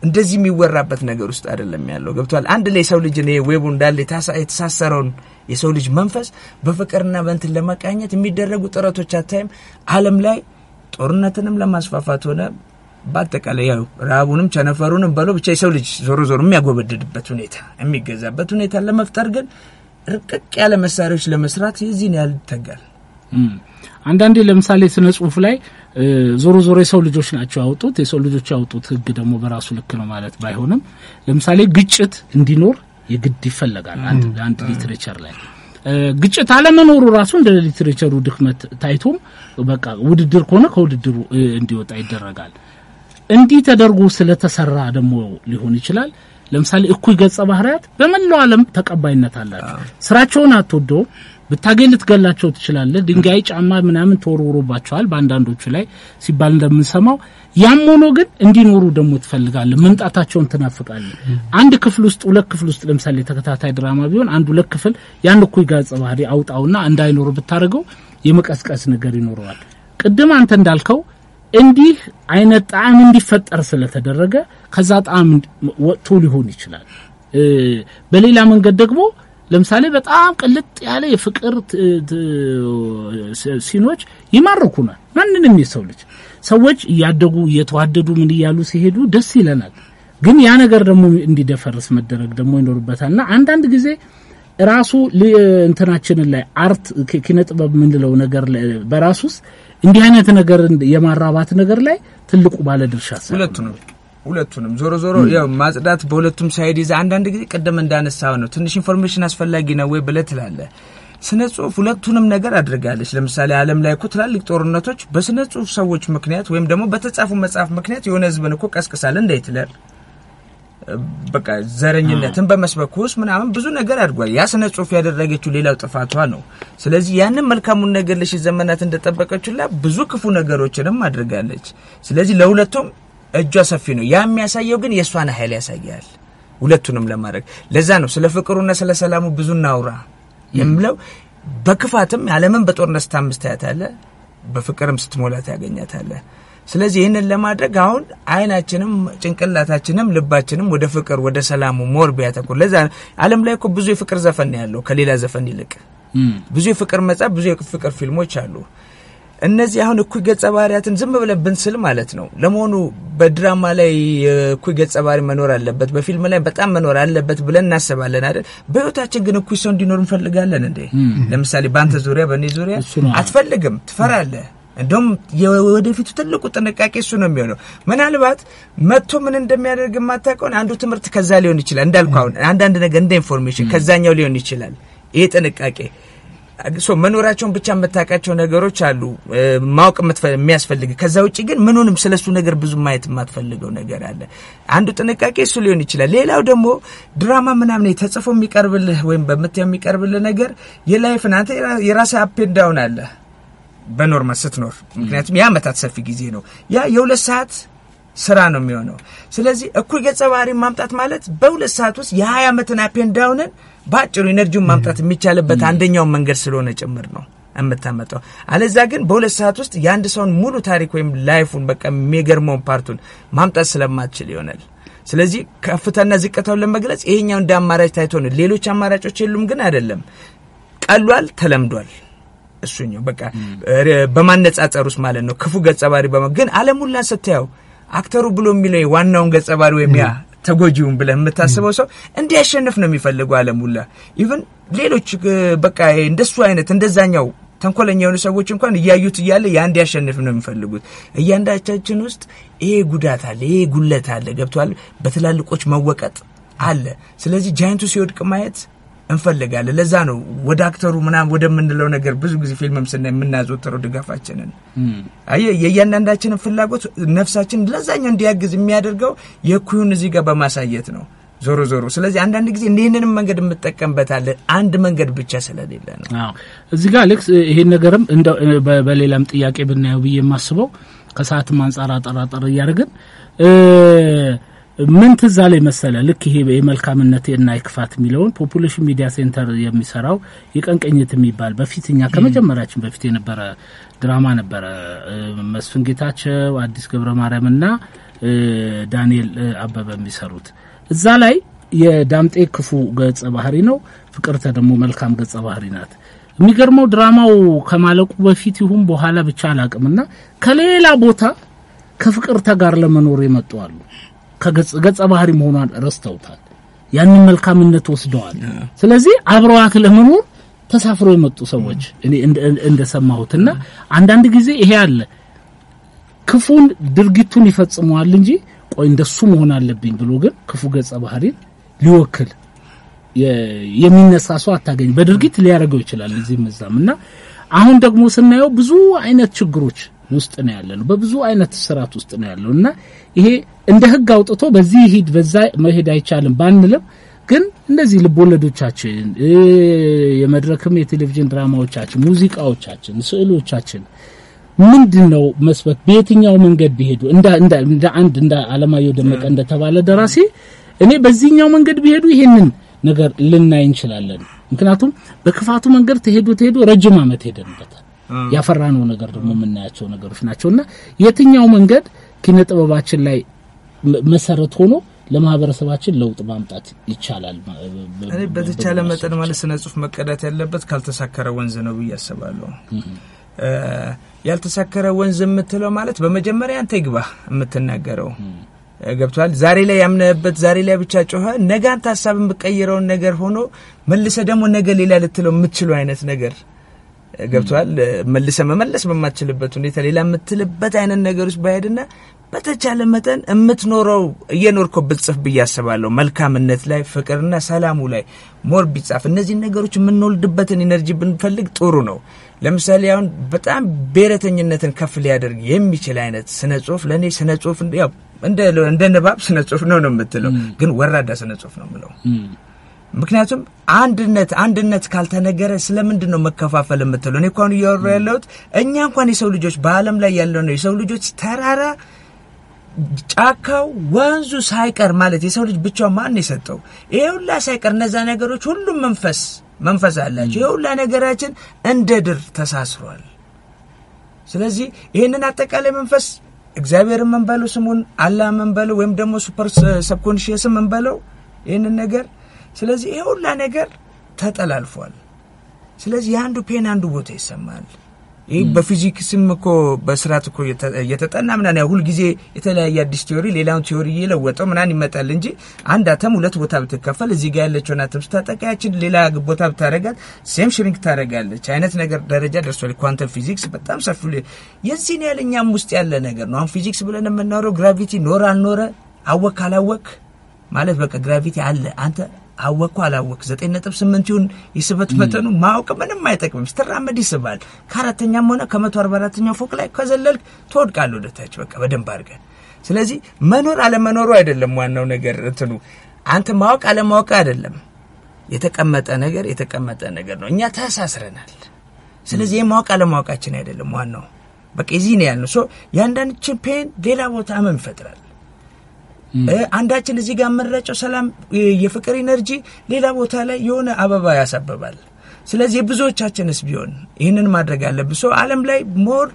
እንደዚህ የሚወራበት ነገር ውስጥ አይደለም ያለው። ገብቷል። አንድ ላይ የሰው ልጅ ዌቡ እንዳለ የተሳሰረውን የሰው ልጅ መንፈስ በፍቅርና በእንትን ለመቃኘት የሚደረጉ ጥረቶች አታይም። ዓለም ላይ ጦርነትንም ለማስፋፋት ሆነ በአጠቃላይ ያው ረሃቡንም ቸነፈሩንም በለው ብቻ የሰው ልጅ ዞሮ ዞሮ የሚያጎበድድበት ሁኔታ የሚገዛበት ሁኔታ ለመፍጠር ግን ርቅቅ ያለ መሳሪያዎች ለመስራት የዚህን ያህል ይተጋል። አንዳንዴ ለምሳሌ ስነ ጽሁፍ ላይ ዞሮ ዞሮ የሰው ልጆች ናቸው ያወጡት። የሰው ልጆች ያወጡት ህግ ደግሞ በራሱ ልክ ነው ማለት ባይሆንም ለምሳሌ ግጭት እንዲኖር የግድ ይፈለጋል። አንድ አንድ literature ላይ ግጭት አለመኖሩ ራሱ እንደ literature ኡ ድክመት ታይቶም በቃ ውድድር ከሆነ ከውድድሩ እንዲወጣ ይደረጋል። እንዲህ ተደርጎ ስለተሰራ ደግሞ ሊሆን ይችላል። ለምሳሌ እኩይ ገጸ ባህሪያት በመላው ዓለም ተቀባይነት አላቸው። ስራቸውን አትወደውም፣ ብታገኝ ልትገላቸው ትችላለህ። ድንጋይ፣ ጫማ ምናምን ተወርውሮባቸዋል በአንዳንዶቹ ላይ ሲባል እንደምንሰማው። ያም ሆኖ ግን እንዲኖሩ ደግሞ ትፈልጋለህ፣ መምጣታቸውን ትናፍቃለህ። አንድ ክፍል ውስጥ ሁለት ክፍል ውስጥ ለምሳሌ ተከታታይ ድራማ ቢሆን አንድ ሁለት ክፍል ያን እኩይ ገጸ ባህሪ አውጣውና እንዳይኖር ብታደርገው የመቀስቀስ ነገር ይኖረዋል። ቅድም አንተ እንዳልከው እንዲህ አይነት ጣዕም እንዲፈጠር ስለተደረገ ከዛ ጣዕም ወጥቶ ሊሆን ይችላል። በሌላ መንገድ ደግሞ ለምሳሌ በጣም ቅልጥ ያለ የፍቅር scene ኦች ይማርኩናል። ማንንም የሰው ልጅ ሰዎች እያደጉ እየተዋደዱ ምን እያሉ ሲሄዱ ደስ ይለናል። ግን ያ ነገር ደግሞ እንዲደፈርስ መደረግ ደግሞ ይኖርበታል እና አንዳንድ ጊዜ ራሱ እንትናችንን ላይ art ኪነ የምንለው ነገር በራሱ ውስጥ እንዲህ አይነት ነገር የማራባት ነገር ላይ ትልቁ ባለድርሻ ሰው ነው። ሁለቱንም ዞሮ ዞሮ ያው ማጽዳት በሁለቱም side ይዛ አንዳንድ ጊዜ ቅድም እንዳነሳው ነው ትንሽ information አስፈላጊ ነው ወይ ብለህ ትላለህ። ስነ ጽሁፍ ሁለቱንም ነገር አድርጋለች። ለምሳሌ ዓለም ላይ እኮ ትላልቅ ጦርነቶች በስነ ጽሁፍ ሰዎች ምክንያት ወይም ደግሞ በተጻፉ መጽሐፍ ምክንያት የሆነ ህዝብን እኮ ቀስቅሳል እንደ ሂትለር በቃ ዘረኝነትን በመስበክ ውስጥ ምናምን ብዙ ነገር አድጓል። ያ ስነ ጽሁፍ ያደረገችው ሌላው ጥፋቷ ነው። ስለዚህ ያንን መልካሙን ነገር ለሺህ ዘመናት እንደጠበቀችላ ብዙ ክፉ ነገሮችንም አድርጋለች። ስለዚህ ለሁለቱም እጇ ሰፊ ነው። ያ የሚያሳየው ግን የእሷን ኃይል ያሳያል። ሁለቱንም ለማድረግ ለዛ ነው ስለ ፍቅሩና ስለ ሰላሙ ብዙ እናውራ የምለው። በክፋትም ዓለምን በጦርነት ስታምስ ታያታለህ፣ በፍቅርም ስትሞላት ያገኛታለህ። ስለዚህ ይህንን ለማድረግ አሁን አይናችንም ጭንቅላታችንም ልባችንም ወደ ፍቅር ወደ ሰላሙ more ቢያተኩር። ለዛ ዓለም ላይ እኮ ብዙ የፍቅር ዘፈን ያለው ከሌላ ዘፈን ይልቅ ብዙ የፍቅር መጽሐፍ፣ ብዙ የፍቅር ፊልሞች አሉ። እነዚህ አሁን እኩይ ገጸ ባህሪያትን ዝም ብለን ብንስል ማለት ነው። ለመሆኑ በድራማ ላይ እኩይ ገጸ ባህሪ መኖር አለበት፣ በፊልም ላይ በጣም መኖር አለበት ብለን እናስባለን አይደል? በህይወታችን ግን እኩይ ሰው እንዲኖር እንፈልጋለን እንዴ? ለምሳሌ በአንተ ዙሪያ በእኔ ዙሪያ አትፈልግም፣ ትፈራለህ። እንደውም የወደፊቱ ትልቁ ጥንቃቄ እሱ ነው የሚሆነው። ምናልባት መጥቶ ምን እንደሚያደርግ የማታውቀውን አንዱ ትምህርት ከዛ ሊሆን ይችላል። እንዳልኩ አሁን አንዳንድ ነገር እንደ information ከዛኛው ሊሆን ይችላል። ይሄ ጥንቃቄ መኖራቸውን ብቻ የምታውቃቸው ነገሮች አሉ ማወቅ የሚያስፈልግ ከዛ ውጭ ግን ምኑንም ስለሱ ነገር ብዙ ማየት የማትፈልገው ነገር አለ። አንዱ ጥንቃቄ እሱ ሊሆን ይችላል። ሌላው ደግሞ ድራማ ምናምን ተጽፎ የሚቀርብልህ ወይም በምታየው የሚቀርብልህ ነገር የ life ን አንተ የራ- የራስህ up አለ በ normal ስትኖር ምክንያቱም የአመታት ሰፊ ጊዜ ነው። ያ የሁለት ሰዓት ስራ ነው የሚሆነው። ስለዚህ እኩይ ገጸ ባህሪ ማምጣት ማለት በሁለት ሰዓት ውስጥ የሀያ ዓመትን up and down ን በአጭሩ energy ውን ማምጣት የሚቻልበት አንደኛውን መንገድ ስለሆነ ጭምር ነው የምታመጣው። አለዛ ግን በሁለት ሰዓት ውስጥ የአንድ ሰውን ሙሉ ታሪክ ወይም ላይፉን በቃ የሚገርመውን ፓርቱን ማምጣት ስለማትችል ይሆናል። ስለዚህ ከፍታና ዝቅታውን ለመግለጽ ይሄኛው እንደ አማራጭ ታይቶ ነው። ሌሎች አማራጮች የሉም ግን አይደለም። ቀሏል፣ ተለምዷል። እሱኛው በቃ በማነጻጸር ውስጥ ማለት ነው። ክፉ ገጸ ባህሪ በማ ግን አለሙላ ስታየው አክተሩ ብሎ የሚለው ዋናውን ገጸ ባህሪ ወይም ያ ተጎጂውን ብለህ የምታስበው ሰው እንዲያሸንፍ ነው የሚፈልገው አለሙላ። even ሌሎች በቃ እንደሱ አይነት እንደዛኛው ተንኮለኛ የሆኑ ሰዎች እንኳን እያዩት እያለ ያ እንዲያሸንፍ ነው የሚፈልጉት። እያንዳቻችን ውስጥ ይሄ ጉዳት አለ፣ ይሄ ጉድለት አለ፣ ገብቷል። በትላልቆች መወቀጥ አለ። ስለዚህ giant ኡ ሲወድቅ ማየት እንፈልጋለን። ለዛ ነው ወደ actor ኡ ምናምን ወደምንለው ነገር ብዙ ጊዜ ፊልምም ስናይ የምናዘወትረው ድጋፋችንን። አየህ የእያንዳንዳችንን ፍላጎት ነፍሳችን ለዛኛው እንዲያግዝ የሚያደርገው የእኩዩን እዚህ ጋር በማሳየት ነው ዞሮ ዞሮ። ስለዚህ አንዳንድ ጊዜ ይህንንም መንገድ የምንጠቀምበት አንድ መንገድ ብቻ ስለሌለ ነው። እዚህ ጋር አሌክስ ይሄን ነገርም በሌላም ጥያቄ ብናየው ብዬ የማስበው ከሰዓትም አንጻር አጠር አጠር እያደረግን ምን ትዝ አለኝ መሰለ ልክ ይሄ የመልካምነት እና የክፋት የሚለውን ፖፑሌሽን ሚዲያ ሴንተር የሚሰራው የቀን ቅኝት የሚባል በፊት እኛ ከመጀመሪያችን በፊት የነበረ ድራማ ነበረ። መስፍን ጌታቸው፣ አዲስ ገብረ ማርያም እና ዳንኤል አበበ የሚሰሩት እዛ ላይ የዳምጤ ክፉ ገጸ ባህሪ ነው፣ ፍቅርተ ደግሞ መልካም ገጸ ባህሪ ናት። የሚገርመው ድራማው ከማለቁ በፊት ይሁን በኋላ ብቻ አላቅምና ከሌላ ቦታ ከፍቅርተ ጋር ለመኖር የመጡ አሉ። ከገጸ ገጸ ባህሪ መሆኗን ረስተውታል። ያንን መልካምነት ወስደዋል። ስለዚህ አብረዋት ለመኖር ተሳፍረው የመጡ ሰዎች እኔ እንደ- እንደሰማሁትና አንዳንድ ጊዜ ይሄ አለ ክፉን ድርጊቱን ይፈጽመዋል እንጂ ቆይ እንደሱ መሆን አለብኝ ብሎ ግን ክፉ ገጸ ባህሪን ሊወክል የሚነሳ ሰው አታገኝ። በድርጊት ሊያደርገው ይችላል እዚህም እዛም እና አሁን ደግሞ ስናየው ብዙ አይነት ችግሮች ውስጥ ነው ያለ ነው። በብዙ አይነት ስርዓት ውስጥ ነው ያለው እና ይሄ እንደ ህግ አውጥቶ በዚህ ሂድ በዛ መሄድ አይቻልም ባንልም ግን እንደዚህ ልቦለዶቻችን፣ የመድረክም የቴሌቪዥን ድራማዎቻችን፣ ሙዚቃዎቻችን፣ ስዕሎቻችን ምንድን ነው መስበክ በየትኛው መንገድ ቢሄዱ እንደ እንደ አንድ እንደ አለማየሁ ደመቀ እንደተባለ ደራሲ እኔ በዚህኛው መንገድ ቢሄዱ ይሄንን ነገር ልናይ እንችላለን። ምክንያቱም በክፋቱ መንገድ ተሄዱ ተሄዱ ረጅም ዓመት ሄደንበታል። ያፈራነው ነገር ደግሞ የምናያቸው ነገሮች ናቸውና የትኛው መንገድ ኪነ ጥበባችን ላይ መሰረት ሆኖ ለማህበረሰባችን ለውጥ ማምጣት ይቻላል። እኔ በተቻለ መጠን ማለት ስነ ጽሁፍ መቀዳት ያለበት ካልተሳከረ ወንዝ ነው ብዬ አስባለሁ። ያልተሳከረ ወንዝ የምትለው ማለት በመጀመሪያ አንተ ይግባ የምትናገረው ገብቷል። ዛሬ ላይ ያምነህበት ዛሬ ላይ ብቻ ጮኸ ነገ አንተ ሀሳብ የምቀይረውን ነገር ሆኖ መልሰ ደግሞ ነገ ሌላ ልትለው የምትችለው አይነት ነገር ገብቷል። መልሰ መመለስ በማትችልበት ሁኔታ ሌላ የምትልበት አይነት ነገሮች ባሄድና በተቻለ መጠን የምትኖረው እየኖርከው ብጽፍ ብዬ አስባለሁ። መልካምነት ላይ ፍቅርና ሰላሙ ላይ more ቢጻፍ እነዚህን ነገሮች የምንወልድበትን energy ብንፈልግ ጥሩ ነው። ለምሳሌ አሁን በጣም ብሔረተኝነትን ከፍ ሊያደርግ የሚችል አይነት ስነ ጽሁፍ ለእኔ ስነ ጽሁፍ ያው እንደ ንባብ ስነ ጽሁፍ ነው ነው የምትለው፣ ግን ወራዳ ስነ ጽሁፍ ነው የምለው። ምክንያቱም አንድነት አንድነት ካልተነገረ ስለምንድን ነው መከፋፈል የምትለው? እኔ እንኳን እያወራ ያለሁት እኛ እንኳን የሰው ልጆች በዓለም ላይ ያለው ነው የሰው ልጆች ተራራ ጫካው ወንዙ ሳይቀር ማለት የሰው ልጅ ብቻው ማን የሰጠው ይሄ ሁላ ሳይቀር እነዛ ነገሮች ሁሉም መንፈስ መንፈስ አላቸው። ይሄ ሁላ ነገራችን እንደ ድር ተሳስሯል። ስለዚህ ይህንን አጠቃላይ መንፈስ እግዚአብሔርን መንበለው ስሙን አላህ መንበለው ወይም ደግሞ ሱፐር ሰብኮንሽየስን መንበለው ይህንን ነገር ስለዚህ ይሄ ሁላ ነገር ተጠላልፏል። ስለዚህ የአንዱ pain አንዱ ቦታ ይሰማል። ይህ በፊዚክስም እኮ በስርዓት እኮ እየተጠና ምናምን ያው ሁልጊዜ የተለያየ አዲስ theory ሌላውን theory እየለወጠው ምናምን ይመጣል እንጂ አንድ አተም ሁለት ቦታ ብትከፈል እዚህ ጋር ያለችውን አተም ስታጠቃት ሌላ ቦታ ብታረጋት same shrink ታደረጋለች አይነት ነገር ደረጃ ደርሷል። quantum physics በጣም ሰፊ የዚህን ያህል እኛም ውስጥ ያለ ነገር ነው። አሁን ፊዚክስ ብለን የምናወረው gravity ኖረ አልኖረ አወክ አላወክ ማለት በቃ gravity አለ አንተ አወቅክ አላወቅክ ዘጠኝ ነጥብ ስምንት ይሁን የስበት መጠኑ ማወቅ ምንም አይጠቅምም። ስትራመድ ይስባል። ከአራተኛም ሆነ ከመቶ አርባ አራተኛው ፎቅ ላይ ከዘለልክ ትወድቃለህ ወደታች በቃ በደንብ አድርገህ። ስለዚህ መኖር አለመኖሩ አይደለም ዋናው ነገር እንትኑ አንተ ማወቅ አለማወቅ አይደለም። የተቀመጠ ነገር የተቀመጠ ነገር ነው። እኛ ተሳስረናል። ስለዚህ የማወቅ አለማወቃችን አይደለም ዋናው። በቃ የዚህ ነው ያልነው። so የአንዳችን pain ሌላ ቦታ ህመም ይፈጥራል። አንዳችን እዚህ ጋር የምንረጨው ሰላም የፍቅር energy ሌላ ቦታ ላይ የሆነ አበባ ያሳብባል። ስለዚህ የብዙዎቻችንስ ቢሆን ይህንን ማድረግ አለብን። ሰው ዓለም ላይ more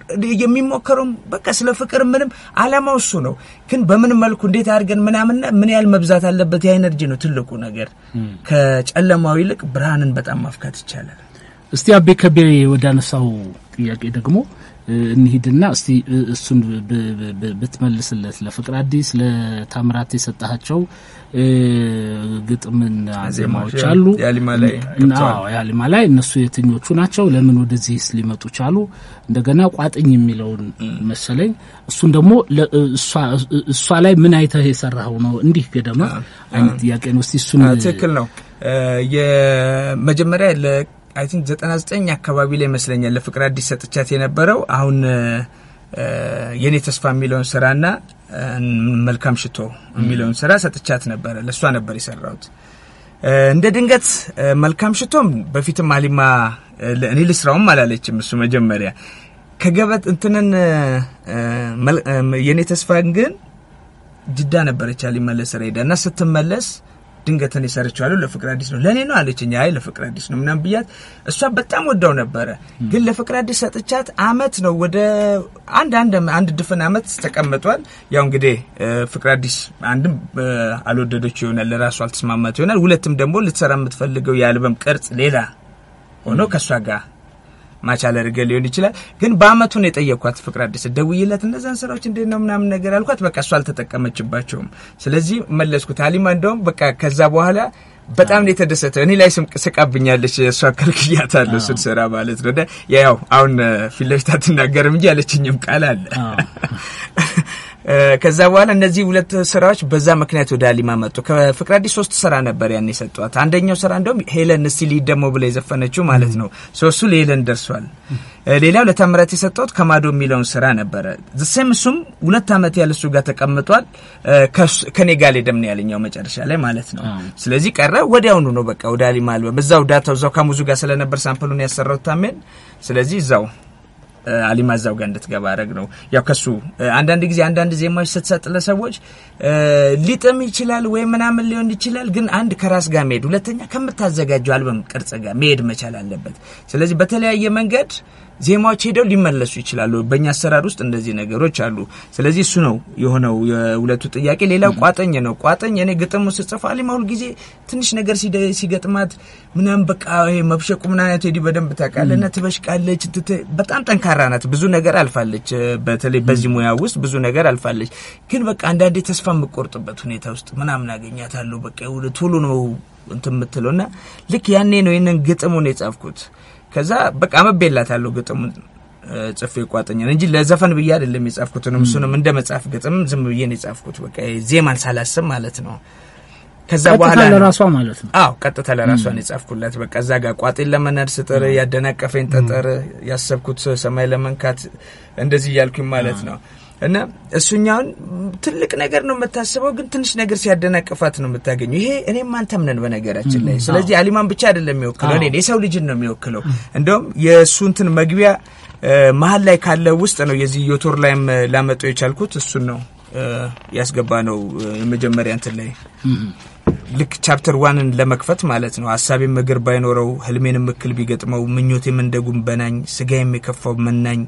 የሚሞከረው በቃ ስለ ፍቅር ምንም አላማው እሱ ነው። ግን በምን መልኩ እንዴት አድርገን ምናምንና ምን ያህል መብዛት አለበት ያ energy ነው ትልቁ ነገር። ከጨለማው ይልቅ ብርሃንን በጣም ማፍካት ይቻላል። እስቲ አቤ ከቤ ወደ አነሳው ጥያቄ ደግሞ እንሂድና እስቲ እሱን ብትመልስለት ለፍቅር አዲስ ለታምራት የሰጣቸው ግጥምና ዜማዎች አሉ የአሊማ ላይ እነሱ የትኞቹ ናቸው? ለምን ወደዚህስ ሊመጡ ቻሉ? እንደገና ቋጥኝ የሚለውን መሰለኝ እሱን ደግሞ እሷ ላይ ምን አይተህ የሰራኸው ነው? እንዲህ ገደማ አይነት ጥያቄ ነው። እስቲ እሱን ትክክል ነው። የመጀመሪያ I think ዘጠና ዘጠኝ አካባቢ ላይ ይመስለኛል ለፍቅር አዲስ ሰጥቻት የነበረው አሁን የኔ ተስፋ የሚለውን ስራና መልካም ሽቶ የሚለውን ስራ ሰጥቻት ነበረ። ለእሷ ነበር የሰራሁት። እንደ ድንገት መልካም ሽቶም በፊትም አሊማ እኔ ልስራውም አላለችም። እሱ መጀመሪያ ከገበት እንትንን የኔ ተስፋን ግን ጅዳ ነበረች አሊማ ለስራ ሄዳ እና ስትመለስ ድንገት እኔ ሰርቼዋለሁ ለፍቅር አዲስ ነው ለእኔ ነው አለችኝ። አይ ለፍቅር አዲስ ነው ምናምን ብያት፣ እሷ በጣም ወዳው ነበረ። ግን ለፍቅር አዲስ ሰጥቻት አመት ነው ወደ አንድ አንድ አንድ ድፍን አመት ተቀምጧል። ያው እንግዲህ ፍቅር አዲስ አንድም አልወደዶች ይሆናል፣ ለራሱ አልተስማማት ይሆናል። ሁለትም ደግሞ ልትሰራ የምትፈልገው የአልበም ቅርጽ ሌላ ሆኖ ከእሷ ጋር ማች አላደርገ ሊሆን ይችላል። ግን በአመቱ ነው የጠየኳት ፍቅር አዲስ ደውዬላት እነዛን ስራዎች እንዴት ነው ምናምን ነገር አልኳት። በቃ እሷ አልተጠቀመችባቸውም። ስለዚህ መለስኩት። አሊማ እንደውም በቃ ከዛ በኋላ በጣም ነው የተደሰተው። እኔ ላይ ስቃብኛለች። እሷ ከልክያታለሁ ስራ ማለት ነው። ያው አሁን ፊት ለፊት አትናገርም እንጂ ያለችኝም ቃል አለ ከዛ በኋላ እነዚህ ሁለት ስራዎች በዛ ምክንያት ወደ አሊማ መጡ። ከፍቅር አዲስ ሶስት ስራ ነበር ያን የሰጧት። አንደኛው ስራ እንደውም ሄለን እስቲ ሊድ ደግሞ ብላ የዘፈነችው ማለት ነው። ሶስቱ ለሄለን ደርሷል። ሌላው ለታምራት የሰጠሁት ከማዶ የሚለውን ስራ ነበረ። ዝሴም እሱም ሁለት አመት ያለ እሱ ጋር ተቀምጧል። ከኔ ጋር ሌደም ነው ያለኛው መጨረሻ ላይ ማለት ነው። ስለዚህ ቀረ ወዲያውኑ ነው በቃ ወደ አሊማ አልበም እዛው ዳታው እዛው ከሙዙ ጋር ስለነበር ሳምፕሉን ያሰራው ታሜን። ስለዚህ እዛው አሊማ እዛው ጋር እንድትገባ አረግ ነው። ያው ከሱ አንዳንድ ጊዜ አንዳንድ ዜማዎች ስትሰጥ ለሰዎች ሊጥም ይችላል ወይ ምናምን ሊሆን ይችላል፣ ግን አንድ ከራስ ጋር መሄድ፣ ሁለተኛ ከምታዘጋጀው አልበም ቅርጽ ጋር መሄድ መቻል አለበት። ስለዚህ በተለያየ መንገድ ዜማዎች ሄደው ሊመለሱ ይችላሉ። በእኛ አሰራር ውስጥ እንደዚህ ነገሮች አሉ። ስለዚህ እሱ ነው የሆነው የሁለቱ ጥያቄ። ሌላው ቋጠኝ ነው። ቋጠኝ እኔ ግጥሙ ስጽፍ አሊማ ሁል ጊዜ ትንሽ ነገር ሲገጥማት ምናምን በቃ ይሄ መብሸቁ ምናምን ቴዲ በደንብ ታውቃለህ፣ እና ትበሽቃለች። በጣም ጠንካራ ናት። ብዙ ነገር አልፋለች። በተለይ በዚህ ሙያ ውስጥ ብዙ ነገር አልፋለች። ግን በቃ አንዳንዴ ተስፋ የምቆርጥበት ሁኔታ ውስጥ ምናምን አገኛታለሁ። በቃ ቶሎ ነው እንትን የምትለው እና ልክ ያኔ ነው ይህንን ግጥሙን የጻፍኩት። ከዛ በቃ መቤላታለሁ ግጥሙን ጽፌ ቋጠኛል እንጂ ለዘፈን ብዬ አይደለም የጻፍኩት። እሱንም እንደ መጽሐፍ ግጥም ዝም ብዬ ነው የጻፍኩት። በቃ ዜማን ሳላስብ ማለት ነው። ከዛ በኋላ ለራሷ ማለት ነው። አዎ ቀጥታ ለራሷ ነው የጻፍኩላት። በቃ እዛ ጋር ቋጤን ለመናድ ስጥር ያደናቀፈኝ ጠጠር ያሰብኩት ሰማይ ለመንካት እንደዚህ እያልኩኝ ማለት ነው። እና እሱኛውን ትልቅ ነገር ነው የምታስበው፣ ግን ትንሽ ነገር ሲያደናቅፋት ነው የምታገኘው። ይሄ እኔም አንተም ነን በነገራችን ላይ። ስለዚህ አሊማን ብቻ አይደለም የሚወክለው እኔ የሰው ልጅን ነው የሚወክለው። እንደውም የእሱ እንትን መግቢያ መሀል ላይ ካለ ውስጥ ነው የዚህ ዮቶር ላይም ላመጣው የቻልኩት እሱን ነው ያስገባ ነው የመጀመሪያ እንትን ላይ ልክ ቻፕተር ዋንን ለመክፈት ማለት ነው። ሀሳቤም እግር ባይኖረው ህልሜንም እክል ቢገጥመው ምኞቴም እንደ ጉንበናኝ ስጋዬም የከፋው መናኝ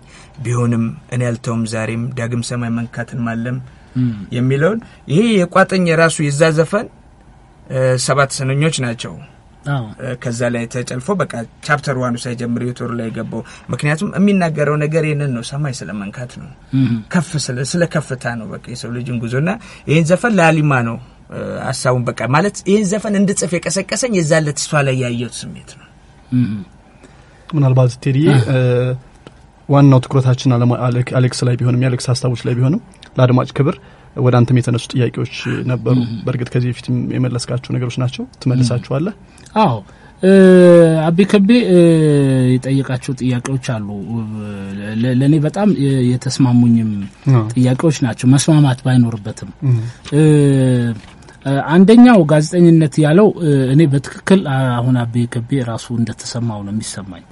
ቢሆንም እኔ ያልተውም ዛሬም ዳግም ሰማይ መንካትን ማለም የሚለውን ይሄ የቋጠኝ የራሱ የዛ ዘፈን ሰባት ስንኞች ናቸው። ከዛ ላይ ተጨልፎ በቃ ቻፕተር ዋኑ ሳይጀምር የቶር ላይ ገባው። ምክንያቱም የሚናገረው ነገር ይህንን ነው። ሰማይ ስለ መንካት ነው፣ ከፍ ስለ ከፍታ ነው። በቃ የሰው ልጅን ጉዞና ይህን ዘፈን ለአሊማ ነው ሀሳቡን በቃ ማለት ይህን ዘፈን እንድጽፍ የቀሰቀሰኝ የዛለት እሷ ላይ ያየሁት ስሜት ነው። ምናልባት ቴዲዬ ዋናው ትኩረታችን አሌክስ ላይ ቢሆንም የአሌክስ ሀሳቦች ላይ ቢሆንም ለአድማጭ ክብር ወደ አንተም የተነሱ ጥያቄዎች ነበሩ። በእርግጥ ከዚህ በፊትም የመለስካቸው ነገሮች ናቸው። ትመልሳችኋለህ? አዎ አቤ ከቤ የጠየቃቸው ጥያቄዎች አሉ። ለእኔ በጣም የተስማሙኝም ጥያቄዎች ናቸው፣ መስማማት ባይኖርበትም። አንደኛው ጋዜጠኝነት ያለው እኔ በትክክል አሁን አቤ ከቤ ራሱ እንደተሰማው ነው የሚሰማኝ።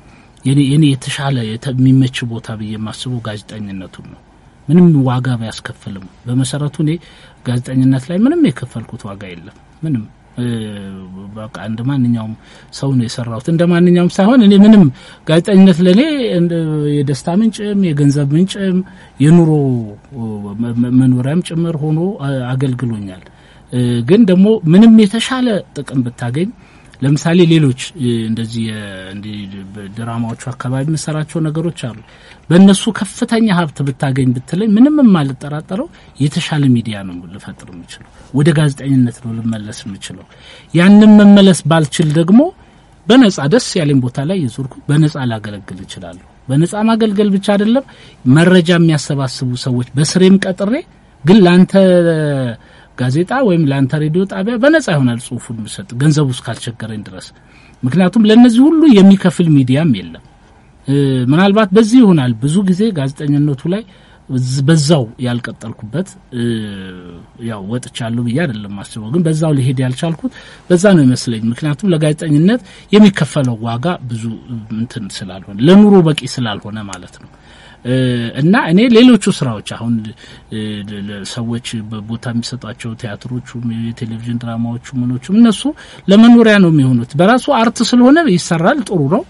የኔ የተሻለ የሚመች ቦታ ብዬ የማስበው ጋዜጠኝነቱን ነው። ምንም ዋጋ ባያስከፍልም በመሰረቱ እኔ ጋዜጠኝነት ላይ ምንም የከፈልኩት ዋጋ የለም ምንም በቃ እንደ ማንኛውም ሰው ነው የሰራሁት። እንደ ማንኛውም ሳይሆን እኔ ምንም ጋዜጠኝነት ለእኔ የደስታ ምንጭም የገንዘብ ምንጭም የኑሮ መኖሪያም ጭምር ሆኖ አገልግሎኛል። ግን ደግሞ ምንም የተሻለ ጥቅም ብታገኝ ለምሳሌ ሌሎች እንደዚህ ድራማዎቹ አካባቢ የምሰራቸው ነገሮች አሉ። በእነሱ ከፍተኛ ሀብት ብታገኝ ብትለኝ ምንም የማልጠራጠረው የተሻለ ሚዲያ ነው ልፈጥር የምችለው፣ ወደ ጋዜጠኝነት ነው ልመለስ የምችለው። ያንን መመለስ ባልችል ደግሞ በነጻ ደስ ያለኝ ቦታ ላይ የዞርኩ በነጻ ላገለግል እችላለሁ። በነጻ ማገልገል ብቻ አይደለም፣ መረጃ የሚያሰባስቡ ሰዎች በስሬም ቀጥሬ ግን ለአንተ ጋዜጣ ወይም ለአንተ ሬዲዮ ጣቢያ በነጻ ይሆናል ጽሁፉን ምሰጥ ገንዘቡ እስካልቸገረኝ ድረስ። ምክንያቱም ለእነዚህ ሁሉ የሚከፍል ሚዲያም የለም። ምናልባት በዚህ ይሆናል ብዙ ጊዜ ጋዜጠኝነቱ ላይ በዛው ያልቀጠልኩበት ያው ወጥቻለሁ ብዬ አይደለም አስበው፣ ግን በዛው ሊሄድ ያልቻልኩት በዛ ነው ይመስለኝ። ምክንያቱም ለጋዜጠኝነት የሚከፈለው ዋጋ ብዙ እንትን ስላልሆነ ለኑሮ በቂ ስላልሆነ ማለት ነው። እና እኔ ሌሎቹ ስራዎች አሁን ሰዎች ቦታ የሚሰጧቸው ቲያትሮቹም፣ የቴሌቪዥን ድራማዎቹ፣ ምኖቹም እነሱ ለመኖሪያ ነው የሚሆኑት። በራሱ art ስለሆነ ይሰራል፣ ጥሩ ነው።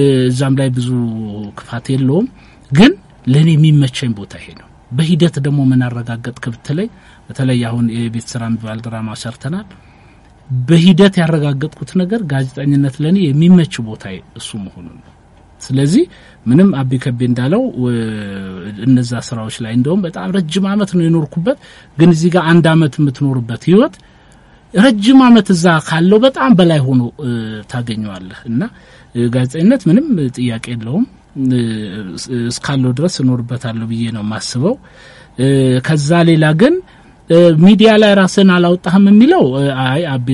እዛም ላይ ብዙ ክፋት የለውም። ግን ለእኔ የሚመቸኝ ቦታ ይሄ ነው። በሂደት ደግሞ ምን አረጋገጥክ ብትለኝ፣ በተለይ አሁን የቤት ስራ የሚባል ድራማ ሰርተናል። በሂደት ያረጋገጥኩት ነገር ጋዜጠኝነት ለእኔ የሚመች ቦታ እሱ መሆኑን ነው። ስለዚህ ምንም አቢ ከቤ እንዳለው እነዛ ስራዎች ላይ እንደውም በጣም ረጅም አመት ነው የኖርኩበት። ግን እዚህ ጋር አንድ አመት የምትኖርበት ህይወት ረጅም አመት እዛ ካለው በጣም በላይ ሆኖ ታገኘዋለህ። እና ጋዜጠኝነት ምንም ጥያቄ የለውም እስካለው ድረስ እኖርበታለሁ ብዬ ነው የማስበው። ከዛ ሌላ ግን ሚዲያ ላይ ራስን አላወጣህም የሚለው አይ አቤ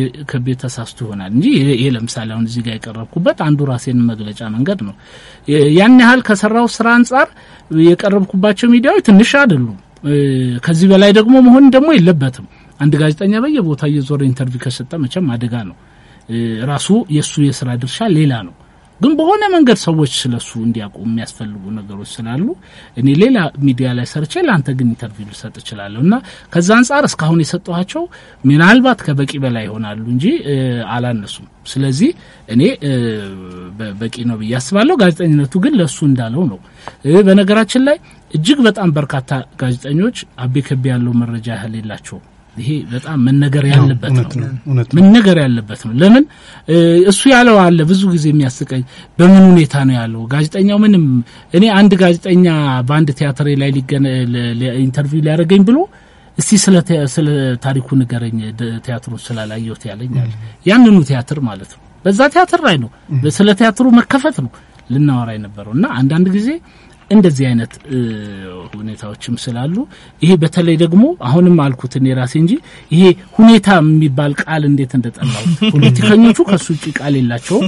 ተሳስቶ ይሆናል እንጂ ይሄ ለምሳሌ አሁን እዚህ ጋር የቀረብኩበት አንዱ ራሴን መግለጫ መንገድ ነው። ያን ያህል ከሰራው ስራ አንጻር የቀረብኩባቸው ሚዲያዎች ትንሽ አይደሉም። ከዚህ በላይ ደግሞ መሆን ደግሞ የለበትም። አንድ ጋዜጠኛ በየቦታ እየዞረ interview ከሰጠ መቼም አደጋ ነው። ራሱ የእሱ የስራ ድርሻ ሌላ ነው። ግን በሆነ መንገድ ሰዎች ስለሱ እንዲያውቁ የሚያስፈልጉ ነገሮች ስላሉ እኔ ሌላ ሚዲያ ላይ ሰርቼ ለአንተ ግን interview ልሰጥ እችላለሁ እና ከዛ አንጻር እስካሁን የሰጠኋቸው ምናልባት ከበቂ በላይ ይሆናሉ እንጂ አላነሱም። ስለዚህ እኔ በቂ ነው ብዬ አስባለሁ። ጋዜጠኝነቱ ግን ለእሱ እንዳለው ነው። በነገራችን ላይ እጅግ በጣም በርካታ ጋዜጠኞች አቤ ከቤ ያለው መረጃ ያህል የላቸውም። ይሄ በጣም መነገር ያለበት ነው። መነገር ያለበት ነው። ለምን እሱ ያለው አለ ብዙ ጊዜ የሚያስቀኝ በምን ሁኔታ ነው ያለው ጋዜጠኛው ምንም እኔ አንድ ጋዜጠኛ በአንድ ቲያትሬ ላይ interview ሊያደርገኝ ብሎ እስቲ ስለ ታሪኩ ንገረኝ ቲያትሩን ስላላየሁት ይለኛል። ያንኑ ቲያትር ማለት ነው። በዛ ቲያትር ላይ ነው ስለ ቲያትሩ መከፈት ነው ልናወራ የነበረው እና አንዳንድ ጊዜ እንደዚህ አይነት ሁኔታዎችም ስላሉ ይሄ በተለይ ደግሞ አሁንም አልኩት እኔ ራሴ እንጂ ይሄ ሁኔታ የሚባል ቃል እንዴት እንደጠላው ፖለቲከኞቹ ከሱ ውጭ ቃል የላቸውም።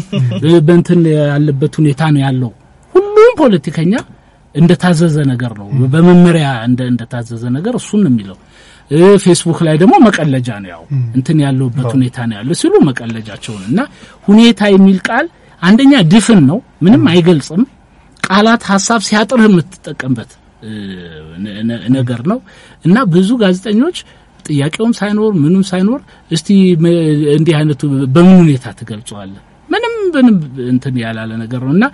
በእንትን ያለበት ሁኔታ ነው ያለው። ሁሉም ፖለቲከኛ እንደታዘዘ ነገር ነው፣ በመመሪያ እንደታዘዘ ነገር እሱን ነው የሚለው። ፌስቡክ ላይ ደግሞ መቀለጃ ነው ያው እንትን ያለውበት ሁኔታ ነው ያለው ሲሉ መቀለጃቸውን እና ሁኔታ የሚል ቃል አንደኛ ድፍን ነው፣ ምንም አይገልጽም። ቃላት ሀሳብ ሲያጥርህ የምትጠቀምበት ነገር ነው እና ብዙ ጋዜጠኞች ጥያቄውም ሳይኖር ምኑም ሳይኖር እስቲ እንዲህ አይነቱ በምን ሁኔታ ትገልጸዋለህ? ምንም ምንም እንትን ያላለ ነገር ነው እና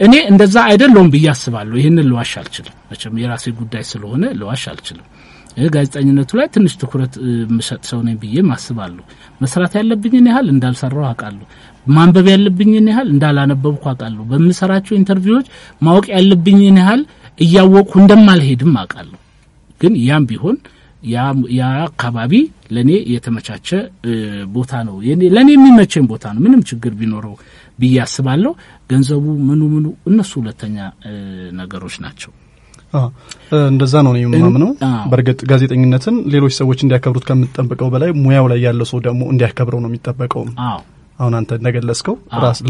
እኔ እንደዛ አይደለውም ብዬ አስባለሁ። ይህንን ልዋሽ አልችልም። መቼም የራሴ ጉዳይ ስለሆነ ልዋሽ አልችልም። ጋዜጠኝነቱ ላይ ትንሽ ትኩረት የምሰጥ ሰው ነኝ ብዬም አስባለሁ። መስራት ያለብኝን ያህል እንዳልሰራው አውቃለሁ። ማንበብ ያለብኝን ያህል እንዳላነበብኩ አውቃለሁ። በምሰራቸው ኢንተርቪዎች ማወቅ ያለብኝን ያህል እያወቅኩ እንደማልሄድም አውቃለሁ። ግን ያም ቢሆን ያ አካባቢ ለእኔ የተመቻቸ ቦታ ነው፣ ለእኔ የሚመቸኝ ቦታ ነው። ምንም ችግር ቢኖረው ብዬ አስባለሁ። ገንዘቡ ምኑ ምኑ እነሱ ሁለተኛ ነገሮች ናቸው። እንደዛ ነው የማምነው። በእርግጥ ጋዜጠኝነትን ሌሎች ሰዎች እንዲያከብሩት ከምትጠብቀው በላይ ሙያው ላይ ያለው ሰው ደግሞ እንዲያከብረው ነው የሚጠበቀውም። አሁን አንተ እንደገለጽከው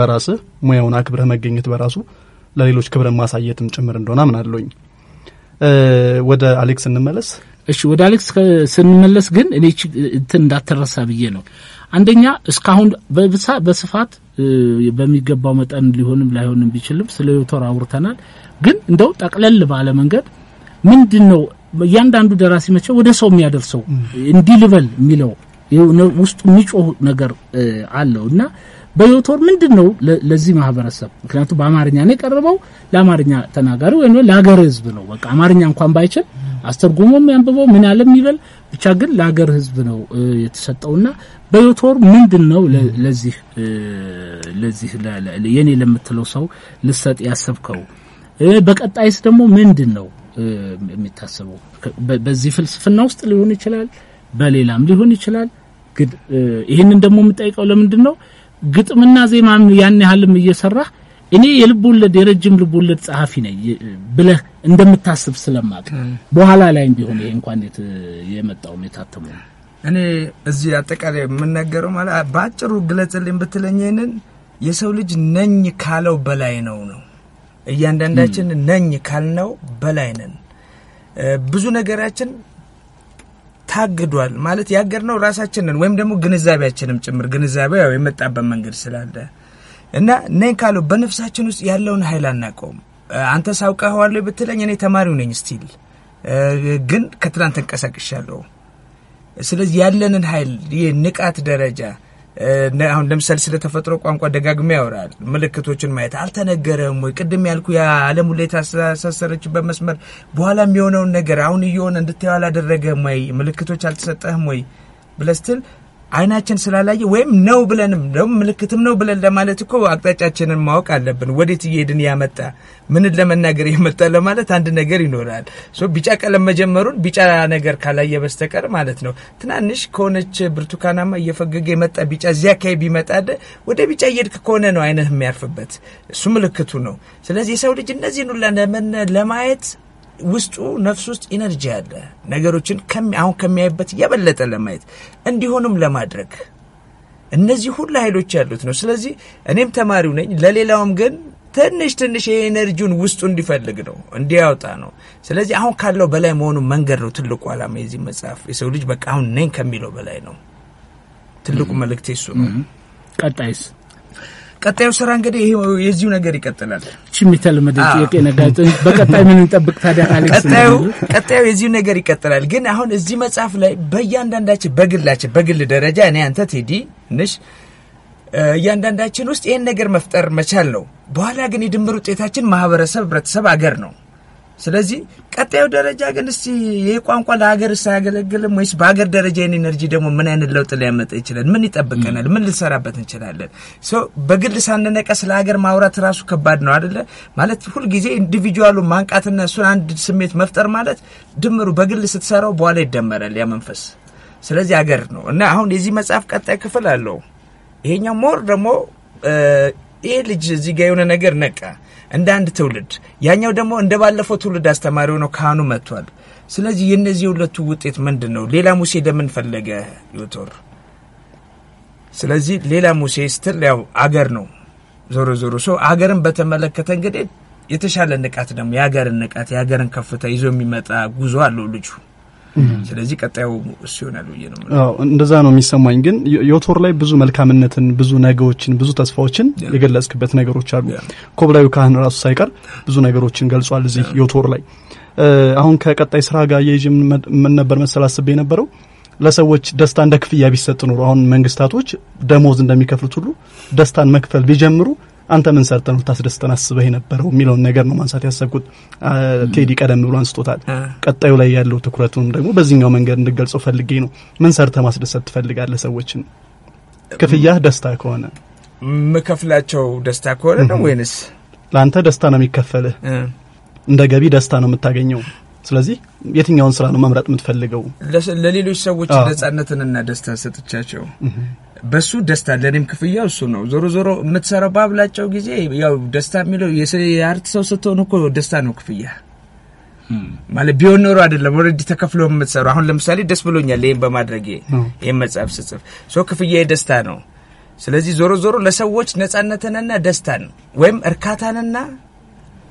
ለራስህ ሙያውን አክብረህ መገኘት በራሱ ለሌሎች ክብርን ማሳየትም ጭምር እንደሆነ አምናለሁኝ። ወደ አሌክስ እንመለስ። እሺ፣ ወደ አሌክስ ስንመለስ ግን እኔ እንትን እንዳትረሳ ብዬ ነው። አንደኛ እስካሁን በስፋት በሚገባው መጠን ሊሆንም ላይሆንም ቢችልም ስለ ዮቶር አውርተናል። ግን እንደው ጠቅለል ባለ መንገድ ምንድን ነው እያንዳንዱ ደራሲ መቼ ወደ ሰው የሚያደርሰው እንዲህ ልበል የሚለው ውስጡ የሚጮህ ነገር አለው። እና በዮቶር ምንድን ነው ለዚህ ማህበረሰብ? ምክንያቱም በአማርኛ ነው የቀረበው ለአማርኛ ተናጋሪ ወይም ለሀገር ህዝብ ነው። በቃ አማርኛ እንኳን ባይችል አስተርጉሞም ያንብበው ምን ያለ የሚበል ብቻ ግን ለሀገር ህዝብ ነው የተሰጠውና በዮቶር ምንድን ነው ለዚህ ለዚህ የኔ ለምትለው ሰው ልሰጥ ያሰብከው? በቀጣይስ ደግሞ ምንድን ነው የሚታሰበው? በዚህ ፍልስፍና ውስጥ ሊሆን ይችላል በሌላም ሊሆን ይችላል ይህንን ደግሞ የምጠይቀው ለምንድን ነው ግጥምና ዜማም ያን ያህልም እየሰራህ እኔ የልብ ወለድ የረጅም ልብ ወለድ ጸሐፊ ነኝ ብለህ እንደምታስብ ስለማቅ በኋላ ላይም ቢሆን ይሄ እንኳን የመጣው የታተመው። እኔ እዚህ አጠቃላይ የምናገረው ማለት በአጭሩ ግለጽልኝ ብትለኝ ይህንን የሰው ልጅ ነኝ ካለው በላይ ነው ነው። እያንዳንዳችን ነኝ ካልነው በላይ ነን። ብዙ ነገራችን ታግዷል ማለት ያገርነው ራሳችንን ወይም ደግሞ ግንዛቤያችንም ጭምር ግንዛቤ ያው የመጣበት መንገድ ስላለ እና ነኝ ካለው በነፍሳችን ውስጥ ያለውን ኃይል አናውቀውም። አንተ ሳውቀኸዋለሁ ብትለኝ እኔ ተማሪው ነኝ still ግን ከትናንት ተንቀሳቅሻለሁ። ስለዚህ ያለንን ኃይል የንቃት ደረጃ አሁን ለምሳሌ ስለ ተፈጥሮ ቋንቋ ደጋግሜ ያወራል። ምልክቶችን ማየት አልተነገረም ወይ? ቅድም ያልኩ የዓለም ሁላ የታሳሰረችበት መስመር በኋላ የሚሆነውን ነገር አሁን እየሆነ እንድታየው አላደረገም ወይ? ምልክቶች አልተሰጠህም ወይ ብለህ ስትል አይናችን ስላላየ ወይም ነው ብለንም ደግሞ ምልክትም ነው ብለን ለማለት እኮ አቅጣጫችንን ማወቅ አለብን። ወዴት እየሄድን ያመጣ ምንን ለመናገር የመጣ ለማለት አንድ ነገር ይኖራል። ቢጫ ቀለም መጀመሩን ቢጫ ነገር ካላየ በስተቀር ማለት ነው። ትናንሽ ከሆነች ብርቱካናማ እየፈገገ የመጣ ቢጫ እዚያ አካባቢ ቢመጣ ወደ ቢጫ እየሄድክ ከሆነ ነው አይነት የሚያርፍበት። እሱ ምልክቱ ነው። ስለዚህ የሰው ልጅ እነዚህን ሁላ ለማየት ውስጡ ነፍስ ውስጥ energy አለ። ነገሮችን አሁን ከሚያይበት የበለጠ ለማየት እንዲሆንም ለማድረግ እነዚህ ሁሉ ኃይሎች ያሉት ነው። ስለዚህ እኔም ተማሪው ነኝ። ለሌላውም ግን ትንሽ ትንሽ የ energy ውን ውስጡ እንዲፈልግ ነው እንዲያወጣ ነው። ስለዚህ አሁን ካለው በላይ መሆኑ መንገድ ነው ትልቁ ዓላማ የዚህ መጽሐፍ። የሰው ልጅ በቃ አሁን ነኝ ከሚለው በላይ ነው። ትልቁ መልእክቴ እሱ ነው። ቀጣይስ ቀጣዩ ስራ እንግዲህ ይሄ የዚሁ ነገር ይቀጥላል። እቺ የተለመደ አዎ። ጥያቄ ነጋጭ በቀጣይ ምን እንጠብቅ ታዲያ ቀጣዩ ቀጣዩ የዚሁ ነገር ይቀጥላል። ግን አሁን እዚህ መጽሐፍ ላይ በእያንዳንዳችን በግላችን በግል ደረጃ እኔ አንተ ቴዲ ንሽ እያንዳንዳችን ውስጥ ይህን ነገር መፍጠር መቻል ነው። በኋላ ግን የድምር ውጤታችን ማህበረሰብ፣ ህብረተሰብ፣ አገር ነው። ስለዚህ ቀጣዩ ደረጃ ግን እስቲ ይህ ቋንቋ ለሀገር ሳያገለግልም ወይስ በሀገር ደረጃ ይህን energy ደግሞ ምን አይነት ለውጥ ሊያመጣ ይችላል? ምን ይጠብቀናል? ምን ልንሰራበት እንችላለን? በግል ሳንነቃ ስለ ሀገር ማውራት ራሱ ከባድ ነው አደለ? ማለት ሁልጊዜ individual ኡ ማንቃትና እሱን አንድ ስሜት መፍጠር ማለት ድምሩ በግል ስትሰራው በኋላ ይደመራል ያ መንፈስ። ስለዚህ ሀገር ነው እና አሁን የዚህ መጽሐፍ ቀጣይ ክፍል አለው። ይሄኛው more ደግሞ ይሄ ልጅ እዚህ ጋር የሆነ ነገር ነቃ እንደ አንድ ትውልድ፣ ያኛው ደግሞ እንደ ባለፈው ትውልድ አስተማሪ ሆነው ካህኑ መጥቷል። ስለዚህ የእነዚህ ሁለቱ ውጤት ምንድን ነው? ሌላ ሙሴ ለምን ፈለገ ዮቶር? ስለዚህ ሌላ ሙሴ ስትል ያው አገር ነው ዞሮ ዞሮ ሰው አገርን በተመለከተ እንግዲህ የተሻለ ንቃት ደግሞ የሀገርን ንቃት የሀገርን ከፍታ ይዞ የሚመጣ ጉዞ አለው ልጁ። ስለዚህ ቀጣዩ እሱ ይሆናል ብዬ ነው እንደዛ ነው የሚሰማኝ። ግን ዮቶር ላይ ብዙ መልካምነትን፣ ብዙ ነገዎችን፣ ብዙ ተስፋዎችን የገለጽክበት ነገሮች አሉ። ኮብላዩ ካህን ራሱ ሳይቀር ብዙ ነገሮችን ገልጿል እዚህ ዮቶር ላይ። አሁን ከቀጣይ ስራ ጋር የይዤ ምን- ምን ነበር መሰል አስቤ የነበረው ለሰዎች ደስታ እንደ ክፍያ ቢሰጥ ኖሮ አሁን መንግስታቶች ደሞዝ እንደሚከፍሉት ሁሉ ደስታን መክፈል ቢጀምሩ አንተ ምን ሰርተ ነው ታስደስተን አስበህ የነበረው የሚለውን ነገር ነው ማንሳት ያሰብኩት። ቴዲ ቀደም ብሎ አንስቶታል። ቀጣዩ ላይ ያለው ትኩረቱን ደግሞ በዚህኛው መንገድ እንድገልጸው ፈልጌ ነው። ምን ሰርተ ማስደሰት ትፈልጋለህ ሰዎችን? ክፍያህ ደስታ ከሆነ የምከፍላቸው ደስታ ከሆነ ነው ወይንስ ለአንተ ደስታ ነው የሚከፈልህ፣ እንደ ገቢ ደስታ ነው የምታገኘው። ስለዚህ የትኛውን ስራ ነው መምረጥ የምትፈልገው? ለሌሎች ሰዎች ነጻነትንና ደስታ ሰጥቻቸው በሱ ደስታ ለእኔም ክፍያው እሱ ነው። ዞሮ ዞሮ የምትሰራው በአብላጫው ጊዜ ያው ደስታ የሚለው የ art ሰው ስትሆን እኮ ደስታ ነው ክፍያ ማለት ቢሆን ኖሮ አይደለም already ተከፍሎ የምትሰሩ። አሁን ለምሳሌ ደስ ብሎኛል ይህን በማድረጌ አዎ። ይህን መጽሐፍ ስጽፍ so ክፍያ ደስታ ነው። ስለዚህ ዞሮ ዞሮ ለሰዎች ነጻነትንና ደስታን ወይም እርካታንና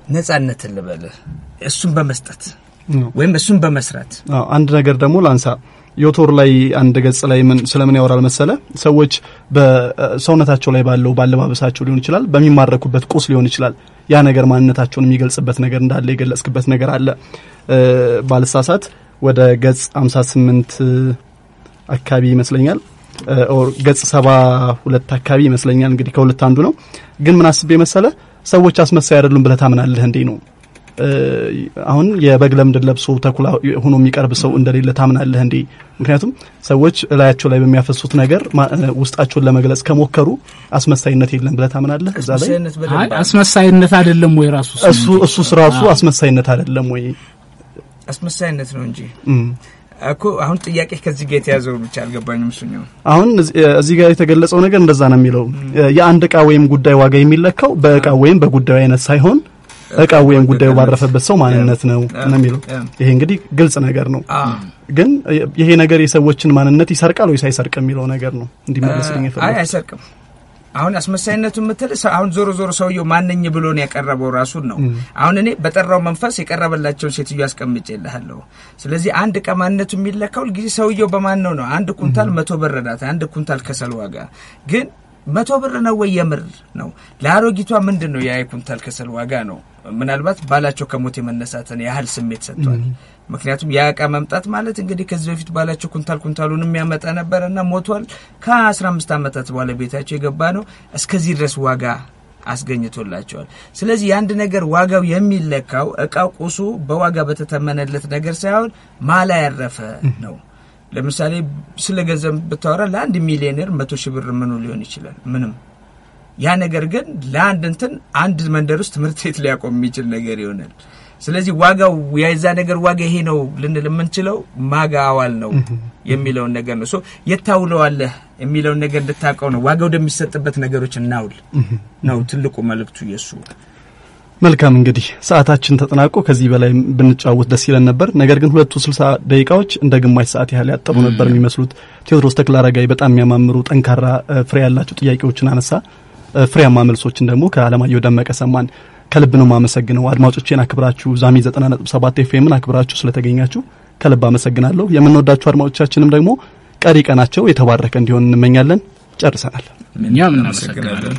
ነጻነትን ልበልህ እሱን በመስጠት ወይም እሱን በመስራት አንድ ነገር ደግሞ ላንሳ። ዮቶር ላይ አንድ ገጽ ላይ ምን ስለምን ያወራል መሰለ? ሰዎች በሰውነታቸው ላይ ባለው ባለባበሳቸው ሊሆን ይችላል፣ በሚማረኩበት ቁስ ሊሆን ይችላል። ያ ነገር ማንነታቸውን የሚገልጽበት ነገር እንዳለ የገለጽክበት ነገር አለ። ባልሳሳት ወደ ገጽ 58 አካባቢ ይመስለኛል or ገጽ 72 አካባቢ ይመስለኛል። እንግዲህ ከሁለት አንዱ ነው። ግን ምን አስቤ መሰለ? ሰዎች አስመሳይ አይደሉም ብለህ ታምናለህ እንዴ ነው አሁን የበግ ለምድ ለብሶ ተኩላ ሆኖ የሚቀርብ ሰው እንደሌለ ታምናለህ እንዴ? ምክንያቱም ሰዎች እላያቸው ላይ በሚያፈሱት ነገር ውስጣቸውን ለመግለጽ ከሞከሩ አስመሳይነት የለም ብለህ ታምናለህ? እዛ ላይ አስመሳይነት አይደለም ወይ ራሱ እሱ? እሱ እሱስ ራሱ አስመሳይነት አይደለም ወይ? አስመሳይነት ነው እንጂ እኮ አሁን ጥያቄ ከዚህ ጋር የተያዘው ብቻ አልገባኝም። እሱኛው አሁን እዚ- እዚህ ጋር የተገለጸው ነገር እንደዛ ነው የሚለው የአንድ እቃ ወይም ጉዳይ ዋጋ የሚለካው በእቃ ወይም በጉዳዩ አይነት ሳይሆን እቃ ወይም ጉዳዩ ባረፈበት ሰው ማንነት ነው ነው የሚለው። ይሄ እንግዲህ ግልጽ ነገር ነው። ግን ይሄ ነገር የሰዎችን ማንነት ይሰርቃል ወይስ አይሰርቅም የሚለው ነገር ነው እንዲመለስልኝ የፈለኩት። አይሰርቅም። አሁን አስመሳይነቱ የምትል አሁን ዞሮ ዞሮ ሰውየው ማነኝ ብሎ ነው ያቀረበው ራሱን ነው። አሁን እኔ በጠራው መንፈስ የቀረበላቸውን ሴትዮ አስቀምጬልሃለሁ። ስለዚህ አንድ እቃ ማንነቱ የሚለካው ጊዜ ሰውየው በማን ነው ነው። አንድ ኩንታል መቶ ብር አንድ ኩንታል ከሰል ዋጋ ግን መቶ ብር ነው ወይ የምር ነው? ለአሮጊቷ ምንድን ነው ያ የኩንታል ከሰል ዋጋ ነው? ምናልባት ባላቸው ከሞት የመነሳትን ያህል ስሜት ሰጥቷል። ምክንያቱም ያ እቃ መምጣት ማለት እንግዲህ ከዚህ በፊት ባላቸው ኩንታል ኩንታሉን የሚያመጣ ነበረ እና ሞቷል። ከ15 ዓመታት በኋላ ቤታቸው የገባ ነው። እስከዚህ ድረስ ዋጋ አስገኝቶላቸዋል። ስለዚህ የአንድ ነገር ዋጋው የሚለካው እቃው ቁሱ በዋጋ በተተመነለት ነገር ሳይሆን ማላ ያረፈ ነው። ለምሳሌ ስለ ገንዘብ ብታወራ ለአንድ ሚሊዮኔር መቶ ሺህ ብር ምኑ ሊሆን ይችላል? ምንም። ያ ነገር ግን ለአንድ እንትን አንድ መንደር ውስጥ ትምህርት ቤት ሊያቆም የሚችል ነገር ይሆናል። ስለዚህ ዋጋው የዛ ነገር ዋጋ ይሄ ነው ልንል የምንችለው ማ ጋ አዋልነው የሚለውን ነገር ነው። so የት ታውለዋለህ የሚለውን ነገር እንድታውቀው ነው። ዋጋ ወደሚሰጥበት ነገሮች እናውል ነው ትልቁ መልእክቱ የሱ። መልካም እንግዲህ ሰዓታችን ተጠናቆ ከዚህ በላይ ብንጫወት ደስ ይለን ነበር። ነገር ግን ሁለቱ ስልሳ ደቂቃዎች እንደ ግማሽ ሰዓት ያህል ያጠሩ ነበር የሚመስሉት። ቴዎድሮስ ተክለአረጋይ በጣም የሚያማምሩ ጠንካራ ፍሬ ያላቸው ጥያቄዎችን አነሳ። ፍሬያማ መልሶችን ደግሞ ከአለማየሁ ደመቀ ሰማን። ከልብ ነው የማመሰግነው። አድማጮቼን አክብራችሁ ዛሚ 90.7 ኤፍኤምን አክብራችሁ ስለተገኛችሁ ከልብ አመሰግናለሁ። የምንወዳችሁ አድማጮቻችንም ደግሞ ቀሪ ቀናቸው የተባረከ እንዲሆን እንመኛለን። ጨርሰናል። እኛም እናመሰግናለን።